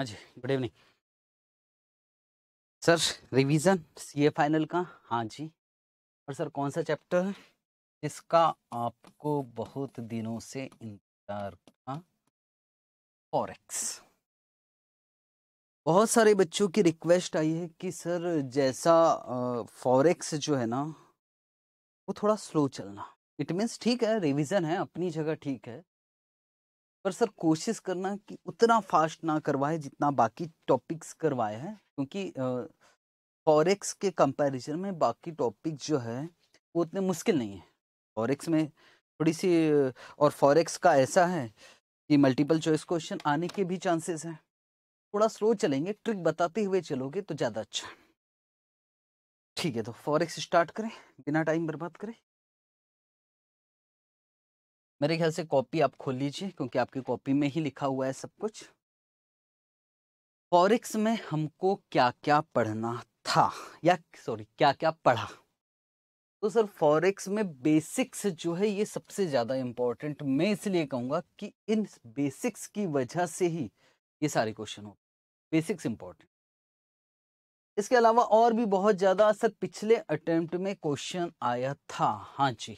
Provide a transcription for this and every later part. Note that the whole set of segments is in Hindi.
हाँ जी, good evening. Sir, revision, CA final का? हाँ जी। और सर, कौन सा चैप्टर है? जिसका आपको बहुत दिनों से इंतज़ार था। फॉरेक्स बहुत सारे बच्चों की रिक्वेस्ट आई है कि सर, जैसा फॉरेक्स जो है ना, वो थोड़ा स्लो चलना। इट मीन्स ठीक है, रिवीजन है, अपनी जगह ठीक है। पर सर कोशिश करना कि उतना फास्ट ना करवाए जितना बाकी टॉपिक्स करवाए हैं, क्योंकि फॉरेक्स के कंपैरिजन में बाकी टॉपिक जो है, वो उतने मुश्किल नहीं है। फॉरेक्स में थोड़ी सी, और फॉरेक्स का ऐसा है कि मल्टीपल चॉइस क्वेश्चन आने के भी चांसेस हैं। थोड़ा स्लो चलेंगे ट्रिक बताते हुए चलोगे तो ज़्यादा अच्छा ठीक है तो फॉरेक्स स्टार्ट करें, बिना टाइम बर्बाद करें। मेरे ख्याल से कॉपी आप खोल लीजिए, क्योंकि आपकी कॉपी में ही लिखा हुआ है सब कुछ। फॉरिक्स में हमको क्या क्या पढ़ना था? या सॉरी क्या क्या पढ़ा? तो सर फॉरेक्स में बेसिक्स जो है, ये सबसे ज़्यादा इम्पोर्टेंट मैं इसलिए कहूँगा कि इन बेसिक्स की वजह से ही ये सारे क्वेश्चन हो बेसिक्स इम्पोर्टेंट इसके अलावा और भी बहुत ज़्यादा सर, पिछले अटेम्प्ट में क्वेश्चन आया था। हाँ जी।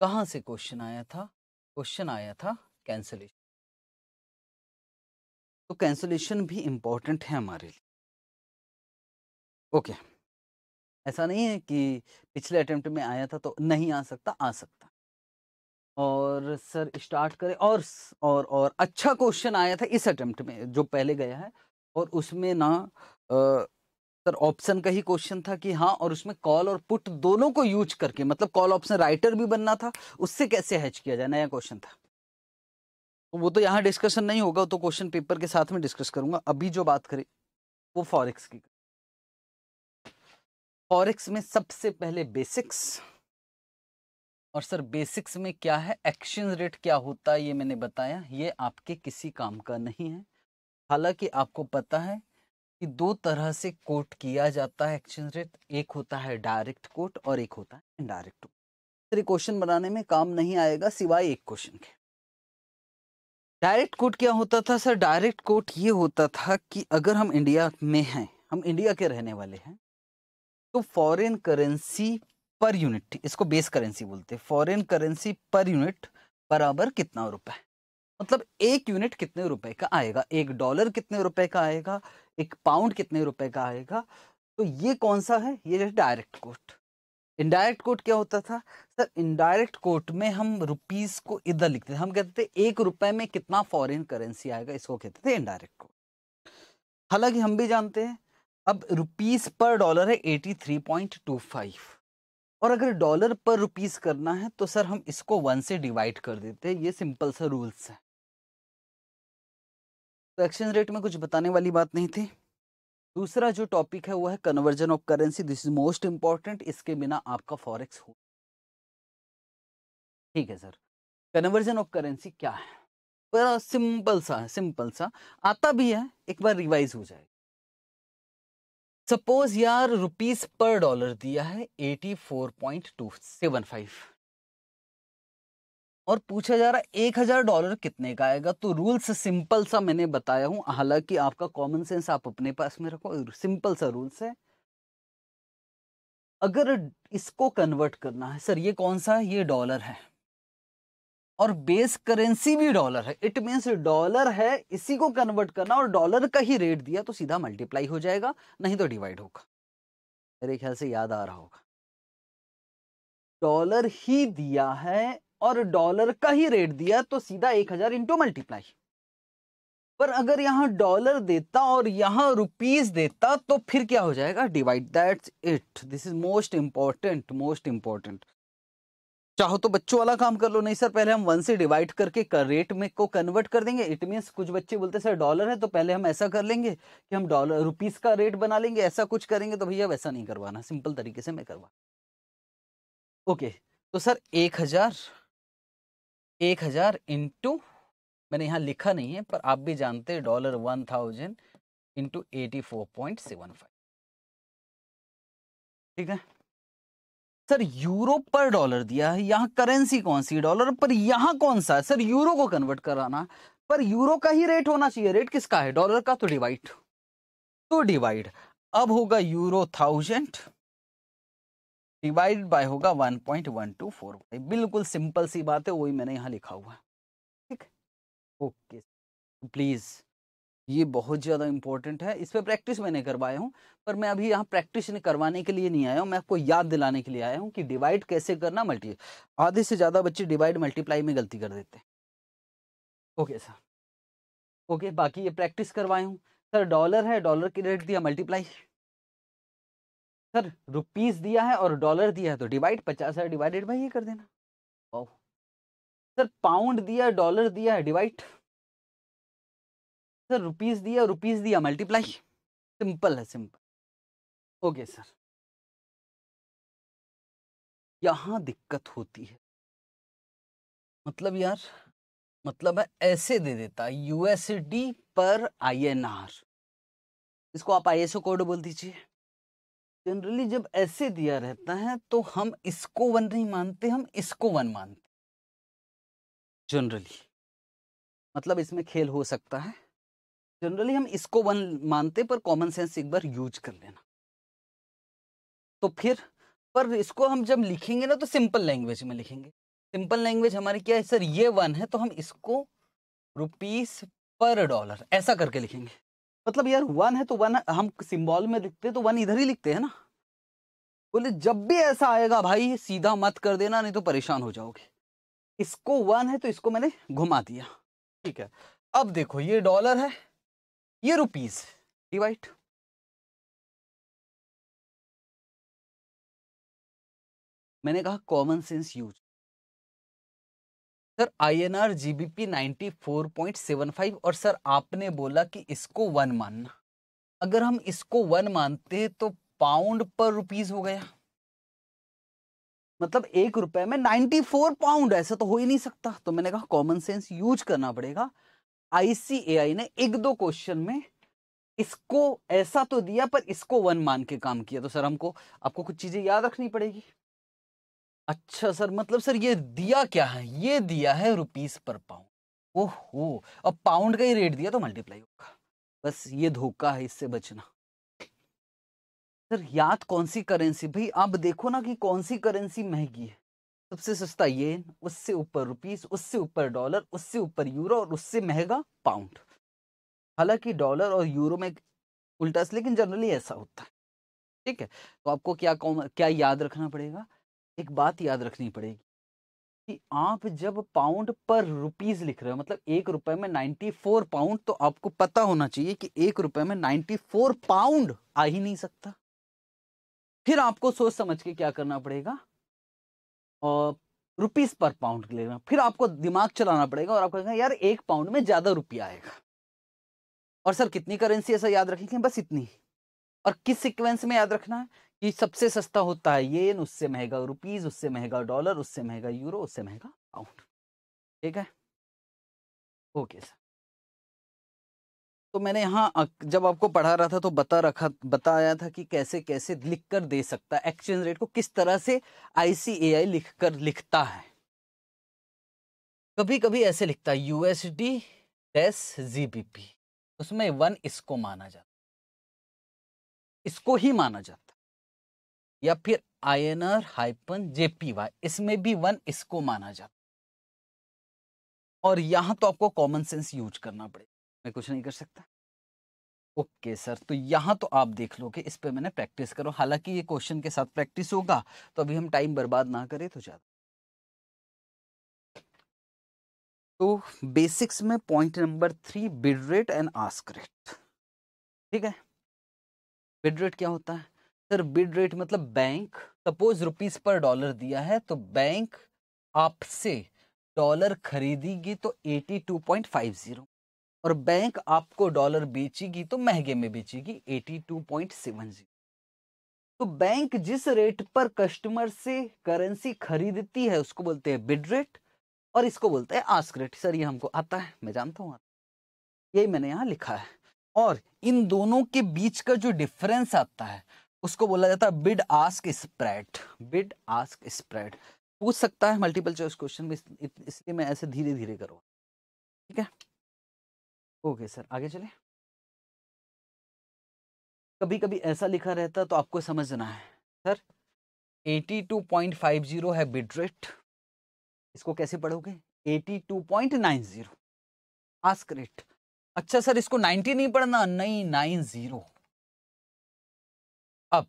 कहाँ से क्वेश्चन आया था? क्वेश्चन आया था कैंसलेशन। तो कैंसलेशन भी इंपॉर्टेंट है हमारे लिए। ओके। ऐसा नहीं है कि पिछले अटेम्प्ट में आया था तो नहीं आ सकता आ सकता। और सर स्टार्ट करें और और और अच्छा क्वेश्चन आया था इस अटेम्प्ट में जो पहले गया है और उसमें ना सर ऑप्शन का ही क्वेश्चन था कि हाँ और उसमें कॉल और पुट दोनों को यूज़ करके मतलब कॉल ऑप्शन राइटर भी बनना था, उससे कैसे हैच किया जाए? नया क्वेश्चन था। तो वो तो यहाँ डिस्कशन नहीं होगा तो क्वेश्चन पेपर के साथ में डिस्कस करूँगा। अभी जो बात करें, वो फॉरेक्स की। फॉरेक्स में सबसे पहले बेसिक्स और सर बेसिक्स में क्या है? एक्सचेंज रेट क्या होता है, ये मैंने बताया। ये आपके किसी काम का नहीं है। हालाँकि आपको पता है कि दो तरह से कोट किया जाता है एक्सचेंज रेट। एक होता है डायरेक्ट कोट और एक होता है इनडायरेक्ट कोट। क्वेश्चन बनाने में काम नहीं आएगा सिवाय एक क्वेश्चन के। डायरेक्ट कोट क्या होता था सर? डायरेक्ट कोट ये होता था कि अगर हम इंडिया में हैं, हम इंडिया के रहने वाले हैं तो फॉरेन करेंसी पर यूनिट, इसको बेस करेंसी बोलते हैं। फॉरेन करेंसी पर यूनिट बराबर कितना रुपए? मतलब एक यूनिट कितने रुपए का आएगा? एक डॉलर कितने रुपए का आएगा? एक पाउंड कितने रुपए का आएगा? तो ये कौन सा है? ये डायरेक्ट कोट। इनडायरेक्ट कोट क्या होता था? सर, इनडायरेक्ट कोट में हम रुपीस को इधर लिखते थे। हम कहते थे, एक रुपए में कितना फॉरेन करेंसी आएगा? इसको कहते थे इनडायरेक्ट कोट। हालाँकि हम भी जानते हैं, अब रुपीस पर डॉलर है eighty three point two five. और अगर डॉलर पर रुपीस करना है तो सर, हम इसको वन से डिवाइड कर देते हैं। ये सिंपल सा रूल्स है। तो एक्सचेंज रेट में कुछ बताने वाली बात नहीं थी। दूसरा जो टॉपिक है, वो है conversion of currency this is most important इसके बिना आपका फॉरेक्स हो ठीक है सर कन्वर्जन ऑफ़ करेंसी क्या है? बड़ा सिंपल सा है सिंपल सा। आता भी है, एक बार रिवाइज हो जाएगा। सपोज़ यार रुपीस पर डॉलर दिया है eighty four point two seven five और पूछा जा रहा है, एक हज़ार डॉलर कितने का आएगा? तो रूल्स सिंपल सा मैंने बताया हूँ, हालाँकि आपका कॉमन सेंस आप अपने पास में रखो, सिंपल सा रूल्स है। अगर इसको कन्वर्ट करना है, सर, ये कौन सा है? ये डॉलर है। और बेस करेंसी भी डॉलर है। इट मीन्स डॉलर है, इसी को कन्वर्ट करना और डॉलर का ही रेट दिया तो सीधा मल्टीप्लाई हो जाएगा, नहीं तो डिवाइड होगा। मेरे ख्याल से याद आ रहा होगा। डॉलर ही दिया है और डॉलर का ही रेट दिया तो सीधा एक हज़ार इंटू मल्टीप्लाई। पर अगर यहाँ डॉलर देता और यहाँ रुपीज़ देता तो फिर क्या हो जाएगा? Divide that's it this is most important most important चाहो तो बच्चों वाला काम कर लो नहीं सर पहले हम वन से डिवाइड करके कर रेट में को कन्वर्ट कर देंगे। इट मीन्स कुछ बच्चे बोलते सर डॉलर है तो पहले हम ऐसा कर लेंगे कि हम डॉलर रुपीस का रेट बना लेंगे ऐसा कुछ करेंगे तो भैया वैसा नहीं करवाना सिंपल तरीके से मैं करवा। ओके okay, तो सर एक हज़ार एक हज़ार इंटू मैंने यहाँ लिखा नहीं है, पर आप भी जानते हैं dollar one thousand into eighty four point seven five ठीक है? सर यूरो पर डॉलर दिया है, यहाँ करेंसी कौन सी डॉलर पर यहाँ कौन सा है? सर यूरो को कन्वर्ट कराना, पर यूरो का ही रेट होना चाहिए। रेट किसका है? डॉलर का तो डिवाइड तो डिवाइड अब होगा यूरो थाउज़ेंड डिवाइड बाय होगा one point one two four. बिल्कुल सिंपल सी बात है, वही मैंने यहाँ लिखा हुआ है। ठीक ओके। प्लीज़, ये बहुत ज़्यादा इंपॉर्टेंट है। इस पर प्रैक्टिस मैंने करवाया हूँ, पर मैं अभी यहाँ प्रैक्टिस करवाने के लिए नहीं आया हूँ। मैं आपको याद दिलाने के लिए आया हूँ कि डिवाइड कैसे करना मल्टी, आधे से ज़्यादा बच्चे डिवाइड मल्टीप्लाई में गलती कर देते ओके सर। ओके, बाकी ये प्रैक्टिस करवाए हूँ। सर, डॉलर है, डॉलर की रेट दिया मल्टीप्लाई। सर, रुपीस दिया है और डॉलर दिया है तो डिवाइड पचास है डिवाइडेड बाई ये कर देना। सर पाउंड दिया डॉलर दिया है डिवाइड सर, रुपीस दिया रुपीस दिया मल्टीप्लाई सिंपल है सिंपल ओके सर यहाँ दिक्कत होती है। मतलब यार मतलब है ऐसे दे देता यूएसडी पर आईएनआर इसको आप आईएसओ कोड बोल दीजिए। जनरली जब ऐसे दिया रहता है तो हम इसको वन नहीं मानते, हम इसको वन मानते जनरली मतलब इसमें खेल हो सकता है। जनरली हम इसको वन मानते पर कॉमन सेंस एक बार यूज़ कर लेना। तो फिर, पर इसको हम जब लिखेंगे ना तो सिंपल लैंग्वेज में लिखेंगे। सिंपल लैंग्वेज हमारी क्या है, सर, ये वन है तो हम इसको रुपीस पर डॉलर ऐसा करके लिखेंगे। मतलब यार वन है तो वन हम सिंबल में लिखते तो वन इधर ही लिखते हैं ना। बोले, जब भी ऐसा आएगा भाई, सीधा मत कर देना, नहीं तो परेशान हो जाओगे। इसको वन है तो इसको मैंने घुमा दिया। ठीक है, अब देखो, ये डॉलर है, ये रुपीज़ डिवाइड मैंने कहा common sense use sir I N R G B P ninety four point seven five और सर, आपने बोला कि इसको वन मानना। अगर हम इसको वन मानते हैं तो पाउंड पर रुपीज़ हो गया। मतलब एक रुपए में नाइन्टी फोर पाउंड ऐसा तो हो ही नहीं सकता। तो मैंने कहा कॉमन सेंस यूज़ करना पड़ेगा। आईसीएआई ने एक दो क्वेश्चन में इसको ऐसा तो दिया, पर इसको वन मान के काम किया। तो सर, हमको, आपको कुछ चीज़ें याद रखनी पड़ेगी? अच्छा सर मतलब सर ये दिया क्या है? ये दिया है रुपीस पर पाउंड। ओहो! अब पाउंड का ही रेट दिया तो मल्टीप्लाई होगा। बस ये धोखा है, इससे बचना। सर, याद कौन सी करेंसी? भाई, आप देखो ना कि कौन सी करेंसी महँगी है। सबसे सस्ता येन उससे ऊपर रुपीस, उससे ऊपर डॉलर, उससे ऊपर यूरो और उससे महँगा पाउंड। हालाँकि डॉलर और यूरो में उल्टा लेकिन जनरली ऐसा होता है। ठीक है? तो आपको क्या क्या याद रखना पड़ेगा? एक बात याद रखनी पड़ेगी कि आप जब पाउंड पर रुपीज़ लिख रहे हो मतलब एक रुपए में नाइन्टी फोर पाउंड तो आपको पता होना चाहिए कि एक रुपए में नाइन्टी फोर पाउंड आ ही नहीं सकता। फिर आपको सोच समझ के क्या करना पड़ेगा? और रुपीस पर पाउंड लेना। फिर आपको दिमाग चलाना पड़ेगा और आप कहेंगे यार, एक पाउंड में ज़्यादा रुपया आएगा। और सर, कितनी करेंसी ऐसा याद रखेंगे बस इतनी? और किस सिक्वेंस में याद रखना है? कि सबसे सस्ता होता है येन उससे महँगा रुपीज़ उससे महँगा डॉलर, उससे महँगा यूरो, उससे महँगा पाउंड। ठीक है? Okay sir. तो मैंने यहाँ जब आपको पढ़ा रहा था तो बता रखा, बताया था कि कैसे कैसे लिख कर दे सकता है, एक्सचेंज रेट को किस तरह से आईसीएआई लिख कर लिखता है। कभी कभी ऐसे लिखता है यूएसडी डेस जीबीपी उसमें वन इसको माना जाता इसको ही माना जाता या फिर आर हाइपन जेपीवाई इसमें भी वन इसको माना जाता और यहाँ तो आपको कॉमन सेंस यूज़ करना पड़ेगा। मैं कुछ नहीं कर सकता। ओके okay, सर तो यहाँ तो आप देख लो कि इस पर मैंने प्रैक्टिस करो। हालाँकि ये क्वेश्चन के साथ प्रैक्टिस होगा तो अभी हम टाइम बर्बाद ना करें तो ज़्यादा। तो बेसिक्स में point number three bid rate and ask rate ठीक है? बिड रेट क्या होता है? सर, बिड रेट मतलब बैंक, सपोज़ रुपीस पर डॉलर दिया है तो बैंक आपसे डॉलर खरीदेगी तो 82.50 और बैंक आपको डॉलर बेचेगी तो महँगे में बेचेगी 82.70 तो बैंक जिस रेट पर कस्टमर से करेंसी खरीदती है, उसको बोलते हैं बिड रेट और इसको बोलते हैं आस्क रेट। सर, ये हमको आता है, मैं जानता हूँ यही मैंने यहाँ लिखा है। और इन दोनों के बीच का जो डिफरेंस आता है उसको बोला जाता है bid ask spread bid ask spread पूछ सकता है मल्टीपल चॉइस क्वेश्चन में इसलिए मैं ऐसे धीरे धीरे करूँ। ठीक है? ओके सर आगे चले। कभी कभी ऐसा लिखा रहता तो आपको समझना है। सर 82.50 है बिड रेट इसको कैसे पढ़ोगे? 82.90 आस्क रेट अच्छा सर इसको 90 नहीं पढ़ना, नहीं 90 अब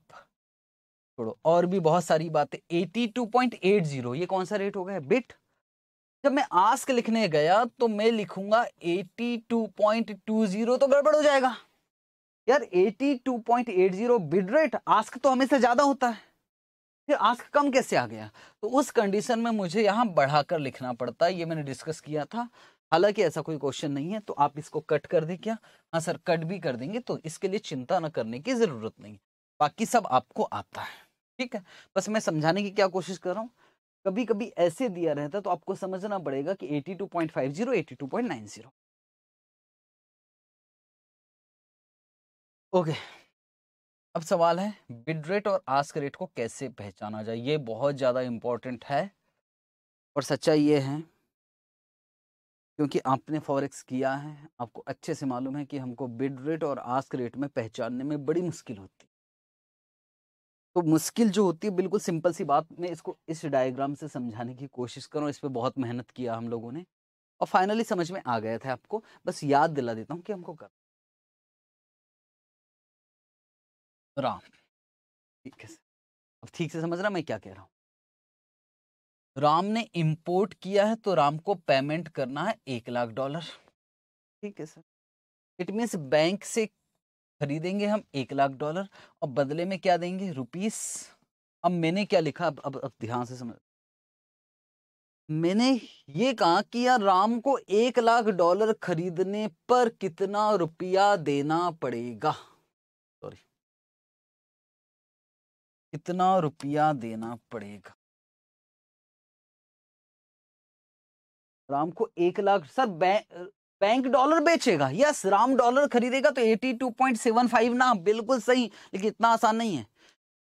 छोड़ो, और भी बहुत सारी बातें। 82.80 ये कौन सा रेट हो गया? बिट जब मैं आस्क लिखने गया तो मैं लिखूँगा 82.20 तो गड़बड़ हो जाएगा। यार 82.80 बिड रेट आस्क तो हमेशा ज़्यादा होता है। फिर आस्क कम कैसे आ गया? तो उस कंडीशन में मुझे यहाँ बढ़ाकर लिखना पड़ता है, ये मैंने डिस्कस किया था। हालाँकि ऐसा कोई क्वेश्चन नहीं है तो आप इसको कट कर दे क्या? हाँ सर कट भी कर देंगे तो इसके लिए चिंता न करने की ज़रूरत नहीं। बाकी सब आपको आता है। ठीक है? बस मैं समझाने की क्या कोशिश कर रहा हूँ कभी कभी ऐसे दिया रहता तो आपको समझना पड़ेगा कि 82.50 82.90 ओके। अब सवाल है बिड रेट और आस्क रेट को कैसे पहचाना जाए? ये बहुत ज़्यादा इम्पोर्टेंट है और सच्चाई ये है, क्योंकि आपने फॉरेक्स किया है, आपको अच्छे से मालूम है कि हमको बिड रेट और आस्क रेट में पहचानने में बड़ी मुश्किल होती तो मुश्किल जो होती है, बिल्कुल सिंपल सी बात, मैं इसको इस डायग्राम से समझाने की कोशिश करूँ, इस पर बहुत मेहनत किया हम लोगों ने। और फाइनली समझ में आ गया था आपको, बस याद दिला देता हूँ कि हमको कर राम। ठीक है अब ठीक से समझ रहा मैं क्या कह रहा हूँ। राम ने इंपोर्ट किया है तो राम को पेमेंट करना है एक लाख डॉलर ठीक है सर। इट मीन्स बैंक से खरीदेंगे हम एक लाख डॉलर और बदले में क्या देंगे? रुपीस। अब मैंने क्या लिखा? अब अब, अब ध्यान से समझ। मैंने ये कहा कि यार राम को एक लाख डॉलर खरीदने पर कितना रुपया देना पड़ेगा? सॉरी कितना रुपया देना पड़ेगा? राम को एक lakh sir bank bank dollar बेचेगा, यस, राम डॉलर खरीदेगा तो 82.75 ना, बिल्कुल सही, लेकिन इतना आसान नहीं है।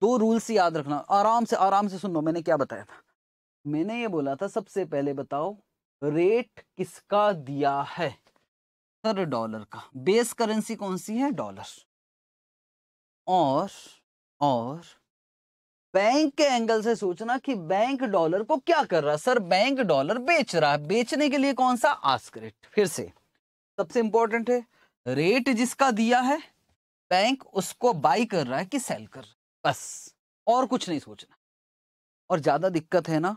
दो रूल्स याद रखना, आराम से आराम से सुन, मैंने क्या बताया था? मैंने ये बोला था, सबसे पहले बताओ रेट किसका दिया है? सर डॉलर का। बेस करेंसी कौन सी है? डॉलर। और और, बैंक के एंगल से सोचना कि बैंक डॉलर को क्या कर रहा है? सर, बैंक डॉलर बेच रहा है। बेचने के लिए कौन सा? आस्क रेट, फिर से। सबसे इंपॉर्टेंट है रेट जिसका दिया है बैंक उसको बाई कर रहा है कि सेल कर रहा है। बस, और कुछ नहीं सोचना। और ज़्यादा दिक्कत है ना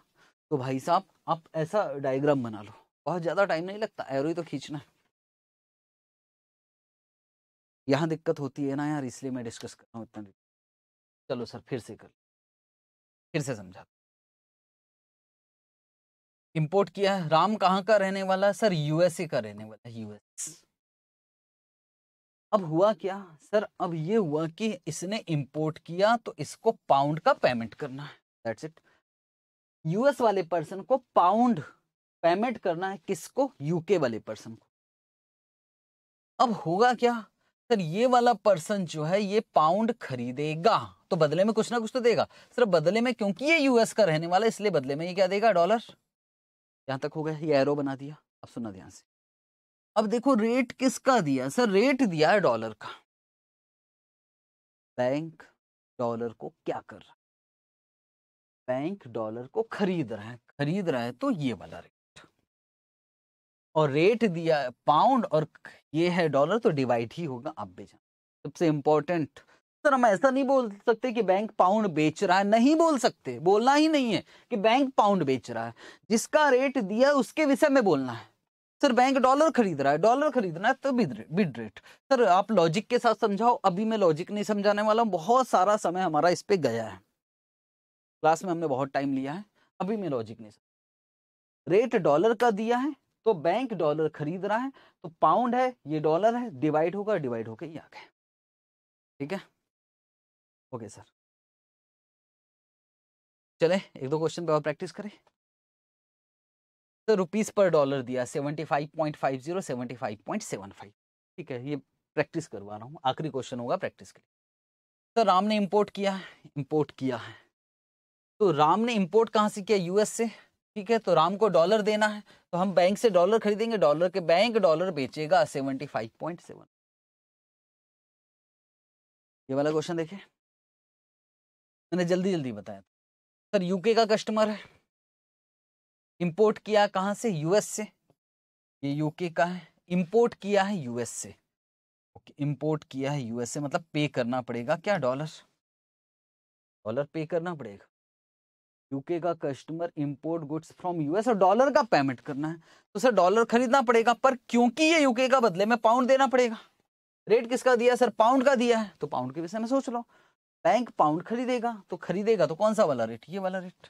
तो भाई साहब, आप ऐसा डायग्राम बना लो। बहुत ज़्यादा टाइम नहीं लगता एरो ही तो खींचना है। यहाँ दिक्कत होती है ना यार, इसलिए मैं डिस्कस कर रहा हूँ, इतना चलो सर, फिर से कर फिर से समझा इंपोर्ट किया है। राम कहाँ का रहने वाला सर यूएसए का रहने वाला है यूएस अब हुआ क्या? सर, अब ये हुआ कि इसने इंपोर्ट किया तो इसको पाउंड का पेमेंट करना है। दैट्स इट यूएस वाले पर्सन को पाउंड पेमेंट करना है किसको? यूके वाले पर्सन को। अब होगा क्या? सर, ये वाला पर्सन जो है, ये पाउंड खरीदेगा तो बदले में कुछ ना कुछ तो देगा। सर, बदले में क्योंकि ये यूएस का रहने वाला इसलिए बदले में ये क्या देगा? डॉलर यहाँ तक हो गया, ये एरो बना दिया। अब सुनना ध्यान से। अब देखो रेट किसका दिया? सर रेट दिया है डॉलर का। बैंक डॉलर को क्या कर रहा है? बैंक डॉलर को खरीद रहा है। खरीद रहा है तो ये वाला रेट और रेट दिया पाउंड और ये है डॉलर तो डिवाइड ही होगा, आप बेचा सबसे इंपॉर्टेंट सर, हम ऐसा नहीं बोल सकते कि बैंक पाउंड बेच रहा है। नहीं बोल सकते। बोलना ही नहीं है कि बैंक पाउंड बेच रहा है। जिसका रेट दिया उसके विषय में बोलना है। सर, बैंक डॉलर खरीद रहा है। डॉलर खरीदना है तो बिड रेट सर, आप लॉजिक के साथ समझाओ। अभी मैं लॉजिक नहीं समझाने वाला हूँ। बहुत सारा समय हमारा इस पे गया है। क्लास में हमने बहुत टाइम लिया है। अभी मैं लॉजिक नहीं समझ। रेट डॉलर का दिया है तो बैंक डॉलर खरीद रहा है। तो पाउंड है, ये डॉलर है। डिवाइड होगा डिवाइड होकर ये आ गया। ठीक है? Okay sir. चले, एक दो क्वेश्चन पे और प्रैक्टिस करें। तो रुपीस पर डॉलर दिया, seventy five point five zero, seventy five point seven five. ठीक है, ये प्रैक्टिस करवा रहा हूँ, आखिरी क्वेश्चन होगा प्रैक्टिस के लिए। तो राम ने इंपोर्ट किया है इंपोर्ट किया है। तो राम ने इंपोर्ट कहाँ से किया, यूएस से? ठीक है तो राम को डॉलर देना है तो हम बैंक से डॉलर खरीदेंगे, डॉलर के बैंक डॉलर बेचेगा, सेवेंटी फाइव पॉइंट सेवन। ये वाला क्वेश्चन देखिए। मैंने जल्दी जल्दी बताया सर यूके का कस्टमर है। इंपोर्ट किया कहाँ से? यूएस से। ये यूके का है। इंपोर्ट किया है यूएस से। ओके इंपोर्ट किया है यूएस से। मतलब पे करना पड़ेगा क्या डॉलर डॉलर पे करना पड़ेगा। यूके का customer import goods from US और डॉलर का पेमेंट करना है। तो सर डॉलर खरीदना पड़ेगा, पर क्योंकि ये यूके का बदले में पाउंड देना पड़ेगा। रेट किसका दिया सर पाउंड का दिया है। तो पाउंड के विषय में सोच लो। बैंक पाउंड खरीदेगा तो खरीदेगा तो कौन सा वाला रेट ये वाला रेट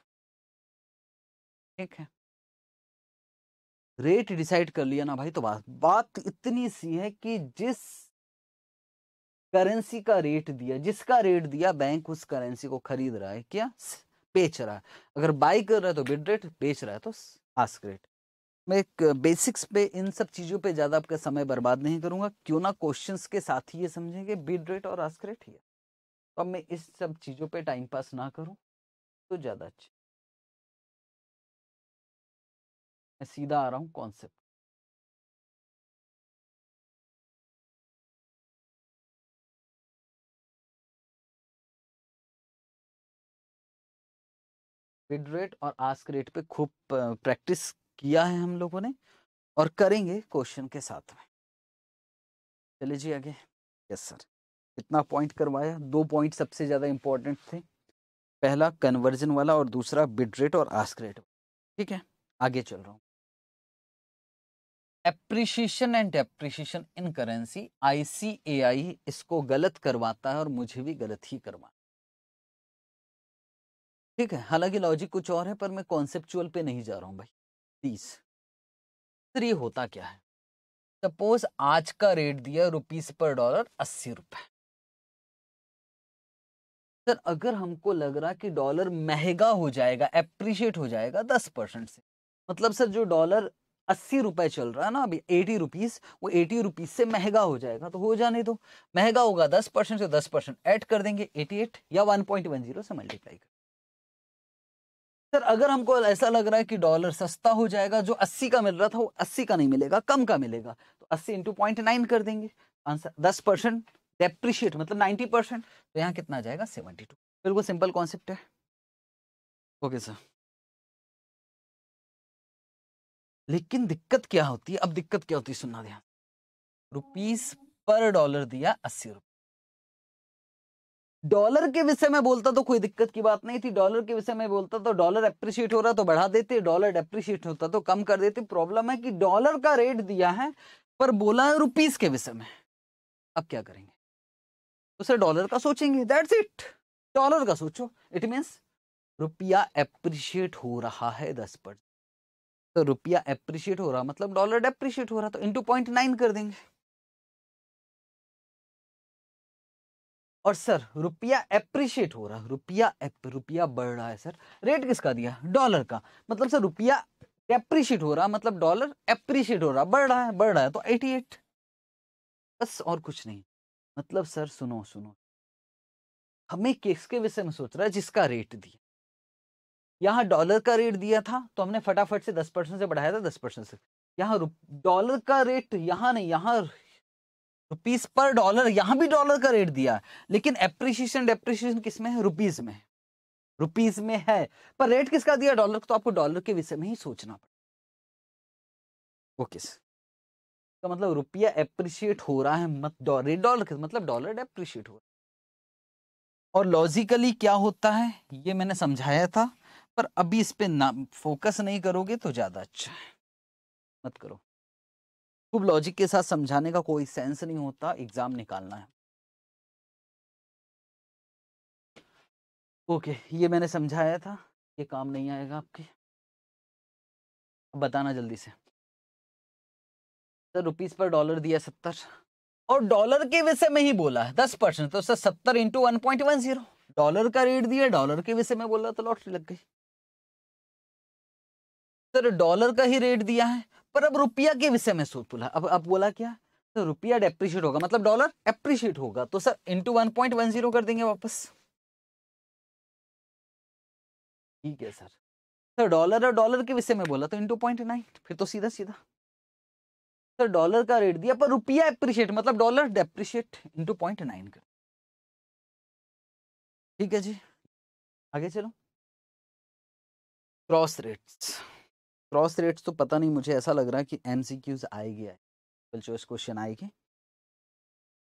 ठीक है। रेट डिसाइड कर लिया ना भाई तो बात बात इतनी सी है कि जिस करेंसी का रेट दिया, जिसका रेट दिया बैंक उस करेंसी को खरीद रहा है क्या? बेच रहा है। अगर बाई कर रहा है तो बिड रेट बेच रहा है तो आस्क रेट मैं एक बेसिक्स पे इन सब चीज़ों पे ज़्यादा आपका समय बर्बाद नहीं करूँगा। क्यों ना क्वेश्चंस के साथ ही ये समझेंगे बिड रेट और आस्क रेट ही। तो अब मैं इस सब चीज़ों पे टाइम पास ना करूँ तो ज़्यादा अच्छा। मैं सीधा आ रहा हूँ कॉन्सेप्ट। बिड रेट और आस्क रेट पे खूब प्रैक्टिस किया है हम लोगों ने और करेंगे क्वेश्चन के साथ में। चलिए जी आगे। Yes sir. इतना पॉइंट करवाया। दो पॉइंट सबसे ज़्यादा इंपॉर्टेंट थे। पहला कन्वर्जन वाला और दूसरा बिड रेट और आस्क रेट ठीक है? आगे चल रहा हूँ। Appreciation and appreciation in currency ICAI इसको गलत करवाता है और मुझे भी गलत ही करवा ठीक है? हालाँकि लॉजिक कुछ और है, पर मैं कॉन्सेप्चुअल पे नहीं जा रहा हूँ भाई। प्लीज़ सर ये होता क्या है? सपोज़ आज का रेट दिया रुपीस पर डॉलर अस्सी रुपए। सर, अगर हमको लग रहा कि डॉलर महँगा हो जाएगा एप्रिशिएट हो जाएगा दस परसेंट से मतलब सर जो डॉलर अस्सी रुपए चल रहा है ना अभी एटी रुपीज़ वो एटी रुपीज़ से महँगा हो जाएगा तो हो जाने दो। महँगा होगा दस परसेंट से दस परसेंट, ऐड कर देंगे एटी एट या वन पॉइंट वन ज़ीरो से मल्टीप्लाई कर। सर, अगर हमको ऐसा लग रहा है कि डॉलर सस्ता हो जाएगा, जो अस्सी का मिल रहा था, वो अस्सी का नहीं मिलेगा, कम का मिलेगा तो अस्सी इंटू पॉइंट नाइन कर देंगे। आंसर, दस परसेंट डेप्रिशिएट मतलब नाइन्टी परसेंट तो यहाँ कितना जाएगा? सेवेंटी टू बिल्कुल सिंपल कॉन्सेप्ट है। ओके सर लेकिन दिक्कत क्या होती है? अब दिक्कत क्या होती है? सुनना ध्यान। रुपीस पर डॉलर दिया अस्सी रुपए। डॉलर के विषय में बोलता तो कोई दिक्कत की बात नहीं थी। डॉलर के विषय में बोलता तो डॉलर अप्रिशिएट हो रहा तो बढ़ा देते। डॉलर डेप्रिशिएट होता तो कम कर देते। प्रॉब्लम है कि डॉलर का रेट दिया है, पर बोला है रुपीस के विषय में। अब क्या करेंगे? तो सर डॉलर का सोचेंगे दैट्स इट डॉलर का सोचो। इट मीन्स रुपया अप्रिशिएट हो रहा है दस परसेंट तो रुपया अप्रिशिएट हो रहा मतलब डॉलर डेप्रिशिएट हो रहा तो इंटू पॉइंट नाइन कर देंगे। और सर रुपया अप्रिशिएट हो रहा, रुपया रुपया बढ़ रहा है सर रेट किसका दिया? डॉलर का। मतलब सर रुपया अप्रिशिएट हो रहा मतलब डॉलर अप्रिशिएट हो रहा, बढ़ रहा है, बढ़ रहा है तो 88 बस और कुछ नहीं। मतलब सर सुनो सुनो। हमें किसके विषय में सोच रहा है? जिसका रेट दिया। यहाँ डॉलर का रेट दिया था तो हमने फटाफट से दस परसेंट से बढ़ाया था, दस परसेंट से। यहाँ डॉलर का रेट यहाँ नहीं, यहाँ रुपीस पर डॉलर यहाँ भी डॉलर का रेट दिया लेकिन एप्रिसिएशन डेप्रिसिएशन किसमें है? रुपीज़ में रुपीज़ में है। पर रेट किसका दिया? डॉलर तो आपको डॉलर के विषय में ही सोचना पड़ेगा। ओके किस तो मतलब रुपया एप्रिशिएट हो रहा है मत डॉलर डॉलर मतलब डॉलर डेप्रिशिएट हो रहा है। और लॉजिकली क्या होता है? ये मैंने समझाया था, पर अभी इस पे ना फोकस नहीं करोगे तो ज़्यादा अच्छा है। मत करो। खूब लॉजिक के साथ समझाने का कोई सेंस नहीं होता एग्ज़ाम निकालना है। ओके, ये मैंने समझाया था, ये काम नहीं आएगा आपके। बताना जल्दी से। सर रुपीस पर डॉलर दिया सत्तर। और डॉलर के विषय में ही बोला है, दस परसेंट तो सर सत्तर into one point one zero dollar का रेट दिया, डॉलर के विषय में बोला तो लॉटरी लग गई। सर, डॉलर का ही रेट दिया है, पर अब रुपया के विषय में सोच बोला। अब अब बोला क्या? तो रुपया डेप्रिशिएट होगा मतलब डॉलर एप्रिशिएट होगा तो sir into one point one zero कर देंगे वापस। ठीक है, सर। सर, डॉलर और डॉलर के विषय में बोला तो इंटू पॉइंट नाइन फिर तो सीधा सीधा सर डॉलर का रेट दिया पर रुपया अप्रिशिएट मतलब dollar depreciate into point nine कर। ठीक है जी? आगे चलो। क्रॉस रेट्स क्रॉस रेट्स तो पता नहीं मुझे ऐसा लग रहा है कि एमसीक्यूज आएगी आए चॉइस क्वेश्चन आएगी।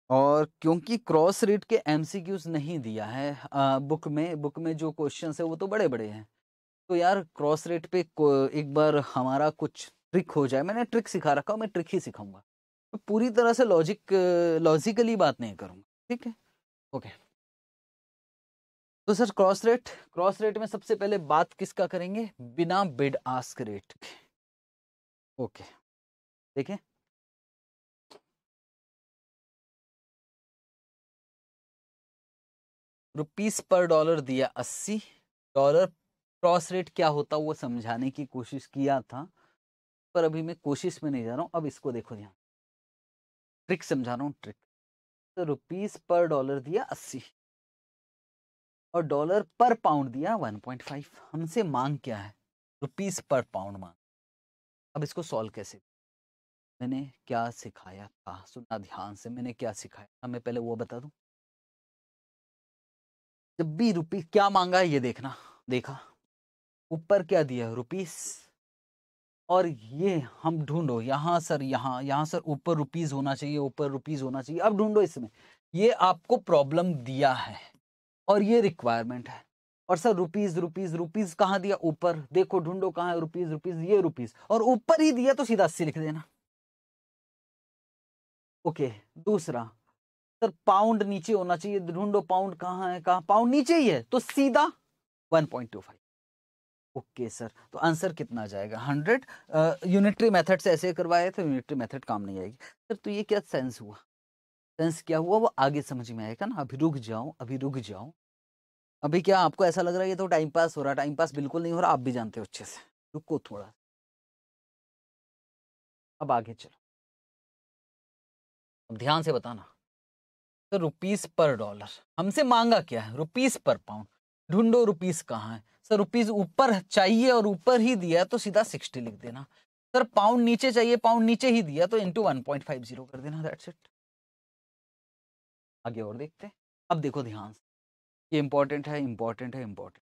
और क्योंकि क्रॉस रेट के एमसीक्यूज नहीं दिया है आ, बुक में बुक में जो क्वेश्चन है वो तो बड़े बड़े हैं। तो यार क्रॉस रेट पे एक बार हमारा कुछ ट्रिक हो जाए, मैंने ट्रिक सिखा रखा हूँ, मैं ट्रिक ही सिखाऊँगा। तो पूरी तरह से लॉजिक, लॉजिकली बात नहीं करूँगा, ठीक है? ओके। तो sir, cross rate cross rate में सबसे पहले बात किसका करेंगे? बिना बिड आस्क रेट के। ओके देखिए रुपीस पर डॉलर दिया अस्सी, डॉलर क्रॉस रेट क्या होता वो समझाने की कोशिश किया था। पर अभी मैं कोशिश में नहीं जा रहा हूँ, अब इसको देखो ध्यान। ट्रिक समझा रहा हूँ, ट्रिक। तो रुपीस पर डॉलर दिया अस्सी। और डॉलर पर पाउंड दिया वन पॉइंट फाइव। हमसे मांग क्या है? रुपीस पर पाउंड मांग। अब इसको सॉल्व कैसे? मैंने क्या सिखाया था? सुनना ध्यान से, मैंने क्या सिखाया था? मैं पहले वो बता दूँ। जब भी रुपीस क्या मांगा है ये देखना। देखा? ऊपर क्या दिया? रुपीस। और ये हम ढूंढो, यहाँ सर, यहाँ यहाँ सर ऊपर रुपीज़ होना चाहिए, ऊपर रुपीज़ होना चाहिए। अब ढूंढो इसमें। ये आपको प्रॉब्लम दिया है और ये रिक्वायरमेंट है। और सर रुपीज़ रुपीज़ रुपीज़ कहाँ दिया? ऊपर। देखो, ढूंढो कहाँ है रुपीज़ रुपीज़ ये रुपीज़ और ऊपर ही दिया तो सीधा अस्सी लिख देना। ओके दूसरा। सर पाउंड नीचे होना चाहिए। ढूंढो पाउंड कहाँ है, कहाँ? पाउंड नीचे ही है तो सीधा 1.25 ओके okay, सर तो आंसर कितना जाएगा? हंड्रेड? यूनिटरी मेथड से ऐसे करवाए तो यूनिटरी मेथड काम नहीं आएगी। सर तो ये क्या सेंस हुआ? सेंस क्या हुआ? वो आगे समझ में आएगा ना। अभी रुक जाओ अभी रुक जाओ। अभी क्या आपको ऐसा लग रहा है ये तो टाइम पास हो रहा है? टाइम पास बिल्कुल नहीं हो रहा आप भी जानते हो अच्छे से। रुको थोड़ा। अब आगे चलो। अब ध्यान से बताना। तो रुपीस पर डॉलर हमसे मांगा क्या है? रुपीस पर पाउंड ढूंढो रुपीस कहाँ है? सर रुपीज़ ऊपर चाहिए और ऊपर ही दिया तो सीधा सिक्सटी लिख देना। सर पाउंड नीचे चाहिए पाउंड नीचे ही दिया तो into one point five zero कर देना दैट्स इट आगे और देखते हैं। अब देखो ध्यान से। ये इंपॉर्टेंट है इंपॉर्टेंट है इंपॉर्टेंट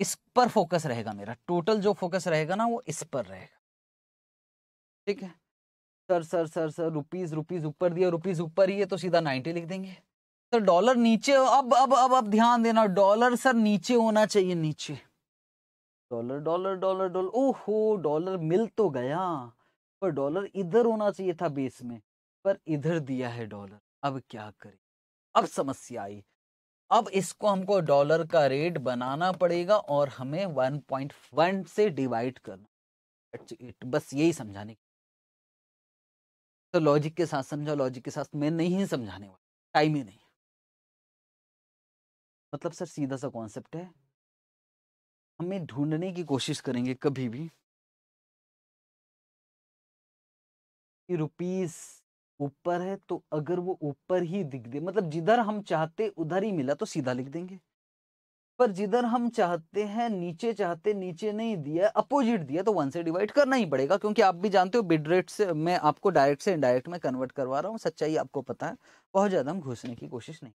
इस पर फोकस रहेगा मेरा। टोटल जो फोकस रहेगा ना, वो इस पर रहेगा। ठीक है? Sir sir sir sir rupees rupees ऊपर दिया रुपीज़ ऊपर ही है तो सीधा नाइनटी लिख देंगे। सर डॉलर नीचे, अब अब अब अब ध्यान देना डॉलर सर नीचे होना चाहिए, नीचे। डॉलर डॉलर डॉलर डॉलर ओहो डॉलर मिल तो गया, पर डॉलर इधर होना चाहिए था बेस में, पर इधर दिया है डॉलर अब क्या करें? अब समस्या आई। अब इसको हमको डॉलर का रेट बनाना पड़ेगा और हमें 1.1 से डिवाइड करना। बस यही समझाने तो लॉजिक के साथ समझा लॉजिक के साथ मैं नहीं समझाने वाला टाइम ही नहीं। मतलब सर सीधा सा कॉन्सेप्ट है। हमें ढूँढने की कोशिश करेंगे कभी भी। कि रुपीस ऊपर है तो अगर वो ऊपर ही दिख दे मतलब जिधर हम चाहते उधर ही मिला तो सीधा लिख देंगे। पर जिधर हम चाहते हैं, नीचे चाहते, नीचे नहीं दिया, अपोजिट दिया तो वन से डिवाइड करना ही पड़ेगा, क्योंकि आप भी जानते हो बिड रेट से मैं आपको डायरेक्ट से इनडायरेक्ट में कन्वर्ट करवा रहा हूँ, सच्चाई आपको पता है, बहुत ज़्यादा हम घुसने की कोशिश नहीं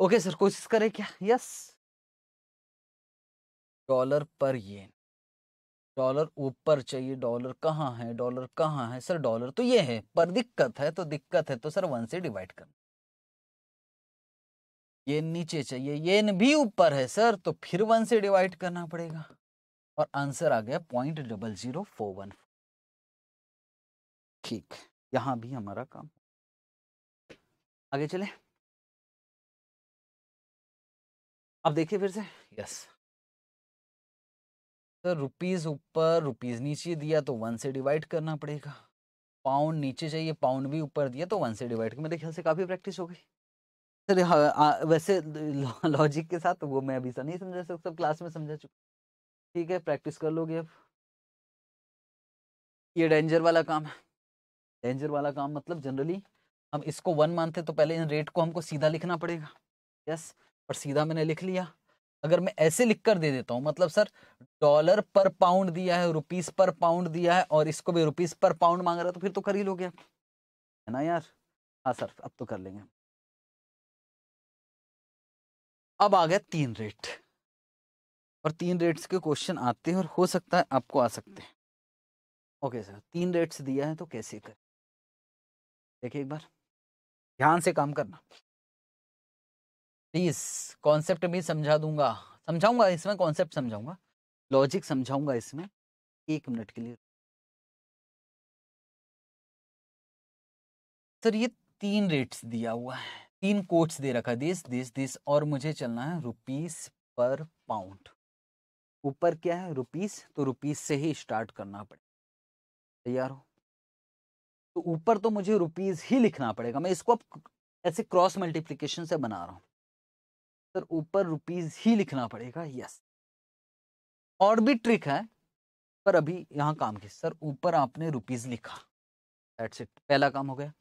ओके सर, कोशिश करें क्या? यस। डॉलर पर येन डॉलर ऊपर चाहिए, डॉलर कहाँ है? डॉलर कहाँ है? सर, डॉलर तो ये है, पर दिक्कत है तो दिक्कत है तो सर वन से डिवाइड करना ये नीचे चाहिए, ये भी ऊपर है सर तो फिर वन से डिवाइड करना पड़ेगा। और आंसर आ गया point double zero four one ठीक, यहाँ भी हमारा काम। आगे चले। अब देखिए फिर से यस सर रुपीज़ ऊपर रुपीज़ नीचे दिया तो वन से डिवाइड करना पड़ेगा। पाउंड नीचे चाहिए पाउंड भी ऊपर दिया तो वन से डिवाइड मेरे ख्याल से काफ़ी प्रैक्टिस हो गई। सर हाँ वैसे लॉजिक के साथ वो मैं अभी से नहीं समझा सकता क्लास में समझा चुका। ठीक है प्रैक्टिस कर लोगे अब। ये डेंजर वाला काम है। डेंजर वाला काम मतलब जनरली हम इसको वन मानते तो पहले इन रेट को हमको सीधा लिखना पड़ेगा। यस और सीधा मैंने लिख लिया। अगर मैं ऐसे लिख कर दे देता हूँ मतलब सर, डॉलर पर पाउंड दिया है, रुपीस पर पाउंड दिया है और इसको भी रुपीस पर पाउंड मांग रहा है तो फिर तो कर ही लोगे है ना यार? हाँ सर, अब तो कर लेंगे। अब आ गया तीन रेट और तीन रेट्स के क्वेश्चन आते हैं और हो सकता है आपको आ सकते हैं। ओके सर तीन रेट्स दिया है तो कैसे कर? देखिए एक बार। ध्यान से काम करना। प्लीज़ कॉन्सेप्ट भी समझा दूँगा। समझाऊँगा? इसमें कॉन्सेप्ट समझाऊँगा? लॉजिक समझाऊँगा इसमें? एक मिनट के लिए। सर, ये तीन रेट्स दिया हुआ है। तीन कोट्स दे रखा दिस दिस दिस और मुझे चलना है रुपीस पर पाउंड ऊपर क्या है? रुपीस तो रुपीस से ही स्टार्ट करना पड़ेगा। तैयार हो? तो ऊपर तो मुझे रुपीस ही लिखना पड़ेगा। मैं इसको अब ऐसे क्रॉस मल्टीप्लीकेशन से बना रहा हूँ। सर ऊपर रुपीज़ ही लिखना पड़ेगा यस और भी ट्रिक है, पर अभी यहाँ काम की सर, ऊपर आपने रुपीज़ लिखा। दैट्स इट पहला काम हो गया।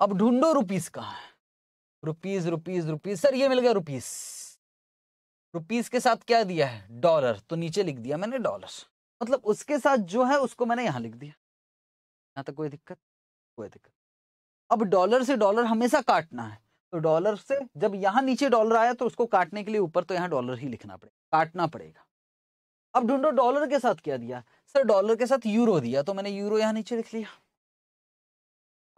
अब ढूंढो रुपीज़ कहाँ है। रुपीज़ रुपीज़ रुपीज़ सर, ये मिल गया रुपीस रुपीज़ के साथ क्या दिया है? डॉलर तो नीचे लिख दिया मैंने डॉलर मतलब उसके साथ जो है, उसको मैंने यहाँ लिख दिया। यहाँ तक कोई दिक्कत? कोई दिक्कत। अब डॉलर से डॉलर हमेशा काटना है। तो डॉलर से जब यहाँ नीचे डॉलर आया तो उसको काटने के लिए ऊपर तो यहाँ डॉलर ही लिखना पड़ेगा काटना पड़ेगा। अब ढूंढो डॉलर के साथ क्या दिया? सर, डॉलर के साथ यूरो दिया तो मैंने यूरो यहाँ नीचे लिख लिया।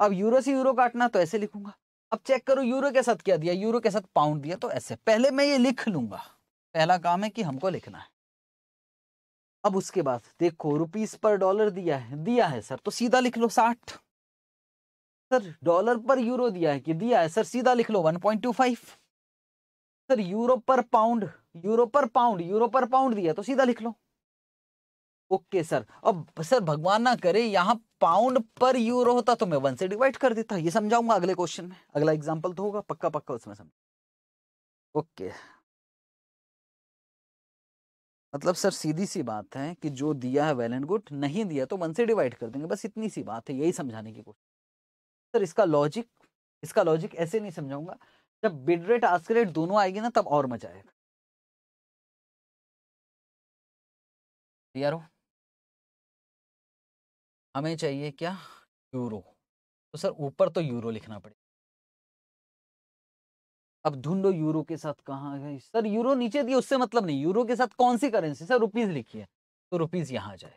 अब यूरो से यूरो काटना तो ऐसे लिखूँगा। अब चेक करो यूरो के साथ क्या दिया, यूरो के साथ पाउंड दिया तो ऐसे। पहले मैं ये लिख लूँगा। पहला काम है कि हमको लिखना है। अब उसके बाद देखो, रुपीस पर डॉलर दिया है दिया है सर तो सीधा लिख लो साठ। सर, डॉलर पर यूरो दिया है कि दिया है? सर, सीधा लिख लो, one point two five. Sir, euro पर पाउंड, यूरो पर पाउंड, यूरो पर पाउंड दिया तो सीधा लिख लो। Okay, sir. अब, सर, भगवान ना करे, यहाँ पाउंड पर यूरो होता तो मैं वन से डिवाइड कर देता। ये समझाऊँगा अगले क्वेश्चन में। अगला एग्जांपल तो होगा पक्का पक्का उसमें समझ। ओके। मतलब सर सीधी सी बात है कि जो दिया है वेल एंड गुड, नहीं दिया तो वन से डिवाइड कर देंगे। बस इतनी सी बात है, यही समझाने की कोशिश। सर इसका लॉजिक इसका लॉजिक ऐसे नहीं समझाऊँगा। जब बिड रेट रेट दोनों आएगी ना, तब और मज़ा आएगा। हमें चाहिए क्या? यूरो। तो सर ऊपर तो यूरो लिखना पड़ेगा अब ढूंढो यूरो के साथ कहाँ सर यूरो नीचे दिए, उससे मतलब नहीं। यूरो के साथ कौन सी करेंसी सर रुपीज़ लिखिए। तो रुपीज़ यहाँ जाए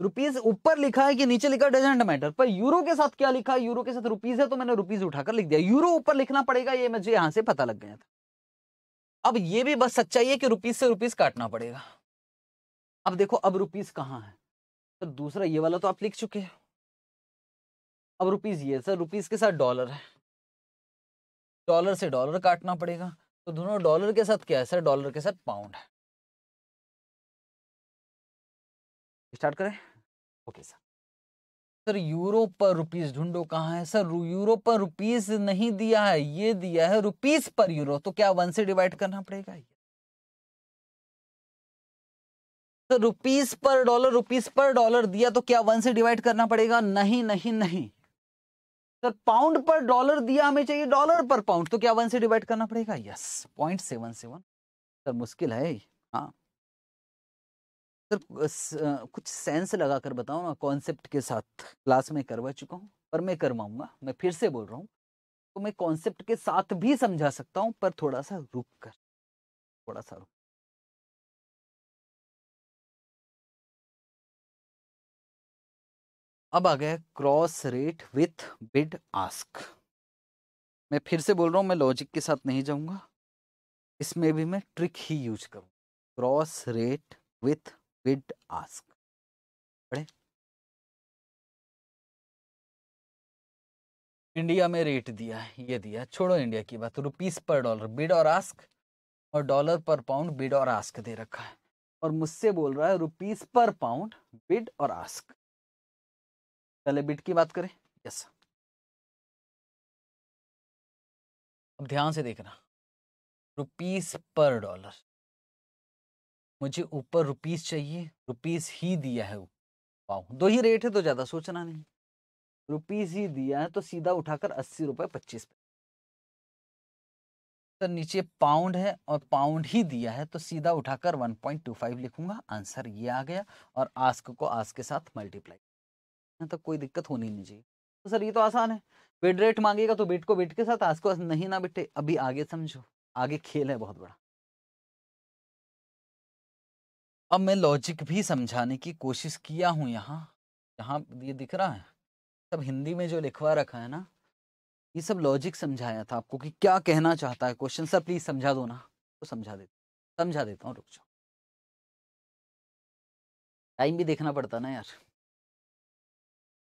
रुपीज़ ऊपर लिखा है कि नीचे लिखा डजेंट मैटर पर यूरो के साथ क्या लिखा है? यूरो के साथ रुपीज़ है तो मैंने रुपीज़ उठाकर लिख दिया। यूरो ऊपर लिखना पड़ेगा, ये मुझे यहाँ से पता लग गया था। अब ये भी बस सच्चाई है कि रुपीज़ से रुपीज़ काटना पड़ेगा। अब देखो, अब रुपीज़ कहाँ है? सर दूसरा, ये वाला तो आप लिख चुके हैं। अब रुपीज़ ये सर रुपीज़ के साथ डॉलर है। डॉलर से डॉलर काटना पड़ेगा। तो दोनों डॉलर के साथ क्या है सर डॉलर के साथ पाउंड है। स्टार्ट करें। Okay sir. सर यूरो पर रुपीस ढूंढो कहाँ है? सर यूरो पर रुपीस नहीं दिया है ये दिया है रुपीस पर यूरो तो क्या वन से डिवाइड करना पड़ेगा ये? तो रुपीस पर डॉलर रुपीस पर डॉलर दिया तो क्या वन से डिवाइड करना पड़ेगा? नहीं नहीं नहीं। सर पाउंड पर डॉलर दिया हमें चाहिए डॉलर पर पाउंड तो क्या वन से डिवाइड करना पड़ेगा? Yes point seven seven. Sir मुश्किल है। हाँ। सर कुछ सेंस लगा कर बताओ ना, कॉन्सेप्ट के साथ क्लास में करवा चुका हूँ, पर मैं करवाऊँगा, मैं फिर से बोल रहा हूँ तो मैं कॉन्सेप्ट के साथ भी समझा सकता हूँ, पर थोड़ा सा रुक कर थोड़ा सा रुक। अब आ गया cross rate with bid ask. मैं फिर से बोल रहा हूँ, मैं लॉजिक के साथ नहीं जाऊँगा, इसमें भी मैं ट्रिक ही यूज़ करूँ। Cross rate with bid ask पढ़े? इंडिया में रेट दिया ये दिया छोड़ो इंडिया की बात, रुपीस पर डॉलर बिड और आस्क और डॉलर पर पाउंड बिड और आस्क दे रखा है। और मुझसे बोल रहा है, रुपीस पर पाउंड बिड और आस्क पहले बिट की बात करें? यस अब ध्यान से देखना। रुपीस पर डॉलर मुझे ऊपर रुपीस चाहिए, रुपीस ही दिया है वाह, दो ही रेट है तो ज़्यादा सोचना नहीं। रुपीस ही दिया है तो सीधा उठाकर अस्सी रुपए पच्चीस सर नीचे पाउंड है और पाउंड ही दिया है तो सीधा उठाकर 1.25 लिखूँगा, आंसर ये आ गया और आस्क को आस्क के साथ मल्टीप्लाई। तक कोई दिक्कत होनी नहीं चाहिए। तो सर ये तो आसान है बिड रेट मांगेगा तो बिट को बिट के साथ, आस्क को नहीं ना बिटे, अभी आगे समझो, आगे खेल है बहुत बड़ा। अब मैं लॉजिक भी समझाने की कोशिश किया हूँ यहाँ। यहाँ ये दिख रहा है। सब हिंदी में जो लिखवा रखा है ना, ये सब लॉजिक समझाया था आपको कि क्या कहना चाहता है क्वेश्चन सर प्लीज़ समझा दो ना। तो समझा देता समझा देता हूँ, रुक जाओ। टाइम भी देखना पड़ता ना यार।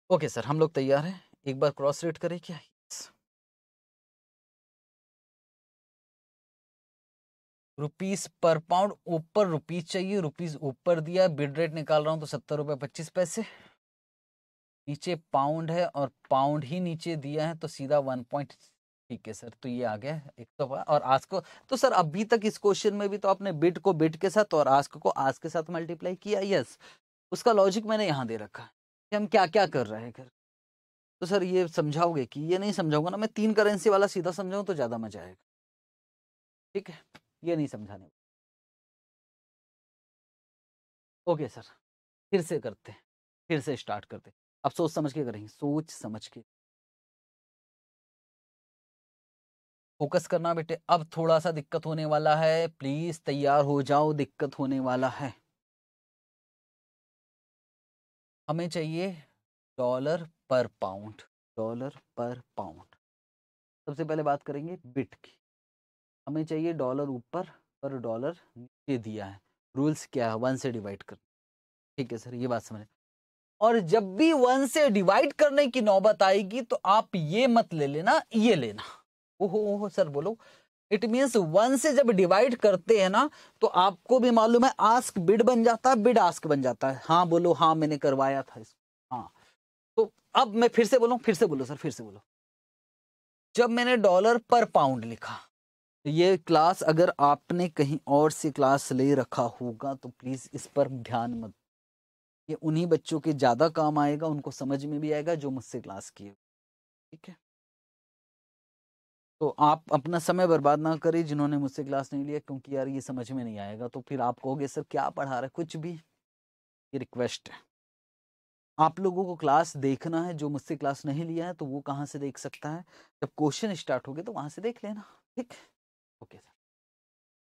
ओके सर, हम लोग तैयार हैं। एक बार क्रॉस रेट करें क्या? रुपीस पर पाउंड, ऊपर रुपीस चाहिए, रुपीस ऊपर दिया, बिड रेट निकाल रहा हूँ तो सत्तर रुपए पच्चीस पैसे। नीचे पाउंड है और पाउंड ही नीचे दिया है तो सीधा वन पॉइंट, ठीक है सर तो ये आ गया एक तो और आस्क को तो सर अभी तक इस क्वेश्चन में भी तो आपने बिट को बिट के साथ और आस्क को आज के साथ मल्टीप्लाई किया, यस। उसका लॉजिक मैंने यहाँ दे रखा है कि हम क्या क्या कर रहे हैं कर तो सर ये समझाओगे कि, ये नहीं समझाऊँगा ना, मैं तीन करेंसी वाला सीधा समझाऊँ तो ज़्यादा मज़ा आएगा। ठीक है? ये नहीं समझाने ओके सर, फिर से करते हैं, फिर से स्टार्ट करते हैं। अब सोच समझ के करेंगे, सोच समझ के। फोकस करना बेटे, अब थोड़ा सा दिक्कत होने वाला है, प्लीज़ तैयार हो जाओ, दिक्कत होने वाला है। हमें चाहिए डॉलर पर पाउंड, डॉलर पर पाउंड। सबसे पहले बात करेंगे बिट की। हमें चाहिए डॉलर ऊपर और डॉलर नीचे दिया है। रूल्स क्या है? वन से डिवाइड कर ठीक है सर ये बात समझ। और जब भी वन से डिवाइड करने की नौबत आएगी तो आप ये मत ले लेना, ये लेना। ओहो ओहो सर बोलो। इट मीन्स वन से जब डिवाइड करते हैं ना तो आपको भी मालूम है आस्क बिड बन जाता है बिड आस्क बन जाता है। हाँ बोलो हाँ मैंने करवाया था इसको। हाँ। तो अब मैं फिर से बोलूँ, फिर से बोलो सर फिर से बोलो। जब मैंने डॉलर पर पाउंड लिखा ये क्लास अगर आपने कहीं और से क्लास ले रखा होगा तो प्लीज़ इस पर ध्यान मत ये उन्हीं बच्चों के ज़्यादा काम आएगा, उनको समझ में भी आएगा, जो मुझसे क्लास किए ठीक है? तो आप अपना समय बर्बाद ना करें, जिन्होंने मुझसे क्लास नहीं लिया, क्योंकि यार ये समझ में नहीं आएगा तो फिर आप कहोगे, सर, क्या पढ़ा रहा कुछ भी। ये रिक्वेस्ट है। आप लोगों को क्लास देखना है, जो मुझसे क्लास नहीं लिया है तो वो कहाँ से देख सकता है? जब क्वेश्चन स्टार्ट हो गए तो वहाँ से देख लेना। ठीक? है ओके सर।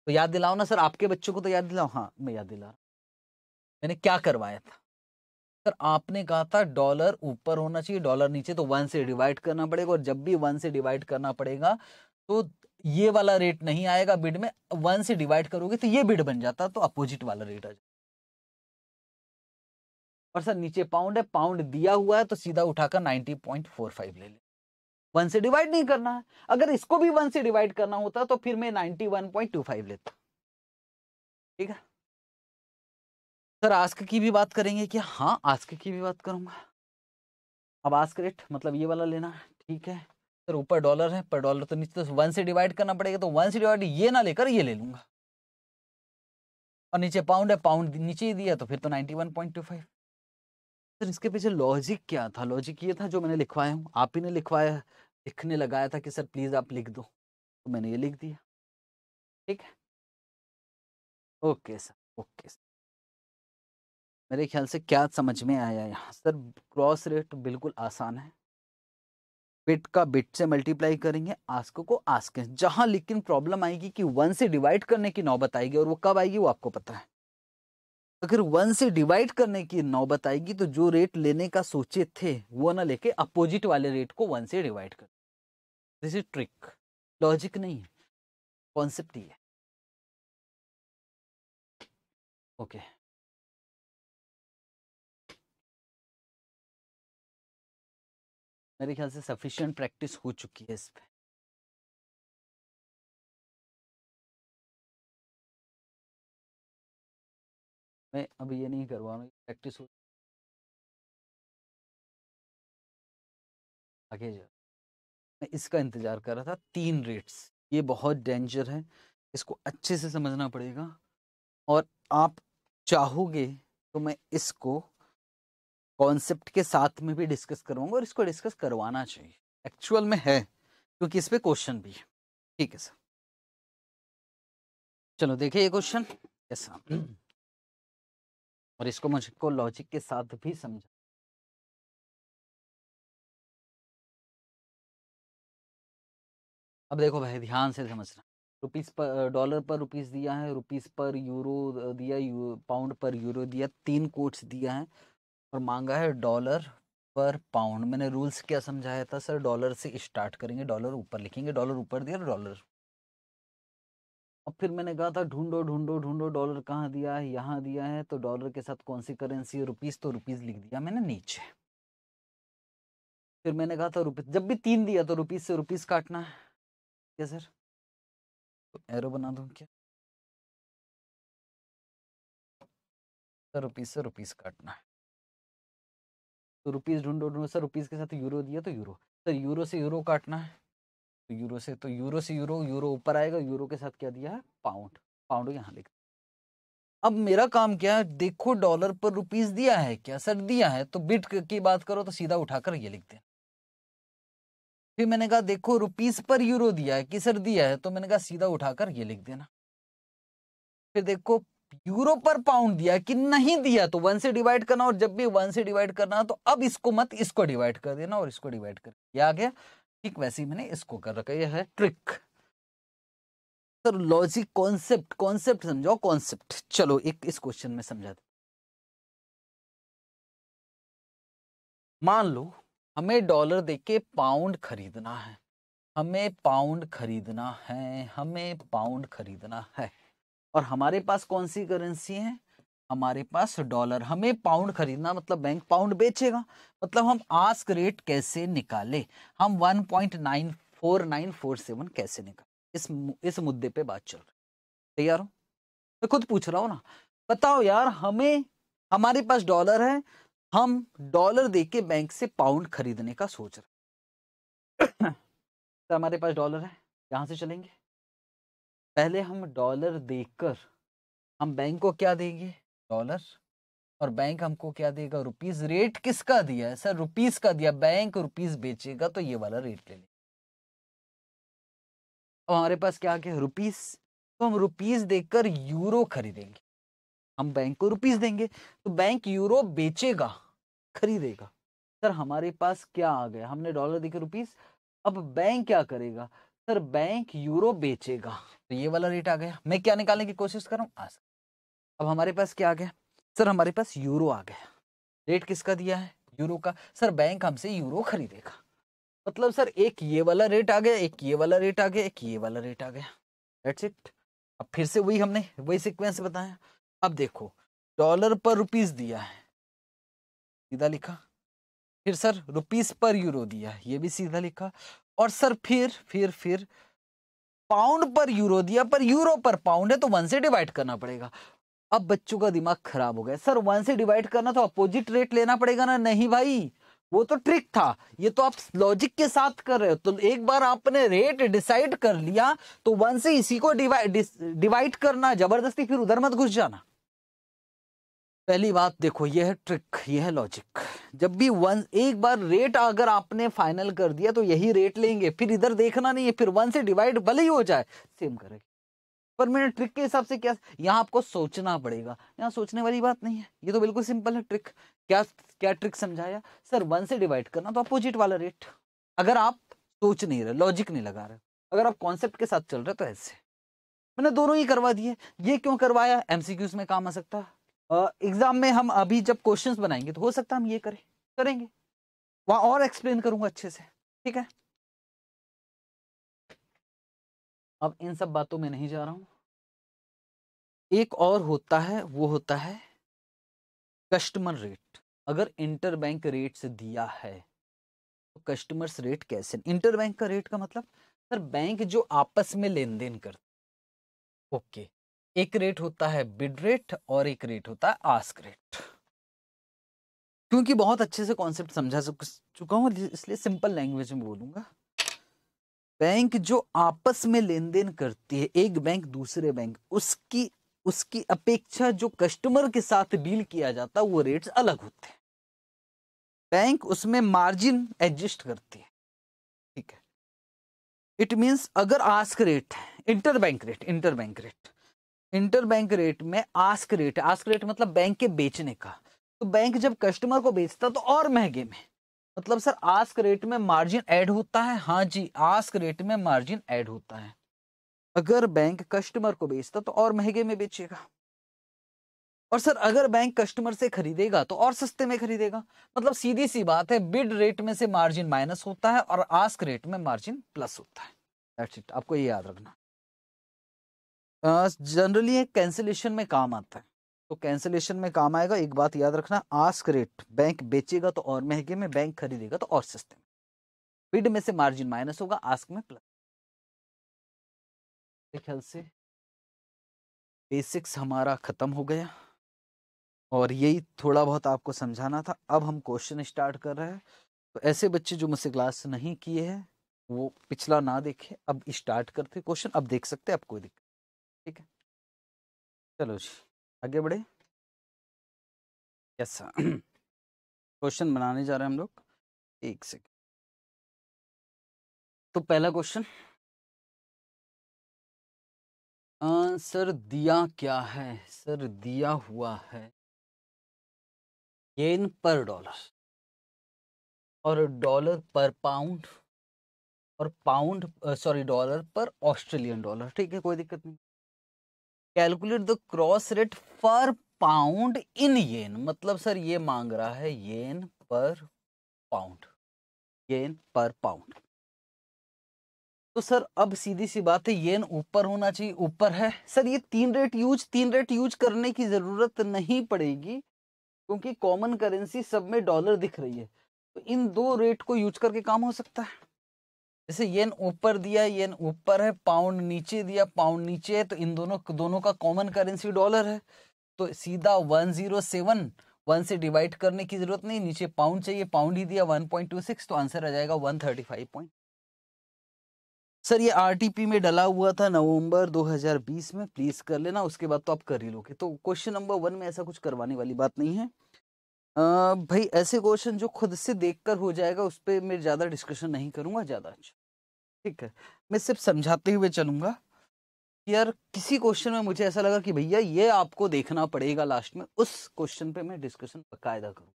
तो याद दिलाओ ना सर, आपके बच्चों को तो याद दिलाओ। हाँ मैं याद दिला रहा मैंने क्या करवाया था? सर, आपने कहा था डॉलर ऊपर होना चाहिए, डॉलर नीचे तो वन से डिवाइड करना पड़ेगा और जब भी वन से डिवाइड करना पड़ेगा तो ये वाला रेट नहीं आएगा बिड में, वन से डिवाइड करोगे तो ये बिड बन जाता तो अपोजिट वाला रेट आ जाता। और सर, नीचे पाउंड है, पाउंड दिया हुआ है तो सीधा उठाकर 90.45 ले ले। वन से डिवाइड नहीं करना है। अगर इसको भी वन से डिवाइड करना होता तो फिर मैं ninety one point two five लेता। ठीक है? सर, आस्क की भी बात करेंगे क्या? हाँ आस्क की भी बात करूँगा। अब आस्क रेट मतलब ये वाला लेना है। ठीक है? सर, ऊपर डॉलर है, पर डॉलर तो नीचे तो वन से डिवाइड करना पड़ेगा तो वन से डिवाइड ये ना लेकर ये ले लूँगा। और नीचे पाउंड है, पाउंड नीचे ही दिया तो फिर तो ninety one point two five. Sir, इसके पीछे लॉजिक क्या था? लॉजिक ये था जो मैंने लिखवाया हूँ। आप ही ने लिखवाया लिखने लगाया था कि, सर, प्लीज़ आप लिख दो। तो मैंने ये लिख दिया। ठीक है? Okay, sir. Okay, sir. मेरे ख्याल से क्या समझ में आया यहाँ? सर, क्रॉस रेट बिल्कुल आसान है। बिट का बिट से मल्टीप्लाई करेंगे, आस्क को आस्क। जहाँ लेकिन प्रॉब्लम आएगी कि वन से डिवाइड करने की नौबत आएगी और वो कब आएगी, वो आपको पता है। अगर वन से डिवाइड करने की नौबत आएगी तो जो रेट लेने का सोचे थे, वो ना लेके अपोजिट वाले रेट को वन से डिवाइड कर। दिस इज़ ट्रिक लॉजिक नहीं है. कॉन्सेप्ट ही है. Okay okay. मेरे ख्याल से सफिशिएंट प्रैक्टिस हो चुकी है इस पर मैं अभी ये नहीं करवा रहा प्रैक्टिस हो आगे जा मैं इसका इंतज़ार कर रहा था तीन रेट्स ये बहुत डेंजर है इसको अच्छे से समझना पड़ेगा। और आप चाहोगे तो मैं इसको कॉन्सेप्ट के साथ में भी डिस्कस करूँगा और इसको डिस्कस करवाना चाहिए। एक्चुअल में है क्योंकि इस पर क्वेश्चन भी है। ठीक है सर चलो देखिए ये क्वेश्चन ऐसा और इसको मुझको लॉजिक के साथ भी समझा अब देखो भाई ध्यान से समझना। रुपीस पर डॉलर पर रुपीस दिया है रुपीस पर यूरो दिया यू, पाउंड पर यूरो दिया तीन कोट्स दिया है और मांगा है डॉलर पर पाउंड। मैंने रूल्स क्या समझाया था सर? डॉलर से स्टार्ट करेंगे डॉलर ऊपर लिखेंगे डॉलर ऊपर दिया डॉलर। अब फिर मैंने कहा था ढूंढो ढूंढो ढूंढो डॉलर कहाँ दिया है यहाँ दिया है तो डॉलर के साथ कौन सी करेंसी है? रुपीस तो रुपीस लिख दिया मैंने नीचे। फिर मैंने कहा था रुपीस जब भी तीन दिया तो रुपीस से रुपीस काटना है। क्या सर? तो एरो बना दो क्या? सर, रुपीस से रुपीस काटना है। तो रुपीस ढूंढो ढूंढो। सर, रुपीस के साथ यूरो दिया तो यूरो। सर, यूरो से यूरो काटना है। तो यूरो से तो यूरो से यूरो यूरो ऊपर आएगा, यूरो के साथ क्या दिया है? पाउंड। पाउंड यहाँ लिख अब मेरा काम क्या है? देखो, डॉलर पर रुपीस दिया है क्या? सर, दिया है। तो बिट की बात करो तो सीधा उठाकर ये लिख दे। फिर मैंने कहा, देखो, रुपीस पर यूरो दिया है कि सर दिया है? तो मैंने कहा, सीधा उठाकर ये लिख देना। फिर देखो, यूरो पर पाउंड दिया कि नहीं दिया तो वन से डिवाइड करना और जब भी वन से डिवाइड करना तो अब इसको मत, इसको डिवाइड कर देना और इसको डिवाइड कर आ गया। ठीक वैसे ही मैंने इसको कर रखा यह है trick. Sir, logic concept concept समझाओ, कॉन्सेप्ट। चलो, एक इस क्वेश्चन में समझा दो मान लो हमें डॉलर देके पाउंड खरीदना है। हमें पाउंड खरीदना है, हमें पाउंड खरीदना है। और हमारे पास कौन सी करेंसी है? हमारे पास डॉलर। हमें पाउंड खरीदना मतलब बैंक पाउंड बेचेगा। मतलब हम आस्क रेट कैसे निकाले? हम 1.94947 कैसे निकाले? इस इस मुद्दे पे बात चल रही तैयार हो? मैं खुद पूछ रहा हूँ ना। बताओ यार, हमें, हमारे पास डॉलर है हम डॉलर देके बैंक से पाउंड खरीदने का सोच रहे तो हमारे पास डॉलर है, यहाँ से चलेंगे। पहले हम डॉलर देकर, हम बैंक को क्या देंगे? डॉलर। और बैंक हमको क्या देगा? रुपीज़ रेट किसका दिया है? सर रुपीज़ का दिया। बैंक रुपीज़ बेचेगा तो ये वाला रेट ले लेंगे। अब हमारे पास क्या क्या रुपीज़ तो हम रुपीज़ देकर यूरो खरीदेंगे। हम बैंक को रुपीज़ देंगे। तो बैंक यूरो बेचेगा। खरीदेगा। सर, हमारे पास क्या आ गया? हमने डॉलर देकर रुपीज़ अब बैंक क्या करेगा? सर, बैंक यूरो बेचेगा। तो ये वाला रेट आ गया। मैं क्या निकालने की कोशिश कर रहा हूँ? अब हमारे पास क्या आ गया? सर, हमारे पास यूरो आ गया। रेट किसका दिया है? यूरो का। सर, बैंक हमसे यूरो खरीदेगा। मतलब सर, एक ये वाला रेट आ गया, एक ये वाला रेट आ गया, एक ये वाला रेट आ गया। दैट्स इट अब फिर से वही हमने, वही सीक्वेंस बताया। अब देखो डॉलर पर रुपीस दिया है। सीधा लिखा। फिर सर रुपीस पर यूरो दिया, ये भी सीधा लिखा। और सर फिर फिर फिर पाउंड पर यूरो दिया, पर यूरो पर पाउंड है तो वन से डिवाइड करना पड़ेगा। अब बच्चों का दिमाग खराब हो गया। सर वन से डिवाइड करना तो अपोजिट रेट लेना पड़ेगा ना? नहीं भाई, वो तो ट्रिक था। ये तो आप लॉजिक के साथ कर रहे हो। तो एक बार आपने रेट डिसाइड कर लिया तो वन से इसी को डिवाइड करना, ज़बरदस्ती फिर उधर मत घुस जाना। पहली बात देखो ये है ट्रिक ये है लॉजिक जब भी वन एक बार रेट अगर आपने फाइनल कर दिया तो यही रेट लेंगे। फिर इधर देखना नहीं है, फिर वन से डिवाइड भले ही हो जाए सेम करेंगे। पर मैंने ट्रिक के हिसाब से क्या, यहाँ आपको सोचना पड़ेगा। यहाँ सोचने वाली बात नहीं है। ये तो बिल्कुल सिंपल है ट्रिक क्या क्या ट्रिक समझाया? सर वन से डिवाइड करना तो अपोजिट वाला रेट अगर आप सोच नहीं रहे लॉजिक नहीं लगा रहे, अगर आप कॉन्सेप्ट के साथ चल रहे तो ऐसे। मैंने दोनों ही करवा दिए। ये क्यों करवाया? एमसीक्यूज में काम आ सकता। है एग्ज़ाम में हम अभी जब क्वेश्चंस बनाएँगे तो हो सकता है हम ये करें, करेंगे। वहाँ और एक्सप्लेन करूँगा अच्छे से, ठीक है? अब इन सब बातों में नहीं जा रहा हूँ। एक और होता है, वो होता है कस्टमर रेट अगर इंटर बैंक रेट से दिया है तो कस्टमर्स रेट कैसे? इंटर बैंक का रेट का मतलब सर बैंक जो आपस में लेन देन करते ओके। एक रेट होता है बिड रेट और एक रेट होता है आस्क रेट क्योंकि बहुत अच्छे से कॉन्सेप्ट समझा चुका हूँ इसलिए सिंपल लैंग्वेज में बोलूँगा। बैंक जो आपस में लेन देन करती है, एक बैंक दूसरे बैंक उसकी उसकी अपेक्षा जो कस्टमर के साथ डील किया जाता है वो रेट्स अलग होते हैं। बैंक उसमें मार्जिन एडजस्ट करती है। ठीक है? इट मींस अगर ask rate inter bank rate inter bank rate inter bank rate में आस्क रेट आस्क रेट मतलब बैंक के बेचने का। तो बैंक जब कस्टमर को बेचता तो और महँगे में। मतलब सर, आस्क रेट में मार्जिन ऐड होता है? हाँ जी, आस्क रेट में मार्जिन ऐड होता है। अगर बैंक कस्टमर को बेचता तो और महँगे में बेचेगा। और सर, अगर बैंक कस्टमर से खरीदेगा तो और सस्ते में खरीदेगा। मतलब सीधी सी बात है, बिड रेट में से मार्जिन माइनस होता है और आस्क रेट में मार्जिन प्लस होता है। इट आपको ये याद रखना। जनरली uh, कैंसिलेशन में काम आता है। तो कैंसिलेशन में काम आएगा एक बात याद रखना आस्क रेट बैंक बेचेगा तो और महँगे में बैंक खरीदेगा तो और सस्ते में। बिड में से मार्जिन माइनस होगा आस्क में प्लस ख्याल से बेसिक्स हमारा खत्म हो गया। और यही थोड़ा बहुत आपको समझाना था। अब हम क्वेश्चन स्टार्ट कर रहे हैं। तो ऐसे बच्चे जो मुझसे क्लास नहीं किए हैं वो पिछला ना देखे अब स्टार्ट करते क्वेश्चन अब देख सकते हैं आप कोई दिक्कत ठीक है। चलो जी, आगे बढ़े। Yes sir. क्वेश्चन बनाने जा रहे हैं हम लोग। एक सेकेंड तो पहला क्वेश्चन। सर दिया क्या है? सर, दिया हुआ है येन पर डॉलर। और डॉलर पर पाउंड और पाउंड सॉरी, डॉलर पर ऑस्ट्रेलियन डॉलर। ठीक है, कोई दिक्कत नहीं। कैलकुलेट द क्रॉस रेट पर पाउंड इन येन। मतलब सर ये मांग रहा है येन पर पाउंड। येन पर पाउंड। तो सर अब सीधी सी बात है, येन ऊपर होना चाहिए, ऊपर है। सर ये तीन रेट यूज़ तीन रेट यूज़ करने की ज़रूरत नहीं पड़ेगी, क्योंकि कॉमन करेंसी सब में डॉलर दिख रही है। तो इन दो रेट को यूज़ करके काम हो सकता है। जैसे येन ऊपर दिया येन ऊपर है, पाउंड नीचे दिया, पाउंड नीचे है तो इन दोनों दोनों का कॉमन करेंसी डॉलर है। तो सीधा वन ज़ीरो सेवन, वन से डिवाइड करने की ज़रूरत नहीं, नीचे पाउंड चाहिए पाउंड ही दिया वन पॉइंट टू सिक्स तो आंसर आ जाएगा one thirty five point sir, ये आरटीपी में डला हुआ था नवंबर 2020 में प्लीज़ कर लेना, उसके बाद तो आप कर ही लोगे। तो क्वेश्चन नंबर वन में ऐसा कुछ करवाने वाली बात नहीं है। भाई ऐसे क्वेश्चन जो खुद से देखकर हो जाएगा, उस पर मैं ज़्यादा डिस्कशन नहीं करूँगा, ज़्यादा अच्छा। ठीक है, मैं सिर्फ़ समझाते हुए चलूँगा यार किसी क्वेश्चन में मुझे ऐसा लगा कि भैया ये आपको देखना पड़ेगा लास्ट में, उस क्वेश्चन पे मैं डिस्कशन बाकायदा करूँ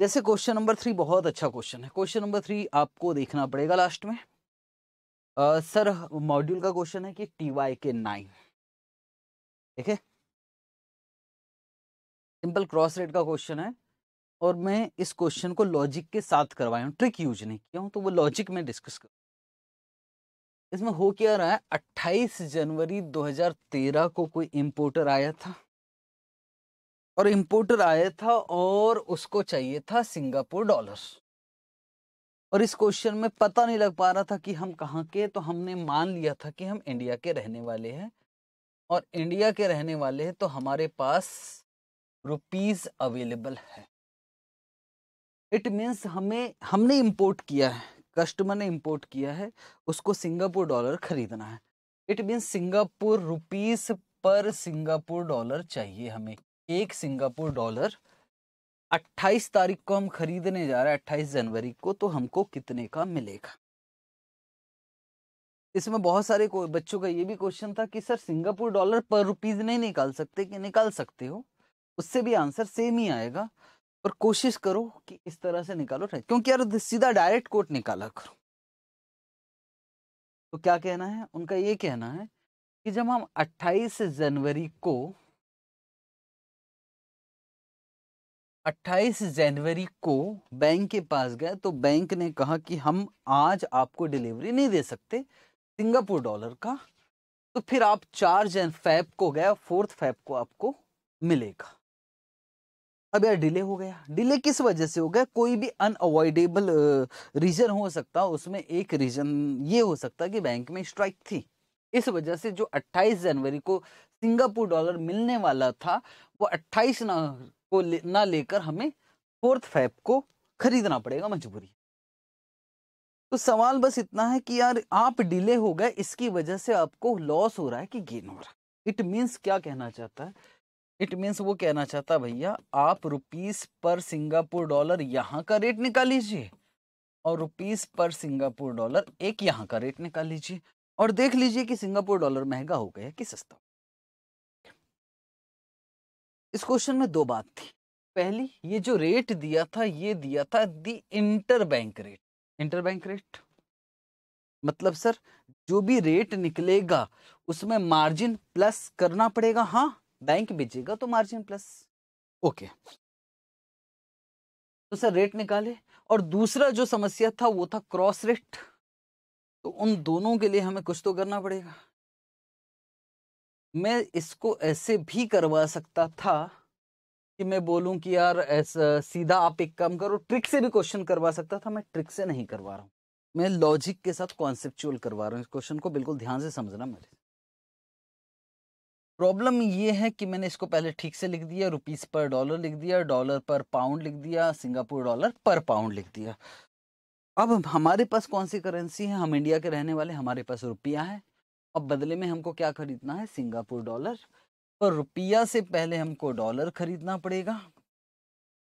जैसे क्वेश्चन नंबर थ्री बहुत अच्छा क्वेश्चन है। क्वेश्चन नंबर थ्री आपको देखना पड़ेगा लास्ट में। सर, मॉड्यूल का क्वेश्चन है कि टी वाई के नाइन। ठीक है? सिंपल क्रॉस रेट का क्वेश्चन है और मैं इस क्वेश्चन को लॉजिक के साथ करवाया हूँ, ट्रिक यूज़ नहीं किया हूँ तो वो लॉजिक में डिस्कस कर इसमें हो क्या रहा है 28 जनवरी 2013 को कोई इम्पोर्टर आया था। और इम्पोर्टर आया था और उसको चाहिए था सिंगापुर डॉलर और इस क्वेश्चन में पता नहीं लग पा रहा था कि हम कहाँ के तो हमने मान लिया था कि हम इंडिया के रहने वाले हैं। और इंडिया के रहने वाले हैं तो हमारे पास रुपीस अवेलेबल है। इट मीन्स हमें, हमने इंपोर्ट किया है कस्टमर ने इंपोर्ट किया है, उसको सिंगापुर डॉलर खरीदना है। इट मीन्स सिंगापुर रुपीस पर सिंगापुर डॉलर चाहिए हमें। एक सिंगापुर डॉलर 28 तारीख को हम खरीदने जा रहे हैं 28 जनवरी को तो हमको कितने का मिलेगा? इसमें बहुत सारे बच्चों का ये भी क्वेश्चन था कि, सर, सिंगापुर डॉलर पर रुपीज़ नहीं निकाल सकते कि निकाल सकते हो? उससे भी आंसर सेम ही आएगा। पर कोशिश करो कि इस तरह से निकालो क्योंकि यार सीधा डायरेक्ट कोट निकाला करो। तो क्या कहना है? उनका ये कहना है कि जब हम 28 जनवरी को 28 जनवरी को बैंक के पास गए तो बैंक ने कहा कि हम आज आपको डिलीवरी नहीं दे सकते, सिंगापुर डॉलर का। तो फिर आप चार जन, फैब को गया, फोर्थ फैब को आपको मिलेगा। अब यार डिले हो गया। डिले किस वजह से हो गया? कोई भी अनअवॉइडेबल रीजन हो सकता उसमें एक रीजन ये हो सकता कि बैंक में स्ट्राइक थी। इस वजह से जो 28 जनवरी को सिंगापुर डॉलर मिलने वाला था वो 28 ना को ले, ना लेकर हमें फोर्थ फैब को खरीदना पड़ेगा मजबूरी। तो सवाल बस इतना है कि यार आप डिले हो गए इसकी वजह से आपको लॉस हो रहा है कि गेन हो रहा है। इट मीन्स क्या कहना चाहता है? इट मीन्स वो कहना चाहता, भैया, आप रुपीस पर सिंगापुर डॉलर यहाँ का रेट निकाल लीजिए और रुपीस पर सिंगापुर डॉलर एक यहाँ का रेट निकाल लीजिए और देख लीजिए कि सिंगापुर डॉलर महँगा हो गया कि सस्ता? इस क्वेश्चन में दो बात थी। पहली, ये जो रेट दिया था, ये दिया था the inter bank rate. Inter bank rate? मतलब सर, जो भी रेट निकलेगा, उसमें मार्जिन प्लस करना पड़ेगा? हाँ बैंक बेचेगा तो मार्जिन प्लस? ओके। तो सर रेट निकाले और दूसरा जो समस्या था वो था क्रॉस रेट। तो उन दोनों के लिए हमें कुछ तो करना पड़ेगा। मैं इसको ऐसे भी करवा सकता था कि मैं बोलूँ कि यार ऐसा सीधा आप एक काम करो ट्रिक से भी क्वेश्चन करवा सकता था मैं ट्रिक से नहीं करवा रहा हूँ। मैं लॉजिक के साथ कॉन्सेप्चुअल करवा रहा हूँ इस क्वेश्चन को बिल्कुल ध्यान से समझना मेरे प्रॉब्लम ये है कि मैंने इसको पहले ठीक से लिख दिया, रुपीस पर डॉलर लिख दिया, डॉलर पर पाउंड लिख दिया, सिंगापुर डॉलर पर पाउंड लिख दिया। अब हमारे पास कौन सी करेंसी है? हम इंडिया के रहने वाले, हमारे पास रुपया है। अब बदले में हमको क्या खरीदना है? Singapore dollar. पर रुपया से पहले हमको डॉलर खरीदना पड़ेगा।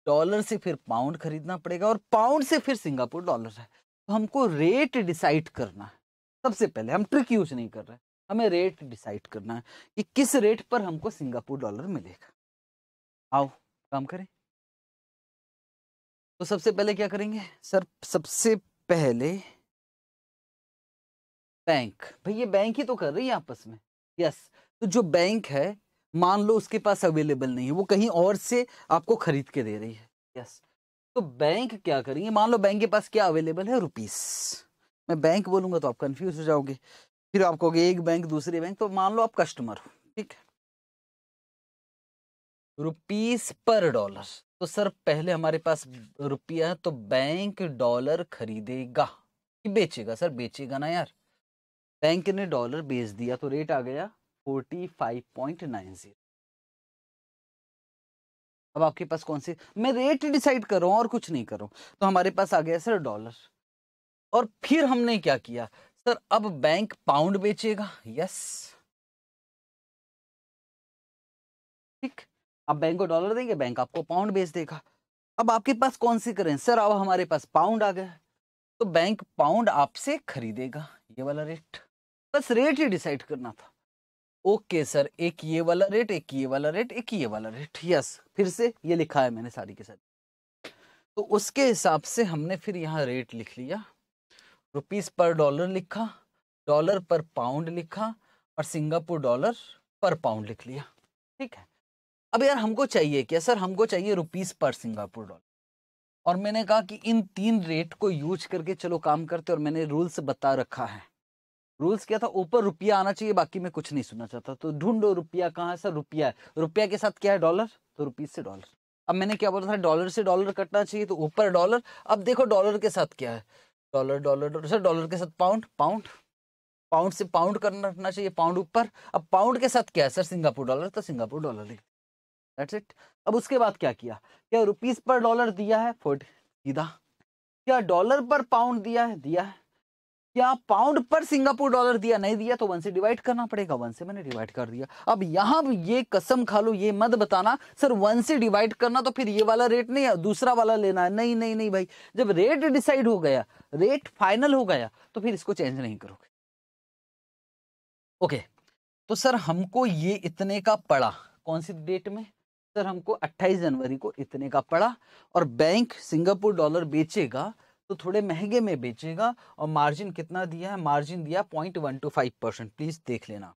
डॉलर से फिर पाउंड खरीदना पड़ेगा और पाउंड से फिर सिंगापुर डॉलर है। तो हमको रेट डिसाइड करना है। सबसे पहले हम ट्रिक यूज़ नहीं कर रहे। हमें रेट डिसाइड करना है कि किस रेट पर हमको सिंगापुर डॉलर मिलेगा। आओ, काम करें। तो सबसे पहले क्या करेंगे? सर, सबसे पहले बैंक भाई, ये बैंक ही तो कर रही है आपस में। यस तो जो बैंक है, मान लो उसके पास अवेलेबल नहीं है, वो कहीं और से आपको खरीद के दे रही है। यस तो बैंक क्या करेंगे? मान लो बैंक के पास क्या अवेलेबल है? रुपीस मैं बैंक बोलूँगा तो आप कंफ्यूज हो जाओगे। फिर आप कहोगे एक बैंक, दूसरे बैंक तो मान लो आप कस्टमर हो, ठीक है? रुपीस पर डॉलर तो सर पहले हमारे पास रुपया है तो बैंक डॉलर खरीदेगा, कि बेचेगा? सर बेचेगा ना यार। बैंक ने डॉलर बेच दिया तो रेट आ गया forty five point nine zero अब आपके पास कौन सी? मैं रेट डिसाइड कर रहा और कुछ नहीं कर रहा तो हमारे पास आ गया सर डॉलर और फिर हमने क्या किया? सर अब बैंक पाउंड बेचेगा? यस ठीक। अब बैंक को डॉलर देंगे, बैंक आपको पाउंड बेच देगा। अब आपके पास कौन सी करेंसी? सर, अब हमारे पास पाउंड आ गया तो बैंक पाउंड आपसे खरीदेगा, ये वाला रेट बस रेट ही डिसाइड करना था। ओके सर एक ये वाला रेट एक ये वाला रेट एक ये वाला रेट यस फिर से ये लिखा है मैंने सारी के साथ। तो उसके हिसाब से हमने फिर यहाँ रेट लिख लिया। रुपीस पर डॉलर लिखा डॉलर पर पाउंड लिखा और सिंगापुर डॉलर पर पाउंड लिख लिया। ठीक है? अब यार हमको चाहिए क्या? सर हमको चाहिए रुपीस पर सिंगापुर डॉलर और मैंने कहा कि इन तीन रेट को यूज़ करके चलो काम करते और मैंने रूल्स बता रखा है। रूल्स क्या था? ऊपर रुपया आना चाहिए, बाकी मैं कुछ नहीं सुनना चाहता। तो ढूंढो रुपया कहाँ है सर? रुपया है। रुपया के साथ क्या है? डॉलर तो रुपीज़ से डॉलर अब मैंने क्या बोला था? डॉलर से डॉलर कटना चाहिए तो ऊपर डॉलर अब देखो डॉलर के साथ क्या है। Dollar dollar dollar, sir, dollar के साथ पाउंड पाउंड पाउंड से पाउंड करना, रखना चाहिए पाउंड ऊपर। अब पाउंड के साथ क्या है, सर? सिंगापुर डॉलर तो सिंगापुर डॉलर लिख अब उसके बाद क्या किया? क्या रुपीज़ पर डॉलर दिया है? फोर्टी सीधा। क्या डॉलर पर पाउंड दिया है? दिया है। क्या पाउंड पर सिंगापुर डॉलर दिया, नहीं दिया तो वन से डिवाइड करना पड़ेगा। वन से मैंने डिवाइड कर दिया। अब यहाँ ये कसम खा लो, ये मत बताना। सर वन से डिवाइड करना तो फिर ये वाला रेट नहीं है, दूसरा वाला लेना है। नहीं नहीं नहीं भाई। जब रेट डिसाइड हो गया रेट फाइनल हो गया तो फिर इसको चेंज नहीं करोगे। ओके तो सर, हमको ये इतने का पड़ा कौन सी डेट में? सर, हमको 28 जनवरी को इतने का पड़ा और बैंक सिंगापुर डॉलर बेचेगा तो थोड़े महँगे में बेचेगा और मार्जिन कितना दिया है? मार्जिन दिया point one two five percent please देख लेना।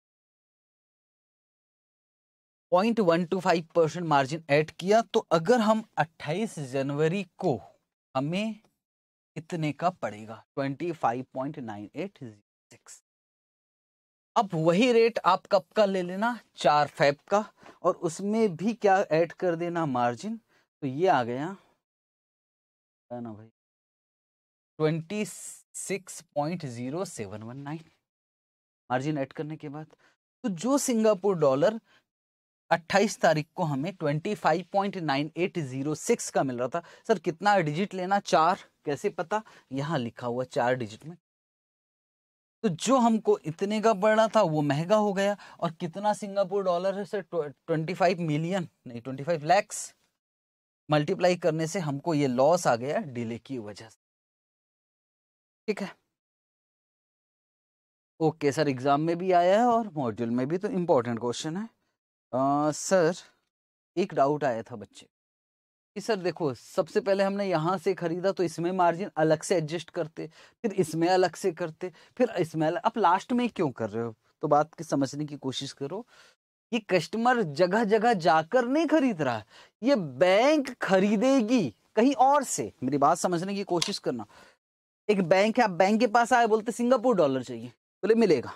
Point one two five percent margin add किया तो अगर हम 28 जनवरी को हमें कितने का पड़ेगा? 25.9806 अब वही रेट आप कब का ले लेना? चार फैब का। और उसमें भी क्या ऐड कर देना मार्जिन? तो ये आ गया। ना भाई? Twenty six point zero seven one nine margin add करने के बाद तो जो सिंगापुर डॉलर 28 तारीख को हमें 25.9806 का मिल रहा था। सर, कितना डिजिट लेना? चार, कैसे पता? यहाँ लिखा हुआ चार डिजिट में। तो जो हमको इतने का पड़ रहा था, वो महँगा हो गया। और कितना सिंगापुर डॉलर है सर? 25 मिलियन नहीं 25 लैक्स मल्टीप्लाई करने से हमको ये लॉस आ गया डिले की वजह से। ठीक है। ओके सर एग्ज़ाम में भी आया है और मॉड्यूल में भी तो इम्पोर्टेंट क्वेश्चन है। आ, सर एक डाउट आया था बच्चे कि सर देखो सबसे पहले हमने यहाँ से खरीदा तो इसमें मार्जिन अलग से एडजस्ट करते फिर इसमें अलग से करते फिर इसमें अलग अब लास्ट में क्यों कर रहे हो? तो बात की समझने की कोशिश करो ये कस्टमर जगह जगह जाकर नहीं खरीद रहा ये बैंक खरीदेगी कहीं और से? मेरी बात समझने की कोशिश करना। एक बैंक है, आप बैंक के पास आए, बोलते सिंगापुर डॉलर चाहिए, बोले मिलेगा।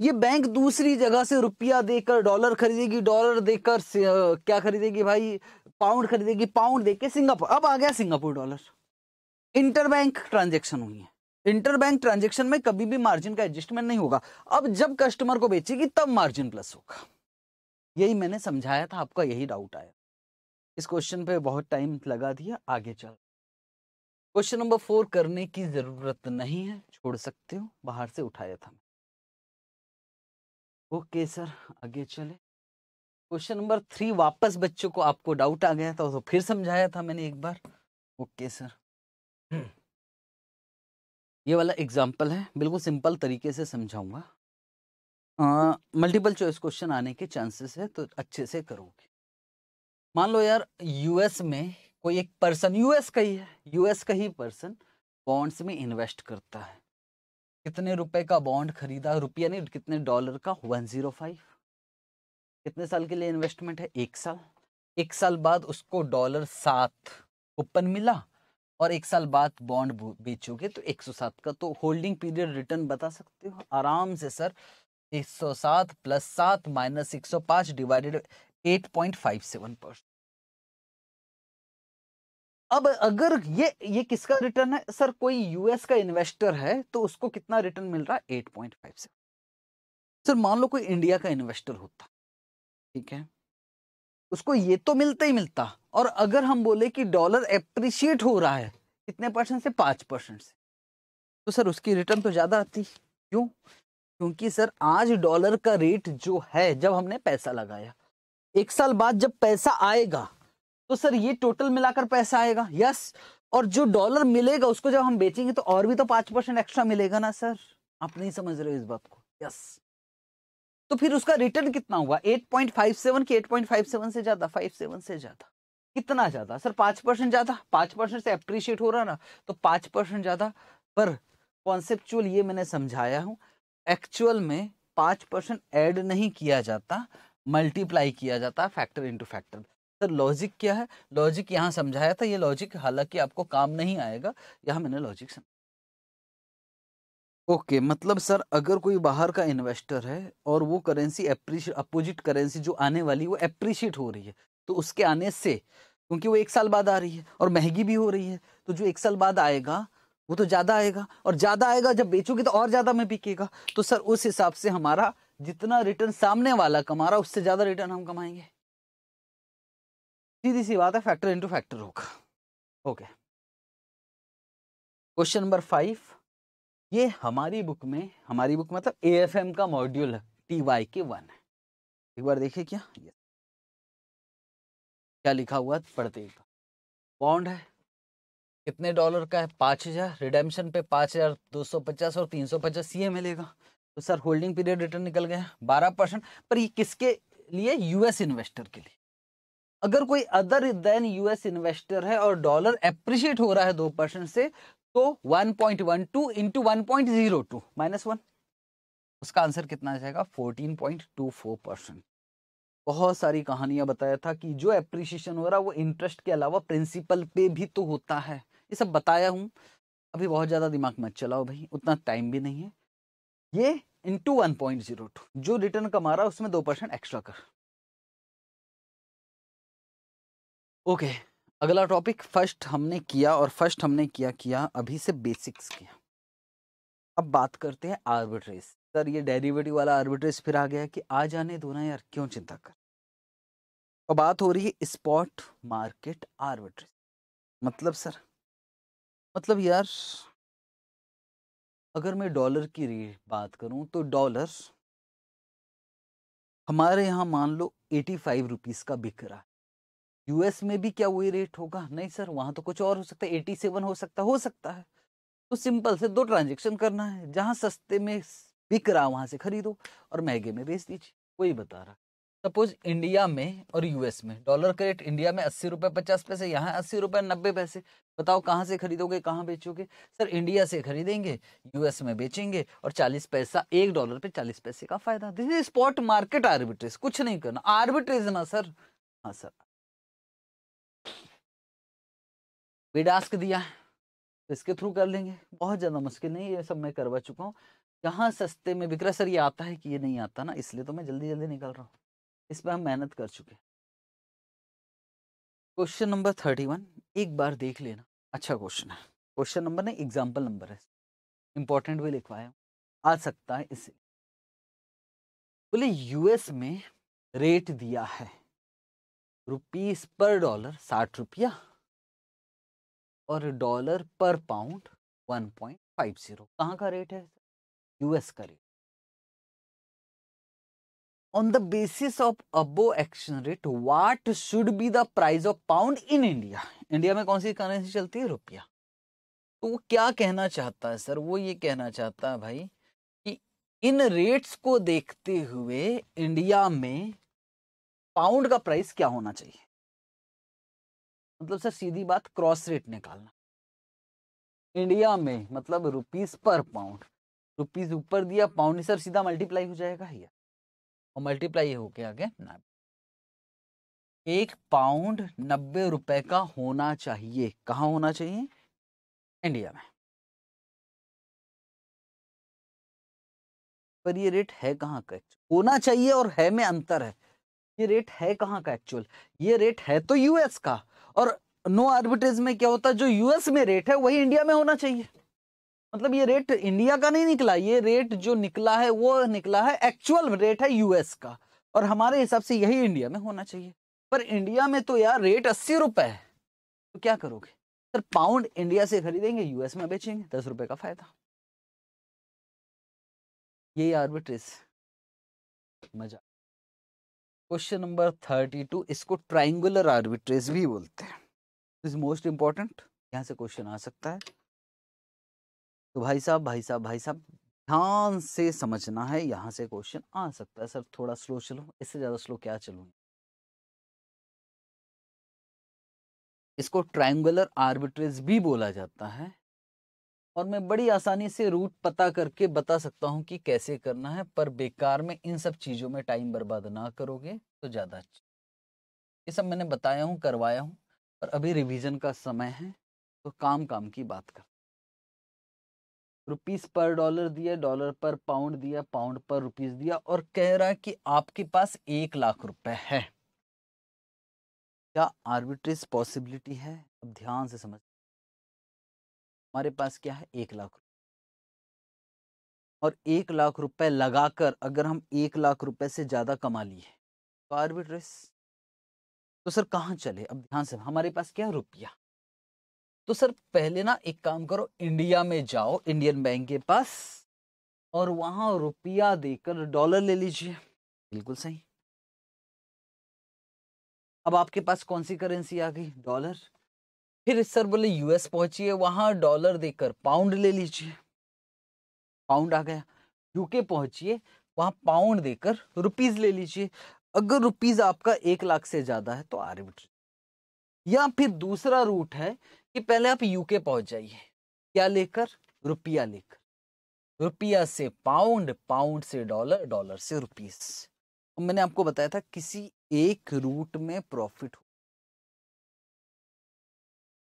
ये बैंक दूसरी जगह से रुपया देकर डॉलर खरीदेगी डॉलर देकर क्या खरीदेगी भाई? पाउंड खरीदेगी पाउंड देके सिंगापुर, अब आ गया Singapore dollar inter bank transaction हुई है। इंटर बैंक ट्रांजेक्शन में कभी भी मार्जिन का एडजस्टमेंट नहीं होगा। अब जब कस्टमर को बेचेगी, तब मार्जिन प्लस होगा। यही मैंने समझाया था, आपका यही डाउट आया। इस क्वेश्चन पे बहुत टाइम लगा दिया, आगे चल। क्वेश्चन नंबर फोर करने की ज़रूरत नहीं है छोड़ सकते हो बाहर से उठाया था ओके सर आगे चले। क्वेश्चन नंबर थ्री वापस बच्चों को आपको डाउट आ गया था तो फिर समझाया था मैंने एक बार। Okay sir. ये वाला एग्ज़ाम्पल है बिल्कुल सिंपल तरीके से समझाऊँगा। मल्टीपल चॉइस क्वेश्चन आने के चांसेस है तो अच्छे से करोगे। मान लो यार यूएस में कोई एक पर्सन, यूएस का ही है, यूएस का ही पर्सन बॉन्ड्स में इन्वेस्ट करता है। कितने रुपए का बॉन्ड खरीदा, रुपया नहीं, कितने डॉलर का? One zero five. कितने साल के लिए इन्वेस्टमेंट है? एक साल। एक साल बाद उसको डॉलर सात ओपन मिला और एक साल बाद बॉन्ड बेचोगे तो 107 का। तो होल्डिंग पीरियड रिटर्न बता सकते हो? आराम से सर 107 प्लस सात माइनस एक सौ पाँच divided eight point five seven percent. अब अगर ये ये किसका रिटर्न है? सर, कोई यूएस का इन्वेस्टर है तो उसको कितना रिटर्न मिल रहा? है एट पॉइंट फाइव से। सर, मान लो कोई इंडिया का इन्वेस्टर होता, ठीक है? उसको ये तो मिलता ही मिलता। और अगर हम बोले कि डॉलर एप्रिशिएट हो रहा है, कितने परसेंट से? पाँच परसेंट से। तो सर, उसकी रिटर्न तो ज़्यादा आती। क्यों? क्योंकि सर, आज डॉलर का रेट जो है, जब हमने पैसा लगाया, एक साल बाद जब पैसा आएगा तो सर ये टोटल मिलाकर पैसा आएगा? यस और जो डॉलर मिलेगा, उसको जब हम बेचेंगे तो और भी तो पाँच परसेंट एक्स्ट्रा मिलेगा ना, सर? आप नहीं समझ रहे हो इस बात को। यस तो फिर उसका रिटर्न कितना हुआ? 8.57 के 8.57 से ज़्यादा? 57 से ज़्यादा। कितना ज़्यादा? सर पाँच परसेंट ज़्यादा? पाँच परसेंट से अप्रिशिएट हो रहा ना तो पाँच परसेंट ज़्यादा। पर कॉन्सेप्चुअल ये मैंने समझाया हूँ एक्चुअल में पाँच परसेंट ऐड नहीं किया जाता मल्टीप्लाई किया जाता फैक्टर इंटू फैक्टर लॉजिक क्या है? लॉजिक यहाँ समझाया था ये लॉजिक हालाँकि आपको काम नहीं आएगा यहाँ मैंने लॉजिक समझा ओके okay, मतलब सर अगर कोई बाहर का इन्वेस्टर है और वो करेंसी अपोजिट करेंसी जो आने वाली वो अप्रिशिएट हो रही है तो उसके आने से क्योंकि वो एक साल बाद आ रही है और महँगी भी हो रही है तो जो एक साल बाद आएगा वो तो ज़्यादा आएगा और ज़्यादा आएगा जब बेचोगे तो और ज़्यादा में बिकेगा तो सर उस हिसाब से हमारा जितना रिटर्न सामने वाला कमा रहा उससे ज़्यादा रिटर्न हम कमाएँगे। सीधी सी बात है फैक्टर इंटू फैक्टर होगा। ओके क्वेश्चन नंबर फाइव ये हमारी बुक में, हमारी बुक मतलब ए एफ़ एम का मॉड्यूल है टी वाई के वन है। एक बार देखिए क्या? ये क्या लिखा हुआ है? पढ़ते एक बॉन्ड है। कितने डॉलर का है? पाँच हज़ार। रिडेम्शन पे पाँच हज़ार, दो सौ पचास और तीन सौ पचास सी मिलेगा। तो सर होल्डिंग पीरियड रिटर्न निकल गया। बारह परसेंट पर ये किसके लिए? यूएस इन्वेस्टर के लिए। अगर कोई अदर देन यूएस इन्वेस्टर है और डॉलर अप्रिशिएट हो रहा है दो परसेंट से तो 1.12 point one two into one point zero two minus one उसका आंसर कितना आ जाएगा? 14.24 परसेंट बहुत सारी कहानियाँ बताया था कि जो एप्रिसिएशन हो रहा है, वो इंटरेस्ट के अलावा प्रिंसिपल पे भी तो होता है। ये सब बताया हूँ। अभी बहुत ज़्यादा दिमाग मत चलाओ भाई, उतना टाइम भी नहीं है। ये into one point zero two जो रिटर्न कमा रहा है, उसमें दो परसेंट एक्स्ट्रा कर। ओके, अगला टॉपिक फ़र्स्ट हमने किया और फ़र्स्ट हमने किया किया अभी से बेसिक्स किया अब बात करते हैं आर्बिट्रेज सर, ये डेरिवेटिव वाला आर्बिट्रेज फिर आ गया कि आ जाने दो ना यार, क्यों चिंता कर? और बात हो रही है स्पॉट मार्केट आर्बिट्रेज मतलब सर मतलब यार, अगर मैं डॉलर की बात करूँ तो डॉलर हमारे यहाँ मान लो एटी फाइव रुपीज़ का बिक रहा है। यूएस में भी क्या वही रेट होगा? नहीं सर, वहाँ तो कुछ और हो सकता है, एटी सेवन हो सकता हो सकता है। तो सिंपल से दो ट्रांजेक्शन करना है, जहाँ सस्ते में बिक रहा वहाँ से खरीदो और महँगे में बेच दीजिए कोई बता रहा। सपोज़ इंडिया में और यूएस में, डॉलर का रेट इंडिया में अस्सी रुपए पचास पैसे, यहाँ अस्सी रुपए नब्बे पैसे। बताओ कहाँ से खरीदोगे, कहाँ बेचोगे? सर, इंडिया से खरीदेंगे, यूएस में बेचेंगे और चालीस पैसा, एक डॉलर पे चालीस पैसे का फ़ायदा। This is spot market arbitrage कुछ नहीं करना। आर्बिट्रेज ना सर। हाँ सर। विडास्क दिया है तो इसके थ्रू कर लेंगे। बहुत ज़्यादा मुश्किल नहीं ये सब मैं करवा चुका हूँ। जहाँ सस्ते में बिक रहा सर, ये आता है कि ये नहीं आता ना, इसलिए तो मैं जल्दी जल्दी निकल रहा हूँ। इस पर हम मेहनत कर चुके क्वेश्चन नंबर थर्टी वन एक बार देख लेना। अच्छा क्वेश्चन है। क्वेश्चन नंबर नहीं एग्ज़ाम्पल नंबर है। इंपॉर्टेंट भी लिखवाया आ सकता है इसे। बोले यूएस में रेट दिया है। रुपीस पर डॉलर साठ रुपया। और डॉलर पर पाउंड 1.50 कहाँ का रेट है? यूएस का rate. On the basis of above action rate, what should be the price of pound in india? India में कौन सी करेंसी चलती है? रुपया। तो वो क्या कहना चाहता है, सर? वो ये कहना चाहता है भाई कि इन रेट्स को देखते हुए इंडिया में पाउंड का प्राइस क्या होना चाहिए? मतलब सर सीधी बात क्रॉस रेट निकालना। इंडिया में मतलब रुपीस पर पाउंड, रुपीस ऊपर दिया, पाउंड सर सीधा मल्टीप्लाई हो जाएगा ये और मल्टीप्लाई हो के आगे ना। एक पाउंड नब्बे रुपए का होना चाहिए। कहा होना चाहिए? इंडिया में। पर ये रेट है कहाँ का होना चाहिए और है में अंतर है। ये रेट है कहाँ का एक्चुअल ये रेट है तो यूएस का। और नो आर्बिट्रेज में क्या होता है, जो यूएस में रेट है, वही इंडिया में होना चाहिए। मतलब ये रेट इंडिया का नहीं निकला, ये रेट जो निकला है, वो निकला है एक्चुअल रेट है यूएस का। और हमारे हिसाब से यही इंडिया में होना चाहिए। पर इंडिया में तो यार रेट अस्सी रुपए है। तो क्या करोगे? सर पाउंड इंडिया से खरीदेंगे यूएस में बेचेंगे, दस रुपए का फ़ायदा। यही आर्बिट्रेज मज़ा। क्वेश्चन नंबर थर्टी टू, इसको ट्राइंगुलर आर्बिट्रेज भी बोलते हैं। इज़ मोस्ट इंपॉर्टेंट यहाँ से क्वेश्चन आ सकता है। तो भाई साहब भाई साहब भाई साहब, ध्यान से समझना है, यहाँ से क्वेश्चन आ सकता है। सर, थोड़ा स्लो चलो, इससे ज़्यादा स्लो क्या चलूँ इसको ट्राइंगुलर आर्बिट्रेज भी बोला जाता है। और मैं बड़ी आसानी से रूट पता करके बता सकता हूँ कि कैसे करना है, पर बेकार में इन सब चीज़ों में टाइम बर्बाद ना करोगे तो ज़्यादा अच्छा। ये सब मैंने बताया हूँ, करवाया हूँ और अभी रिवीजन का समय है तो काम काम की बात कर। रुपीस पर डॉलर दिया, डॉलर पर पाउंड दिया, पाउंड पर रुपीस दिया और कह रहा है कि आपके पास एक लाख रुपए है। क्या आर्बिट्रेज पॉसिबिलिटी है? अब ध्यान से समझ हमारे पास क्या है? एक लाख और एक लाख रुपए लगाकर अगर हम एक लाख रुपए से ज़्यादा कमा लिए तो आर्बिट्रेज तो सर कहाँ चले? अब ध्यान से, हमारे पास क्या रुपया? तो सर पहले ना एक काम करो, इंडिया में जाओ, इंडियन बैंक के पास और वहाँ रुपया देकर डॉलर ले लीजिए। बिल्कुल सही। अब आपके पास कौन सी करेंसी आ गई? डॉलर। फिर सर बोले यूएस पहुंचिए, वहाँ डॉलर देकर पाउंड ले लीजिए। पाउंड आ गया। यूके पहुंचिए, वहाँ पाउंड देकर रुपीज़ ले लीजिए। अगर रुपीज़ आपका एक लाख से ज़्यादा है तो आर्बिट्री या फिर दूसरा रूट है कि पहले आप यूके पहुँच जाइए। क्या लेकर? रुपया लेकर। रुपया से पाउंड पाउंड से डॉलर डॉलर से रुपीस तो मैंने आपको बताया था, किसी एक रूट में प्रॉफिट हो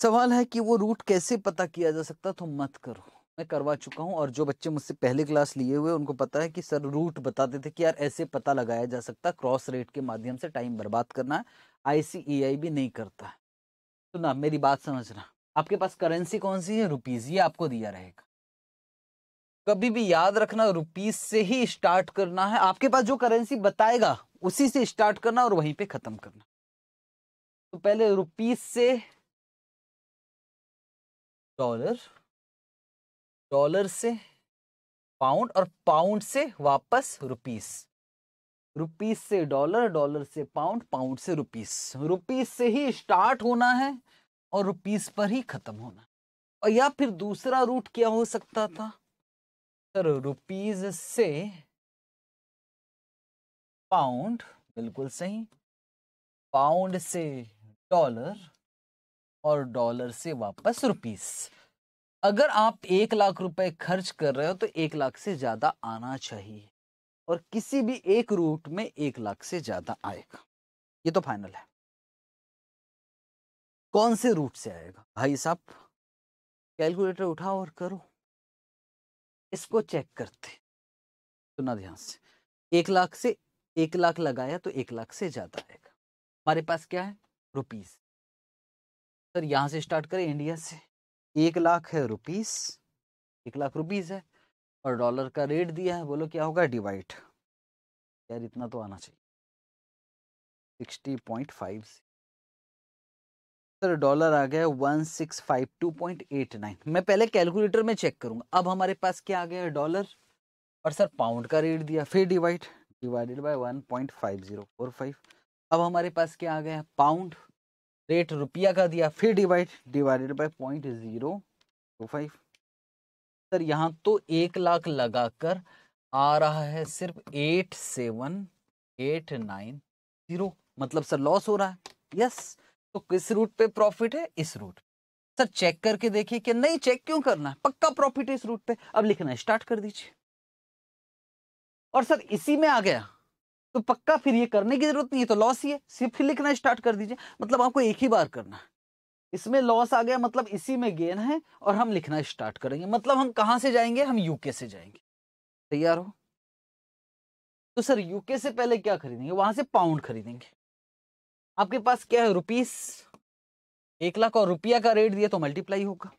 सवाल है कि वो रूट कैसे पता किया जा सकता तो मत करो। मैं करवा चुका हूँ और जो बच्चे मुझसे पहले क्लास लिए हुए, उनको पता है कि सर रूट बताते थे कि यार ऐसे पता लगाया जा सकता, क्रॉस रेट के माध्यम से टाइम बर्बाद करना है आईसीईआई भी नहीं करता। है तो ना, मेरी बात समझना, आपके पास करेंसी कौन सी है? रुपीज़ ये आपको दिया रहेगा। कभी भी याद रखना रुपीज़ से ही स्टार्ट करना है। आपके पास जो करेंसी बताएगा, उसी से स्टार्ट करना और वहीं पे खत्म करना। तो पहले रुपीज़ से डॉलर डॉलर से पाउंड और पाउंड से वापस रुपीस। रुपीस से डॉलर डॉलर से पाउंड पाउंड से रुपीस। रुपीस से ही स्टार्ट होना है और रुपीस पर ही खत्म होना और या फिर दूसरा रूट क्या हो सकता था? सर रुपीज़ से पाउंड, बिल्कुल सही, पाउंड से डॉलर और डॉलर से वापस रुपीस। अगर आप एक लाख रुपए खर्च कर रहे हो तो एक लाख से ज़्यादा आना चाहिए और किसी भी एक रूट में एक लाख से ज़्यादा आएगा। ये तो फाइनल है। कौन से रूट से आएगा? भाई साहब, कैलकुलेटर उठाओ और करो। इसको चेक करते। सुना ध्यान से। एक लाख से एक लाख लगाया तो एक लाख से ज़्यादा आएगा। हमारे पास क्या है? रुपीस। सर, यहाँ से स्टार्ट करें इंडिया से। एक लाख है रुपीस, एक लाख रुपीस है और डॉलर का रेट दिया है, बोलो क्या होगा? डिवाइड। यार, इतना तो आना चाहिए। Sixty point five sir, dollar आ गया one six five two point eight nine. मैं पहले कैलकुलेटर में चेक करूँगा। अब हमारे पास क्या आ गया डॉलर। और सर, पाउंड का रेट दिया, फिर divide. Divided by one point five zero four five. अब हमारे पास क्या आ गया पाउंड। रेट रुपया का दिया, फिर divide divided by point zero two five sir, यहाँ तो एक लाख लगाकर आ रहा है सिर्फ़ eight seven eight nine zero मतलब सर लॉस हो रहा है। यस तो किस रूट पे प्रॉफिट है? इस रूट सर चेक करके देखिए कि नहीं चेक क्यों करना है? पक्का प्रॉफिट है इस रूट पे। अब लिखना स्टार्ट कर दीजिए। और सर, इसी में आ गया। तो पक्का फिर ये करने की ज़रूरत नहीं है तो लॉस ही है। सिर्फ़ फिर लिखना स्टार्ट कर दीजिए। मतलब आपको एक ही बार करना। है इसमें लॉस आ गया मतलब इसी में गेन है और हम लिखना स्टार्ट करेंगे। मतलब हम कहाँ से जाएँगे? हम यूके से जाएँगे। तैयार हो? तो सर यूके से पहले क्या खरीदेंगे? वहाँ से पाउंड खरीदेंगे। आपके पास क्या है? रुपीस एक लाख और रुपया का रेट दिया तो मल्टीप्लाई होगा।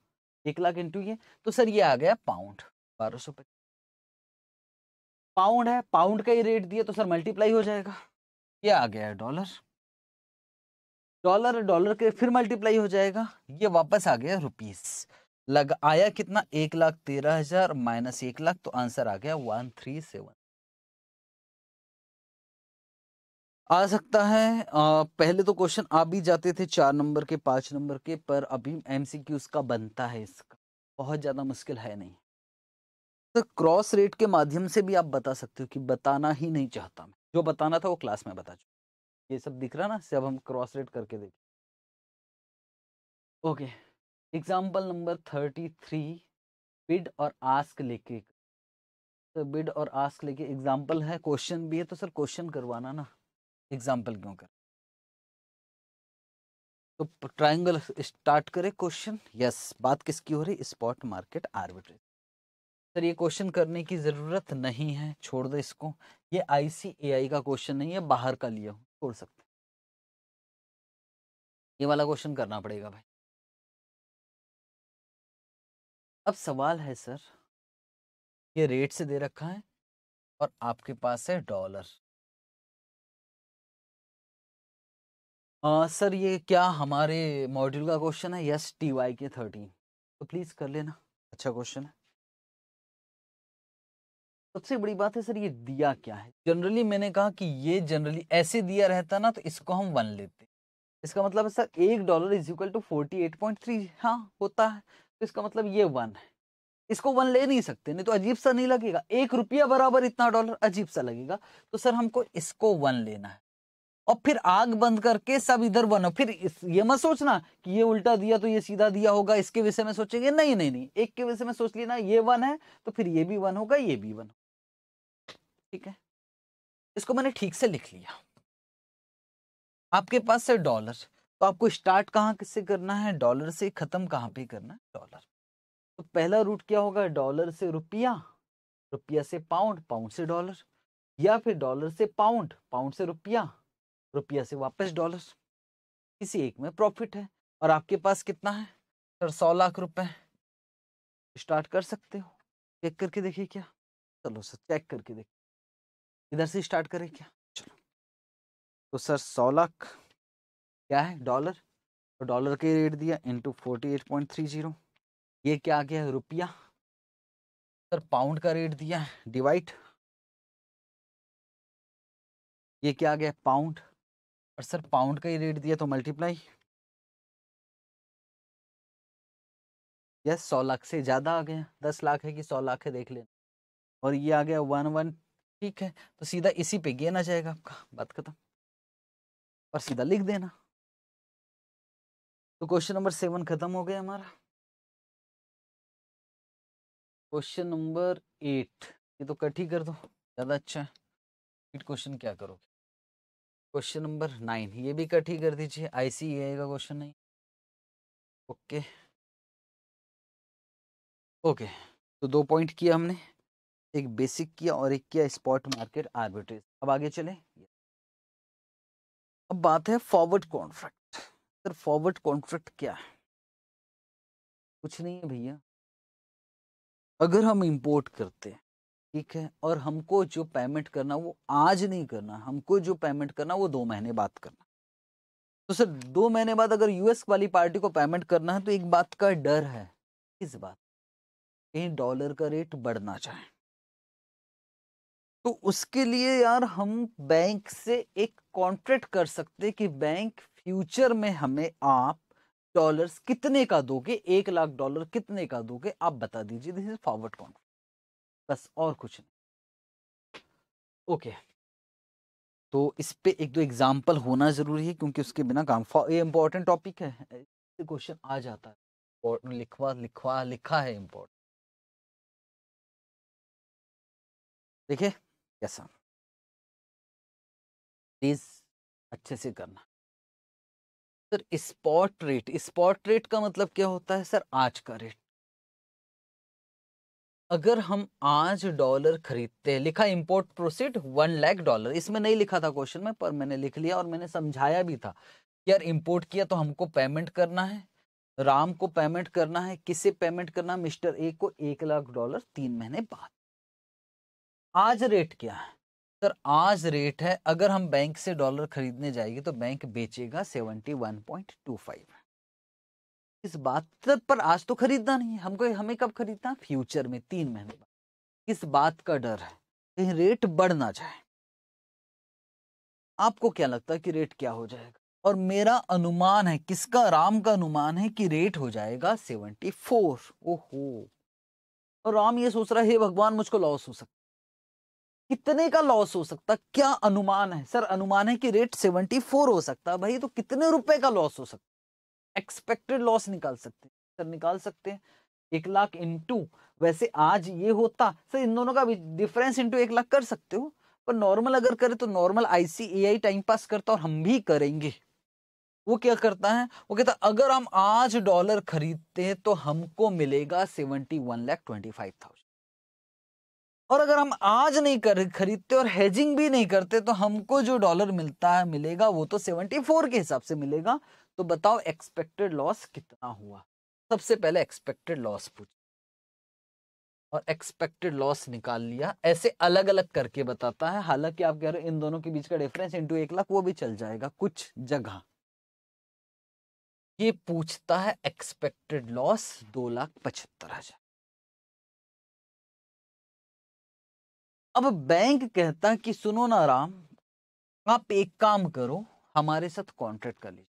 एक लाख इंटू ये। तो सर ये आ गया पाउंड बारह सौ पाउंड है पाउंड का ही रेट दिया तो सर मल्टीप्लाई हो जाएगा। ये आ गया है डॉलर। डॉलर डॉलर के फिर मल्टीप्लाई हो जाएगा। ये वापस आ गया रुपीस। लग आया कितना? एक लाख तेरह हज़ार माइनस एक लाख तो आंसर आ गया वन थ्री सेवन। आ सकता है आ, पहले तो क्वेश्चन आ भी जाते थे चार नंबर के पाँच नंबर के पर अभी एमसीक्यू का बनता है इसका। बहुत ज़्यादा मुश्किल है नहीं। तो क्रॉस रेट के माध्यम से भी आप बता सकते हो कि बताना ही नहीं चाहता मैं। जो बताना था वो क्लास में बता चुका ये सब दिख रहा ना सब हम क्रॉस रेट करके देखें okay. Example number thirty three, bid और आस्क लेके तो बिड और आस्क लेके एग्ज़ाम्पल है, क्वेश्चन भी है तो सर क्वेश्चन करवाना ना एग्ज़ाम्पल क्यों कर? तो ट्राइंगल स्टार्ट करें क्वेश्चन। यस, बात किसकी हो रही? Spot market arbitrage. सर ये क्वेश्चन करने की ज़रूरत नहीं है छोड़ दो इसको। ये आईसीएआई का क्वेश्चन नहीं है बाहर का लिया हो छोड़ सकते ये वाला क्वेश्चन करना पड़ेगा भाई। अब सवाल है सर ये रेट से दे रखा है और आपके पास है डॉलर। आ, सर ये क्या हमारे मॉड्यूल का क्वेश्चन है? Yes T Y K thirteen तो प्लीज़ कर लेना। अच्छा क्वेश्चन है। सबसे बड़ी बात है सर, ये दिया क्या है? जनरली मैंने कहा कि ये जनरली ऐसे दिया रहता ना तो इसको हम वन लेते इसका मतलब है सर, एक dollar is equal to forty eight point three हाँ होता है। तो इसका मतलब ये वन है। इसको वन ले नहीं सकते, नहीं तो अजीब सा नहीं लगेगा। एक रुपया बराबर इतना डॉलर अजीब सा लगेगा। तो सर, हमको इसको वन लेना है। और फिर आग बंद करके सब इधर बनो फिर ये मत सोचना कि ये उल्टा दिया तो ये सीधा दिया होगा, इसके विषय में सोचेंगे, नहीं नहीं नहीं। एक के विषय में सोच लेना, ये वन है तो फिर ये भी वन होगा, ये भी वन ठीक है? इसको मैंने ठीक से लिख लिया। आपके पास है डॉलर तो आपको स्टार्ट कहाँ किससे करना है? डॉलर से खत्म कहाँ पे करना है? डॉलर। तो पहला रूट क्या होगा? डॉलर से रुपया रुपया से पाउंड पाउंड से डॉलर, या फिर डॉलर से पाउंड पाउंड से रुपया रुपया से वापस डॉलर। किसी एक में प्रॉफिट है। और आपके पास कितना है? सर, सौ लाख रुपए। स्टार्ट कर सकते हो? चेक करके देखिए क्या? चलो सर, चेक करके देखिए। इधर से स्टार्ट करें क्या? चलो। तो सर, सौ लाख क्या है? डॉलर। तो डॉलर के रेट दिया into forty eight point three zero. ये क्या आ गया है? रुपया। सर, पाउंड का रेट दिया है। डिवाइड। ये क्या आ गया? पाउंड। और सर, पाउंड का ही रेट दिया तो मल्टीप्लाई। यस, सौ लाख से ज़्यादा आ गया। दस लाख है कि सौ लाख है, देख लेना। और ये आ गया वन वन ठीक है तो सीधा इसी पे गेन आ जाएगा आपका। बात खत्म। और सीधा लिख देना। तो क्वेश्चन नंबर सेवन खत्म हो गया हमारा। क्वेश्चन नंबर एट, ये तो कट ही कर दो, ज़्यादा अच्छा है। क्वेश्चन क्या करोगे? क्वेश्चन नंबर नाइन, ये भी कट ही कर दीजिए, आईसी का क्वेश्चन नहीं। ओके। ओके तो दो पॉइंट किया हमने। एक बेसिक किया और एक किया स्पॉट मार्केट आर्बिट्रेज अब आगे चले। अब बात है forward contract sir forward contract क्या है? कुछ नहीं है भैया। अगर हम इंपोर्ट करते हैं, ठीक है, और हमको जो पेमेंट करना वो आज नहीं करना, हमको जो पेमेंट करना वो दो महीने बाद करना। तो सर, दो महीने बाद अगर यूएस वाली पार्टी को पेमेंट करना है तो एक बात का डर है। इस बात कहीं डॉलर का रेट बढ़ना चाहे। तो उसके लिए यार हम बैंक से एक कॉन्ट्रैक्ट कर सकते कि बैंक फ्यूचर में हमें आप डॉलर्स कितने का दोगे? एक लाख डॉलर कितने का दोगे? आप बता दीजिए दिस इज़ फॉरवर्ड कॉन्ट्रैक्ट बस और कुछ नहीं। ओके। तो इस पे एक दो एग्ज़ाम्पल होना ज़रूरी है क्योंकि उसके बिना काम ये इंपॉर्टेंट टॉपिक है क्वेश्चन आ जाता है। लिखवा लिखवा, लिखा है इम्पोर्टेंट देखिए। कैसा प्लीज़ अच्छे से करना। Sir, spot rate spot rate का मतलब क्या होता है सर? आज का रेट। अगर हम आज डॉलर खरीदते हैं, लिखा import proceed one lakh dollar इसमें नहीं लिखा था क्वेश्चन में, पर मैंने लिख लिया और मैंने समझाया भी था यार इंपोर्ट किया तो हमको पेमेंट करना है, राम को पेमेंट करना है, किसे पेमेंट करना मिस्टर ए को एक लाख डॉलर तीन महीने बाद। आज रेट क्या है? सर, आज रेट है, अगर हम बैंक से डॉलर खरीदने जाएँगे तो बैंक बेचेगा seventy one point two five. इस बात पर आज तो खरीदना नहीं है। हमको, हमें कब खरीदना फ्यूचर में, तीन महीने बाद। इस बात का डर है कहीं रेट बढ़ ना जाए। आपको क्या लगता है कि रेट क्या हो जाएगा? और मेरा अनुमान है, किसका, राम का अनुमान है कि रेट हो जाएगा सेवेंटी फोर। ओहो! और राम ये सोच रहा है भगवान, मुझको लॉस हो सकता कितने का लॉस हो सकता? क्या अनुमान है? सर, अनुमान है कि रेट 74 हो सकता। है भाई तो कितने रुपए का लॉस हो सकता? एक्सपेक्टेड लॉस निकाल सकते सर, निकाल सकते हैं। एक लाख इंटू वैसे आज ये होता। सर, इन दोनों का डिफरेंस इंटू एक लाख कर सकते हो। पर नॉर्मल अगर करे तो नॉर्मल आईसीएआई टाइम पास करता और हम भी करेंगे। वो क्या करता है? वो कहता अगर हम आज डॉलर खरीदते हैं तो हमको मिलेगा seventy one lakh twenty five thousand और अगर हम आज नहीं कर, खरीदते और हेजिंग भी नहीं करते तो हमको जो डॉलर मिलता है, मिलेगा, वो तो सेवेंटी फोर के हिसाब से मिलेगा। तो बताओ एक्सपेक्टेड लॉस कितना हुआ? सबसे पहले एक्सपेक्टेड लॉस पूछ। और एक्सपेक्टेड लॉस निकाल लिया। ऐसे अलग अलग करके बताता है। हालाँकि आप कह रहे हो, इन दोनों के बीच का डिफरेंस इंटू एक लाख, वो भी चल जाएगा, कुछ जगह। ये पूछता है एक्सपेक्टेड लॉस दो लाख पचहत्तर हज़ार। अब बैंक कहता कि सुनो ना राम, आप एक काम करो, हमारे साथ कॉन्ट्रैक्ट कर लीजिए।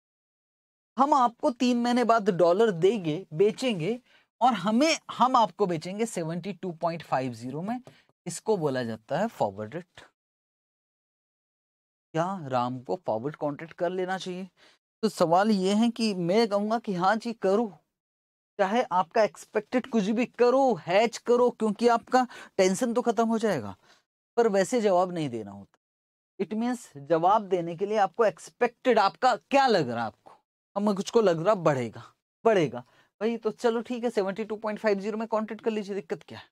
हम आपको तीन महीने बाद डॉलर देंगे, बेचेंगे, और हमें, हम आपको बेचेंगे 72.50 में। इसको बोला जाता है फॉरवर्ड रेट क्या राम को फॉरवर्ड कॉन्ट्रैक्ट कर लेना चाहिए? तो सवाल ये है कि मैं कहूँगा कि हाँ जी, करो। चाहे आपका एक्सपेक्टेड कुछ भी करो हैच करो, क्योंकि आपका टेंशन तो खत्म हो जाएगा। पर वैसे जवाब नहीं देना होता। इट मीन्स जवाब देने के लिए आपको एक्सपेक्टेड आपका क्या लग रहा है आपको? अब कुछ को लग रहा बढ़ेगा बढ़ेगा। भाई तो चलो ठीक है seventy two point five zero में कॉन्टेक्ट कर लीजिए, दिक्कत क्या है?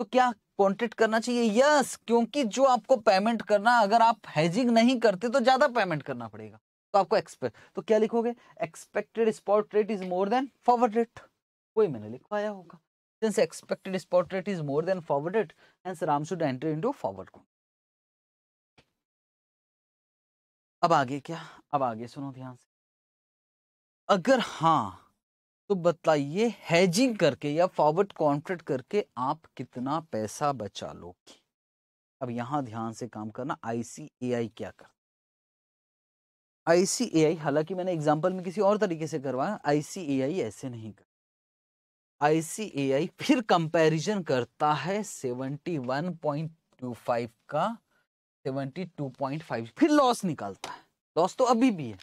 तो क्या कॉन्टेक्ट करना चाहिए? यस क्योंकि जो आपको पेमेंट करना, अगर आप हैजिंग नहीं करते तो ज़्यादा पेमेंट करना पड़ेगा। तो आपको एक्सपेक्ट तो क्या लिखोगे? Expected spot rate is more than forward rate कोई मैंने लिखवाया होगा। Since expected spot rate is more than forwarded, hence Ram should enter into forward contract. अब आगे क्या? अब आगे सुनो ध्यान से। अगर हाँ तो बताइए हैजिंग करके या फॉरवर्ड कॉन्ट्रैक्ट करके आप कितना पैसा बचा लोगे? अब यहाँ ध्यान से काम करना आईसीएआई क्या कर? आईसीएआई हालाँकि मैंने एग्जांपल में किसी और तरीके से करवाया आईसीएआई ऐसे नहीं कर। आईसीएआई फिर कंपैरिजन करता है 71.25 का 72.5 फिर लॉस निकालता है। लॉस तो अभी भी है।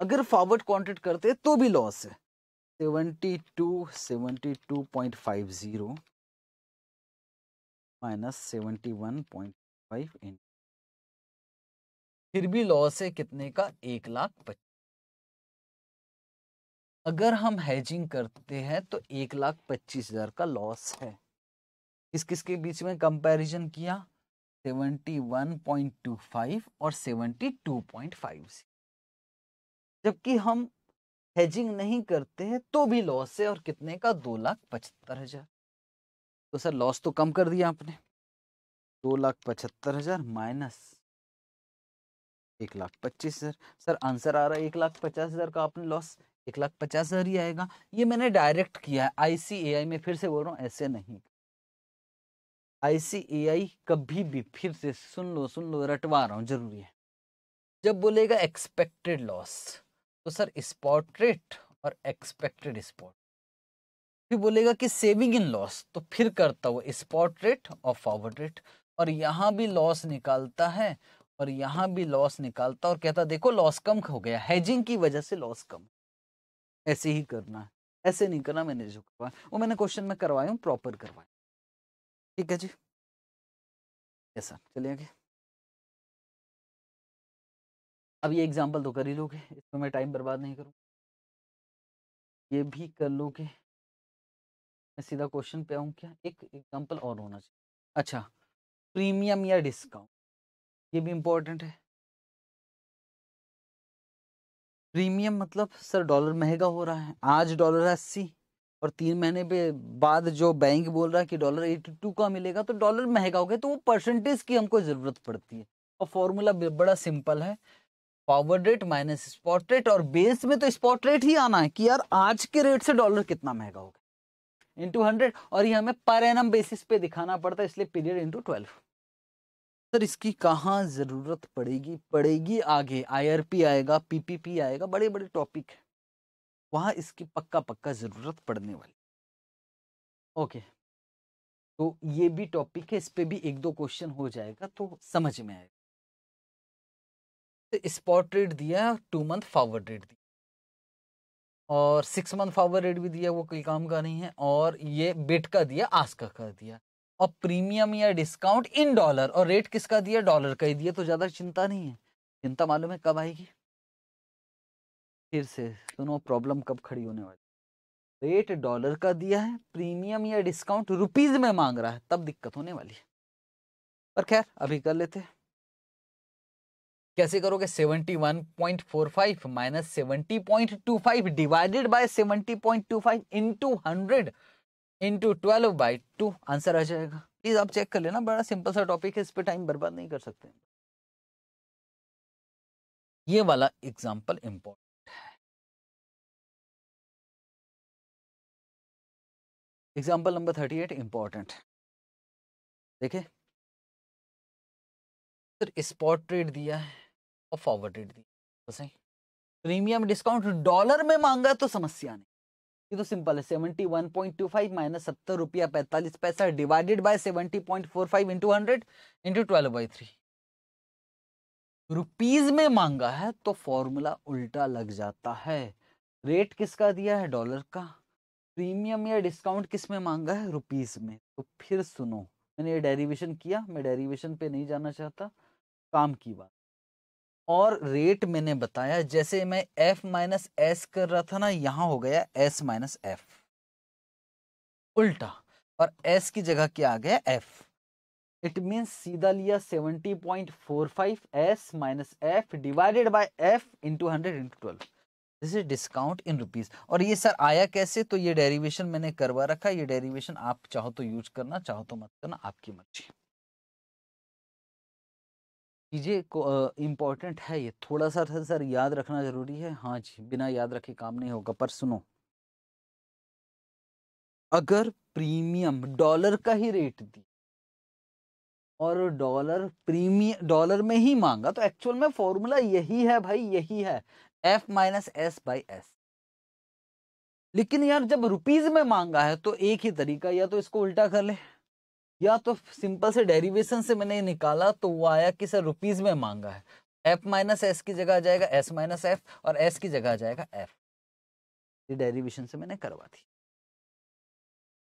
अगर फॉरवर्ड कॉन्ट्रैक्ट करते तो भी लॉस है। Seventy two seventy two point five zero minus seventy one point five इन। फिर भी लॉस है कितने का? एक लाख पच्चीस। अगर हम हैजिंग करते हैं तो एक लाख पच्चीस हज़ार का लॉस है। किस किस के बीच में कंपैरिजन किया? 71.25 और 72.5 जबकि हम हेजिंग नहीं करते हैं तो भी लॉस है और कितने का? दो लाख पचहत्तर हज़ार। तो सर लॉस तो कम कर दिया आपने। दो लाख पचहत्तर हज़ार माइनस एक लाख पच्चीस हज़ार। सर आंसर आ रहा है एक लाख पचास हज़ार का आपने लॉस एक लाख पचास हज़ार ही आएगा। ये मैंने डायरेक्ट किया है। आईसीएआई में फिर से बोल रहा हूँ, ऐसे नहीं। आईसीएआई कभी भी फिर से सुन लो सुन लो, रटवा रहा हूँ, ज़रूरी है। जब बोलेगा एक्सपेक्टेड लॉस तो सर स्पॉट रेट और एक्सपेक्टेड स्पॉट फिर बोलेगा कि सेविंग इन लॉस तो फिर करता हुआ स्पॉट रेट और फॉरवर्ड रेट और यहाँ भी लॉस निकालता है और यहाँ भी लॉस निकालता और कहता देखो लॉस कम हो गया। हैजिंग की वजह से लॉस कम ऐसे ही करना है, ऐसे नहीं करना मैंने जो करवाया, वो मैंने क्वेश्चन में करवाया हूँ प्रॉपर करवाया। ठीक है जी? सर चलिए आगे। अब ये एग्ज़ाम्पल तो कर ही लोगे इसमें मैं टाइम बर्बाद नहीं करूँ। ये भी कर लोगे। मैं सीधा क्वेश्चन पे आऊँ क्या? एक एग्ज़ाम्पल और होना चाहिए। अच्छा प्रीमियम या डिस्काउंट ये भी इम्पोर्टेंट है। प्रीमियम मतलब सर डॉलर महँगा हो रहा है। आज डॉलर अस्सी और तीन महीने पे बाद जो बैंक बोल रहा है कि डॉलर एटी टू का मिलेगा तो डॉलर महँगा हो गया तो वो परसेंटेज की हमको ज़रूरत पड़ती है। और फॉर्मूला बड़ा सिंपल है। Forward rate minus spot rate और बेस में तो स्पॉट रेट ही आना है कि यार आज के रेट से डॉलर कितना महँगा होगा इंटू हंड्रेड और ये हमें पर एनम बेसिस पे दिखाना पड़ता है, इसलिए पीरियड इंटू ट्वेल्व सर, इसकी कहाँ ज़रूरत पड़ेगी? पड़ेगी आगे। आईआरपी आएगा पीपीपी आएगा बड़े बड़े टॉपिक है। वहाँ इसकी पक्का पक्का ज़रूरत पड़ने वाली। ओके। तो ये भी टॉपिक है, इस पर भी एक दो क्वेश्चन हो जाएगा तो समझ में आएगा। तो स्पॉट रेट दिया टू मंथ फॉरवर्ड रेट दिया। और सिक्स मंथ फॉरवर्ड रेट भी दिया, वो कोई काम का नहीं है। और ये बेट का दिया आस्का का दिया। और प्रीमियम या डिस्काउंट इन डॉलर, और रेट किसका दिया? डॉलर का ही दिया तो ज़्यादा चिंता नहीं है। चिंता मालूम है कब आएगी? फिर से, सुनो, प्रॉब्लम कब खड़ी होने वाली रेट डॉलर का दिया है, प्रीमियम या डिस्काउंट रुपीज़ में मांग रहा है, तब दिक्कत होने वाली है। पर खैर, अभी कर लेते कैसे करोगे? 71.45 minus seventy divided by 70.25 into 100 into twelve by two answer आ जाएगा। प्लीज़ आप चेक कर लेना, बड़ा सिंपल सा टॉपिक है, इस पर टाइम बर्बाद नहीं कर सकते। ये वाला एग्ज़ाम्पल इंपॉर्टेंट है। Example number thirty eight important देखे सर स्पॉट रेट दिया है और फॉरवर्ड रेट दिया तो सही। प्रीमियम डिस्काउंट डॉलर में मांगा तो समस्या नहीं। ये तो सिंपल है seventy one point two five minus सत्तर रुपया पैंतालीस पैसा divided by seventy point four five into hundred into twelve by three rupees में मांगा है तो फॉर्मूला उल्टा लग जाता है। रेट किसका दिया है? डॉलर का। प्रीमियम या डिस्काउंट किसमें मांगा है? रुपीज़ में। तो फिर सुनो, मैंने ये डेरिवेशन किया, मैं डेरिवेशन पे नहीं जाना चाहता। काम की बात। और रेट मैंने बताया, जैसे मैं एफ़ माइनस एस कर रहा था ना, यहाँ हो गया एस माइनस एफ़ उल्टा, और एस की जगह क्या आ गया? एफ़ इट मीन सीधा लिया 70.45 S minus F divided by F into hundred into twelve this is discount in rupees और ये सर आया कैसे? तो ये डेरिवेशन मैंने करवा रखा ये डेरिवेशन आप चाहो तो यूज़ करना, चाहो तो मत करना, आपकी मर्ज़ी। चीज़ें इम्पोर्टेंट है ये। थोड़ा सा था सर याद रखना ज़रूरी है। हाँ जी, बिना याद रखे काम नहीं होगा, पर सुनो। अगर प्रीमियम डॉलर का ही रेट दी और डॉलर प्रीमियम डॉलर में ही मांगा तो एक्चुअल में फॉर्मूला यही है भाई, यही है। F minus S by S लेकिन यार जब रुपीज़ में मांगा है तो एक ही तरीका या तो इसको उल्टा कर ले। या तो सिंपल से डेरिवेशन से मैंने निकाला तो वो आया कि सर रुपीज़ में मांगा है। एफ़ माइनस एस की जगह आ जाएगा एस माइनस एफ़ और एस की जगह आ जाएगा एफ़ ये डेरिवेशन से मैंने करवा दी।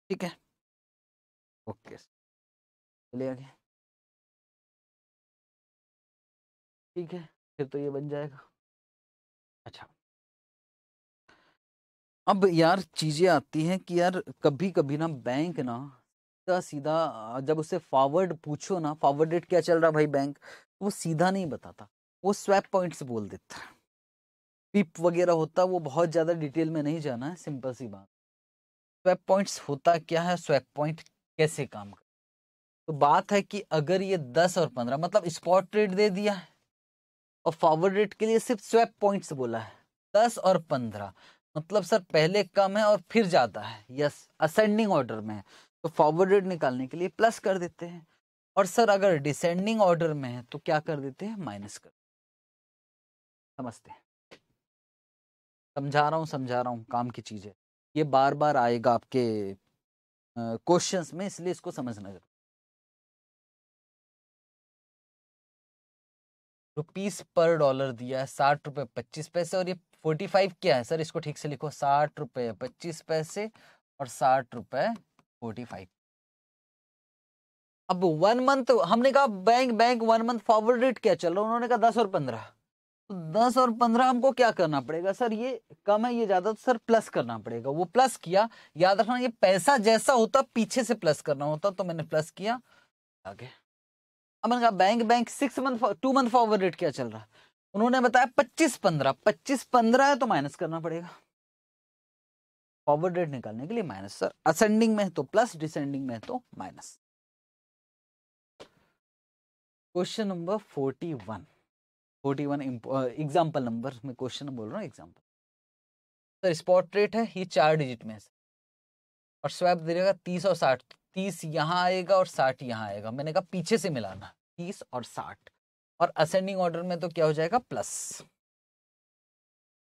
ठीक है? ओके चलिए आगे। ठीक है, फिर तो ये बन जाएगा। अच्छा। अब यार चीज़ें आती हैं कि यार कभी कभी ना बैंक ना सीधा सीधा जब उसे फॉरवर्ड पूछो ना फॉरवर्ड रेट क्या चल रहा भाई बैंक वो सीधा नहीं बताता, वो स्वैप पॉइंट्स बोल देता है। पिप वगैरह होता, वो बहुत ज़्यादा डिटेल में नहीं जाना है सिंपल सी बात। स्वैप पॉइंट्स होता क्या है स्वैप पॉइंट कैसे काम कर तो बात है कि अगर ये दस और पंद्रह मतलब स्पॉट रेट दे दिया है, और फॉरवर्ड रेट के लिए सिर्फ़ स्वैप पॉइंट्स बोला है, दस और पंद्रह मतलब सर पहले कम है और फिर ज़्यादा है, यस असेंडिंग ऑर्डर में है। तो फॉरवर्ड रेट निकालने के लिए प्लस कर देते हैं। और सर अगर डिसेंडिंग ऑर्डर में है तो क्या कर देते हैं? माइनस कर समझते हैं। समझा रहा हूँ, समझा रहा हूँ, काम की चीज़। है ये बार बार आएगा आपके क्वेश्चंस में, इसलिए इसको समझना ज़रूर रुपीस पर डॉलर दिया है, साठ रुपये पच्चीस पैसे और ये फोर्टी फाइव क्या है? सर इसको ठीक से लिखो, साठ रुपये पच्चीस पैसे और साठ रुपये फोर्टी फाइव। अब वन मंथ हमने कहा bank bank one month forward rate क्या चल रहा है? उन्होंने कहा दस और पंद्रह। तो दस और पंद्रह हमको क्या करना पड़ेगा? सर, ये कम है, ये ज़्यादा तो सर प्लस करना पड़ेगा। वो प्लस किया, याद रखना, ये पैसा जैसा होता, पीछे से प्लस करना होता तो मैंने प्लस किया। आगे। अब मैंने कहा bank bank six month two month forward rate क्या चल रहा? उन्होंने बताया पच्चीस पंद्रह पच्चीस पंद्रह है तो माइनस करना पड़ेगा। फॉरवर्ड रेट निकालने के लिए माइनस सर असेंडिंग में है तो प्लस डिसेंडिंग में है तो minus question number forty one forty one example number मैं क्वेश्चन बोल रहा हूँ एग्ज़ाम्पल सर स्पॉट रेट है, ये चार डिजिट में है और स्वैप देगा तीस और साठ. तीस यहाँ आएगा और साठ यहाँ आएगा. मैंने कहा पीछे से मिलाना, तीस और साठ. और असेंडिंग ऑर्डर में तो क्या हो जाएगा प्लस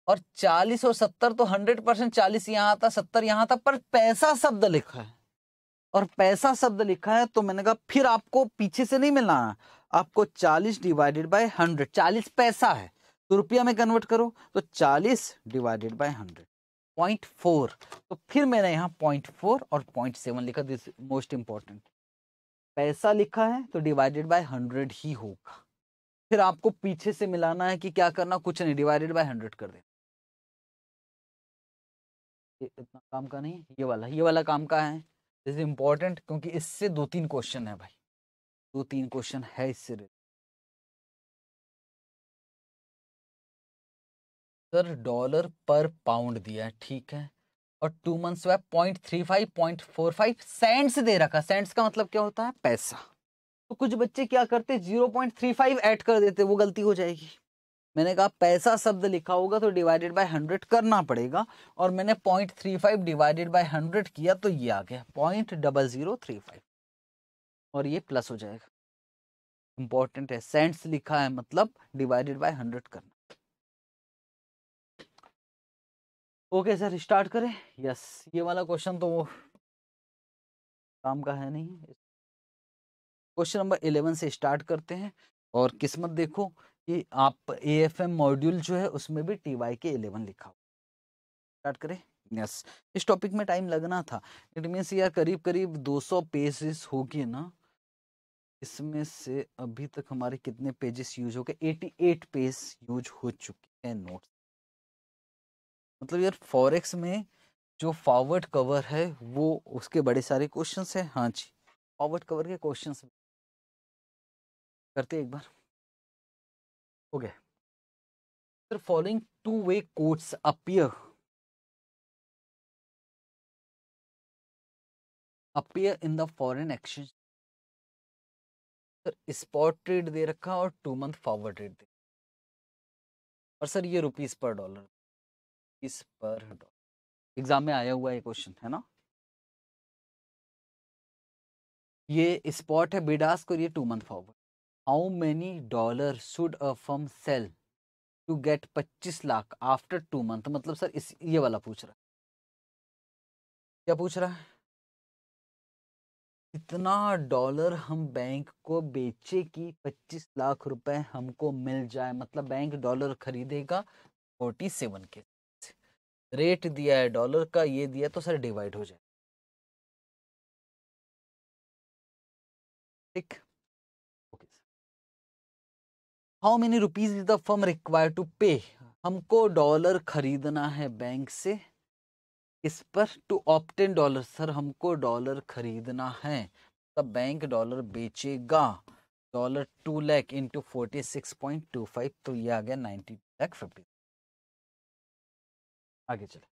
और चालीस और सत्तर तो हंड्रेड परसेंट चालीस यहाँ आता सत्तर यहाँ आता पर पैसा शब्द लिखा है। और पैसा शब्द लिखा है तो मैंने कहा, फिर आपको पीछे से नहीं मिलाना। आपको चालीस डिवाइडेड बाय हंड्रेड चालीस पैसा है। तो रुपया में कन्वर्ट करो तो चालीस divided by hundred point four तो फिर मैंने यहाँ पॉइंट फोर और पॉइंट सेवन लिखा दिस मोस्ट इंपॉर्टेंट पैसा लिखा है तो डिवाइडेड बाय हंड्रेड ही होगा। फिर आपको पीछे से मिलाना है कि क्या करना, कुछ नहीं डिवाइडेड बाय हंड्रेड कर देना। ये इतना काम का नहीं, ये वाला ये वाला काम का है। दिस इम्पोर्टेंट क्योंकि इससे दो तीन क्वेश्चन है भाई। दो तीन क्वेश्चन है इससे सर डॉलर पर पाउंड दिया है, ठीक है? और two month swap point three five point four five cents दे रखा। सेंट्स का मतलब क्या होता है? पैसा। तो कुछ बच्चे क्या करते? Zero point three five add कर देते, वो गलती हो जाएगी। मैंने कहा, पैसा शब्द लिखा होगा तो डिवाइडेड बाय हंड्रेड करना पड़ेगा और मैंने point three five divided by hundred किया तो ये आ गया point double zero three five और ये प्लस हो जाएगा। इंपॉर्टेंट है सेंट्स लिखा है मतलब डिवाइडेड बाय हंड्रेड करना। ओके सर स्टार्ट करें। यस ये वाला क्वेश्चन तो वो काम का है नहीं। क्वेश्चन नंबर इलेवन से स्टार्ट करते हैं। और किस्मत देखो कि आप ए एफ़ एम मॉड्यूल जो है, उसमें भी टी वाई के इलेवन लिखा हो। स्टार्ट करें। यस इस टॉपिक में टाइम लगना था। इट मीन्स यार करीब करीब 200 पेजेस होगी ना। इसमें से अभी तक हमारे कितने पेजेस यूज़ हो गए? 88 पेज यूज़ हो चुके हैं नोट्स मतलब यार फॉरेक्स में जो फॉरवर्ड कवर है, वो उसके बड़े सारे क्वेश्चन हैं। हाँ जी फॉरवर्ड कवर के क्वेश्चन करते एक बार। गया sir following two way quotes appear appear in the foreign exchange sir spot trade दे रखा और टू मंथ फॉरवर्ड रेट दे और सर ये rupees per dollar rupees per dollar exam में आया हुआ है क्वेश्चन है ना? ये स्पॉट है बिडास्क और ये two month forward how many dollar should a firm sell to get 25 lakh after two month मतलब सर इस, ये वाला पूछ रहा है। क्या पूछ रहा है? इतना डॉलर हम बैंक को बेचे कि 25 लाख रुपए हमको मिल जाए? मतलब बैंक डॉलर खरीदेगा 47 के रेट दिया है डॉलर का, ये दिया तो सर डिवाइड हो जाए। ठीक। How many rupees is the firm require to pay हमको डॉलर खरीदना है बैंक से। इस पर टू ऑप्टेन डॉलर सर हमको डॉलर खरीदना है। तब बैंक डॉलर बेचेगा। Dollar two lakh into forty six point two five तो ये आ गया नाइनटी लैख फिफ्टी आगे चले।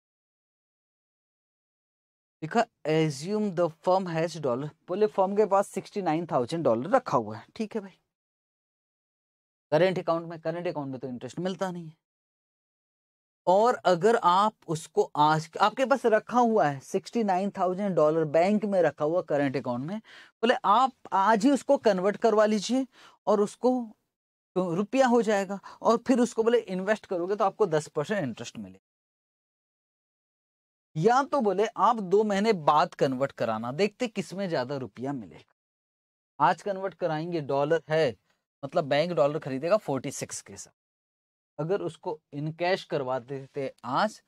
लिखा assume the firm has dollar बोले फर्म के पास सिक्सटी नाइन थाउज़ेंड डॉलर रखा हुआ है। ठीक है भाई। करेंट अकाउंट में, करेंट अकाउंट में तो इंटरेस्ट मिलता नहीं है। और अगर आप उसको आज, आपके पास रखा हुआ है, sixty nine thousand dollar bank में रखा हुआ करंट अकाउंट में, बोले आप आज ही उसको कन्वर्ट करवा लीजिए और उसको तो रुपया हो जाएगा और फिर उसको बोले इन्वेस्ट करोगे तो आपको दस परसेंट इंटरेस्ट मिले या तो बोले आप दो महीने बाद कन्वर्ट कराना, देखते किसमें ज़्यादा रुपया मिलेगा। आज कन्वर्ट कराएँगे, डॉलर है मतलब बैंक डॉलर खरीदेगा फोर्टी सिक्स के साथ। अगर उसको इन कैश करवा देते आज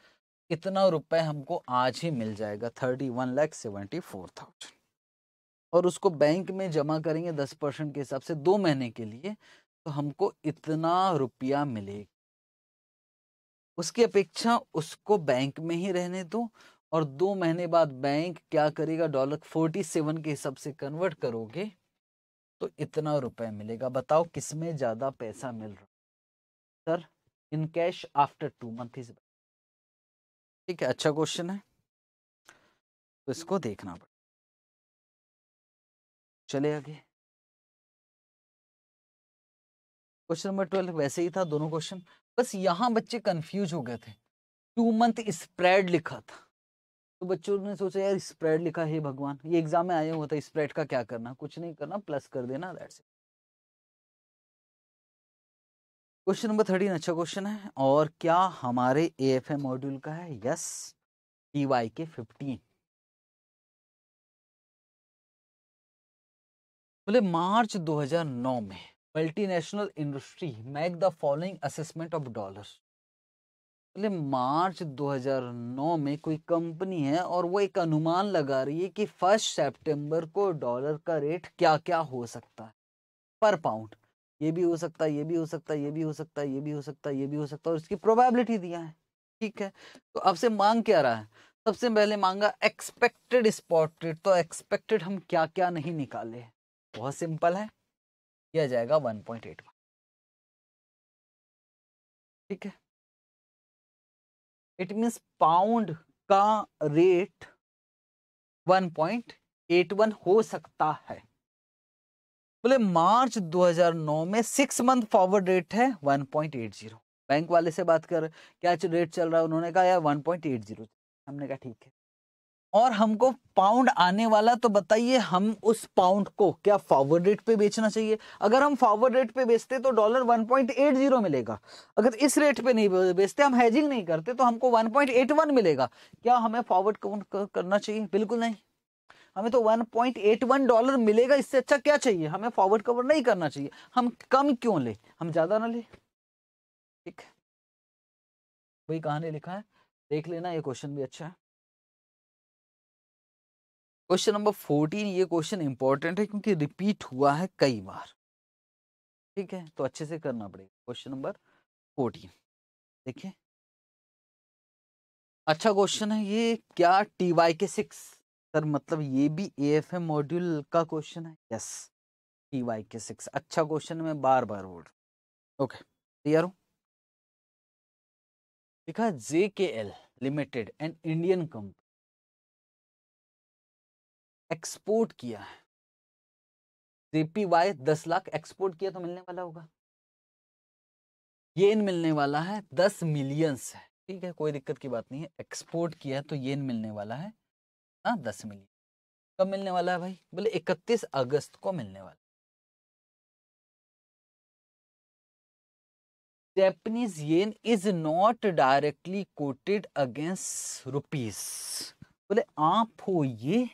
कितना रुपए हमको आज ही मिल जाएगा, thirty one lakh seventy four thousand. और उसको बैंक में जमा करेंगे दस परसेंट के हिसाब से दो महीने के लिए तो हमको इतना रुपया मिलेगा। उसकी अपेक्षा उसको बैंक में ही रहने दो और दो महीने बाद बैंक क्या करेगा, डॉलर फोर्टी सेवन के हिसाब से कन्वर्ट करोगे तो इतना रुपए मिलेगा। बताओ किसमें ज़्यादा पैसा मिल रहा sir, in cash after two month is ठीक है अच्छा क्वेश्चन है। तो इसको देखना पड़ेगा। चले आगे। क्वेश्चन नंबर ट्वेल्व, वैसे ही था दोनों क्वेश्चन, बस यहाँ बच्चे कंफ्यूज हो गए थे। टू मंथ स्प्रेड लिखा था। तो बच्चों ने सोचा, यार स्प्रेड लिखा, है भगवान, ये एग्ज़ाम में आया हुआ था स्प्रेड का क्या करना? कुछ नहीं करना प्लस कर देना दैट्स क्वेश्चन नंबर थर्टीन अच्छा क्वेश्चन है। और क्या हमारे ए एफ़ एम मॉड्यूल का है? Yes T Y K fifteen बोले, मार्च 2009 में multinational industry make the following assessment of dollar बोले, मार्च 2009 में कोई कंपनी है और वो एक अनुमान लगा रही है कि फ़र्स्ट सितंबर को डॉलर का रेट क्या क्या हो सकता है, पर पाउंड। ये भी हो सकता है, ये भी हो सकता है, ये भी हो सकता है, ये भी हो सकता है, ये भी हो सकता है और इसकी प्रोबेबिलिटी दिया है, ठीक है? तो अब से मांग क्या रहा है? सबसे पहले मांगा एक्सपेक्टेड स्पॉट रेट तो एक्सपेक्टेड हम क्या क्या नहीं निकाले बहुत सिंपल है, किया जाएगा वन पॉइंट एट ठीक है? इट मीन्स पाउंड का रेट 1.81 हो सकता है। बोले, मार्च 2009 में सिक्स मंथ फॉरवर्ड रेट है 1.80 बैंक वाले से बात कर क्या रेट चल रहा है? उन्होंने कहा, यार 1.80 हमने कहा, ठीक है। और हमको पाउंड आने वाला तो बताइए हम उस पाउंड को क्या फॉरवर्ड रेट पे बेचना चाहिए? अगर हम फॉरवर्ड रेट पे बेचते तो डॉलर 1.80 मिलेगा। अगर इस रेट पे नहीं बेचते, हम हेजिंग नहीं करते तो हमको 1.81 मिलेगा। क्या हमें फॉरवर्ड काउंट करना चाहिए? बिल्कुल नहीं। हमें तो 1.81 डॉलर मिलेगा, इससे अच्छा क्या चाहिए? हमें फॉरवर्ड कवर नहीं करना चाहिए। हम कम क्यों ले? हम ज़्यादा ना ले? ठीक। वही कहानी लिखा है। देख लेना, ये क्वेश्चन भी अच्छा है। क्वेश्चन नंबर फोर्टीन, ये क्वेश्चन इंपॉर्टेंट है क्योंकि रिपीट हुआ है कई बार। ठीक है? तो अच्छे से करना पड़ेगा क्वेश्चन नंबर फोर्टीन। देखिए। अच्छा क्वेश्चन है ये, क्या T Y K six sir मतलब ये भी ए एफ़ एम मॉड्यूल का क्वेश्चन है? Yes T Y K six अच्छा क्वेश्चन मैं बार बार बोल रहा ओके, क्लियर हूँ? लिखा J K L limited and Indian company export किया है। जेपी वाई दस लाख एक्सपोर्ट किया तो मिलने वाला होगा। येन मिलने वाला है, दस मिलियंस है। ठीक है, कोई दिक्कत की बात नहीं है। एक्सपोर्ट किया तो येन मिलने वाला है। हाँ दस मिलियन। कब मिलने वाला है भाई? बोले इकतीस अगस्त को मिलने वाला। Japanese yen is not directly quoted against rupees बोले आप हो ये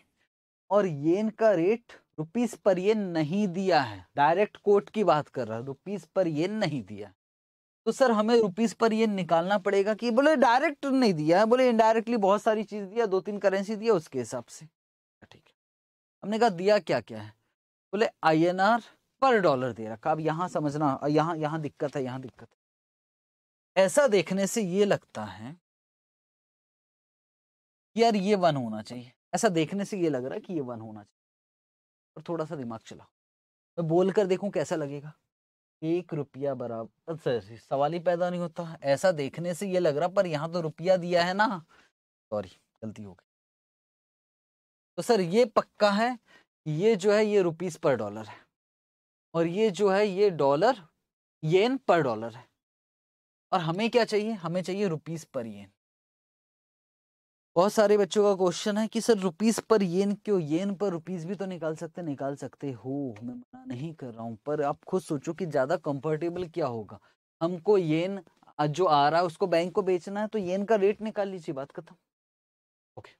और येन का रेट रुपीस पर येन नहीं दिया है। डायरेक्ट कोट की बात कर रहा है, रुपीस पर येन नहीं दिया। तो सर, हमें रुपीस पर येन निकालना पड़ेगा कि बोले डायरेक्ट नहीं दिया है, बोले इनडायरेक्टली बहुत सारी चीज़ दिया दो तीन करेंसी दिया उसके हिसाब से। ठीक है। हमने कहा दिया क्या क्या है? बोले आईएनआर पर डॉलर दे रखा। अब यहाँ समझना, यहाँ यहाँ दिक्कत है, यहाँ दिक्कत है। ऐसा देखने से ये लगता है यार ये वन होना चाहिए। ऐसा देखने से ये लग रहा है कि ये वन होना चाहिए। और थोड़ा सा दिमाग चलाओ। मैं बोल कर देखूँ कैसा लगेगा? एक रुपया बराबर सर सवाल ही पैदा नहीं होता। ऐसा देखने से ये लग रहा, पर यहाँ तो रुपया दिया है ना। सॉरी, गलती हो गई। तो सर, ये पक्का है? ये जो है, ये रुपीस पर डॉलर है। और ये जो है, ये डॉलर, येन पर डॉलर है। और हमें क्या चाहिए? हमें चाहिए रुपीस पर येन। बहुत सारे बच्चों का क्वेश्चन है कि, सर रुपीस पर येन क्यों? येन पर रुपीस भी तो निकाल सकते निकाल सकते हो। मैं मना नहीं कर रहा हूँ, पर आप खुद सोचो कि ज़्यादा कंफर्टेबल क्या होगा। हमको येन जो आ रहा है, उसको बैंक को बेचना है तो येन का रेट निकाल लीजिए, बात खत्म। ओके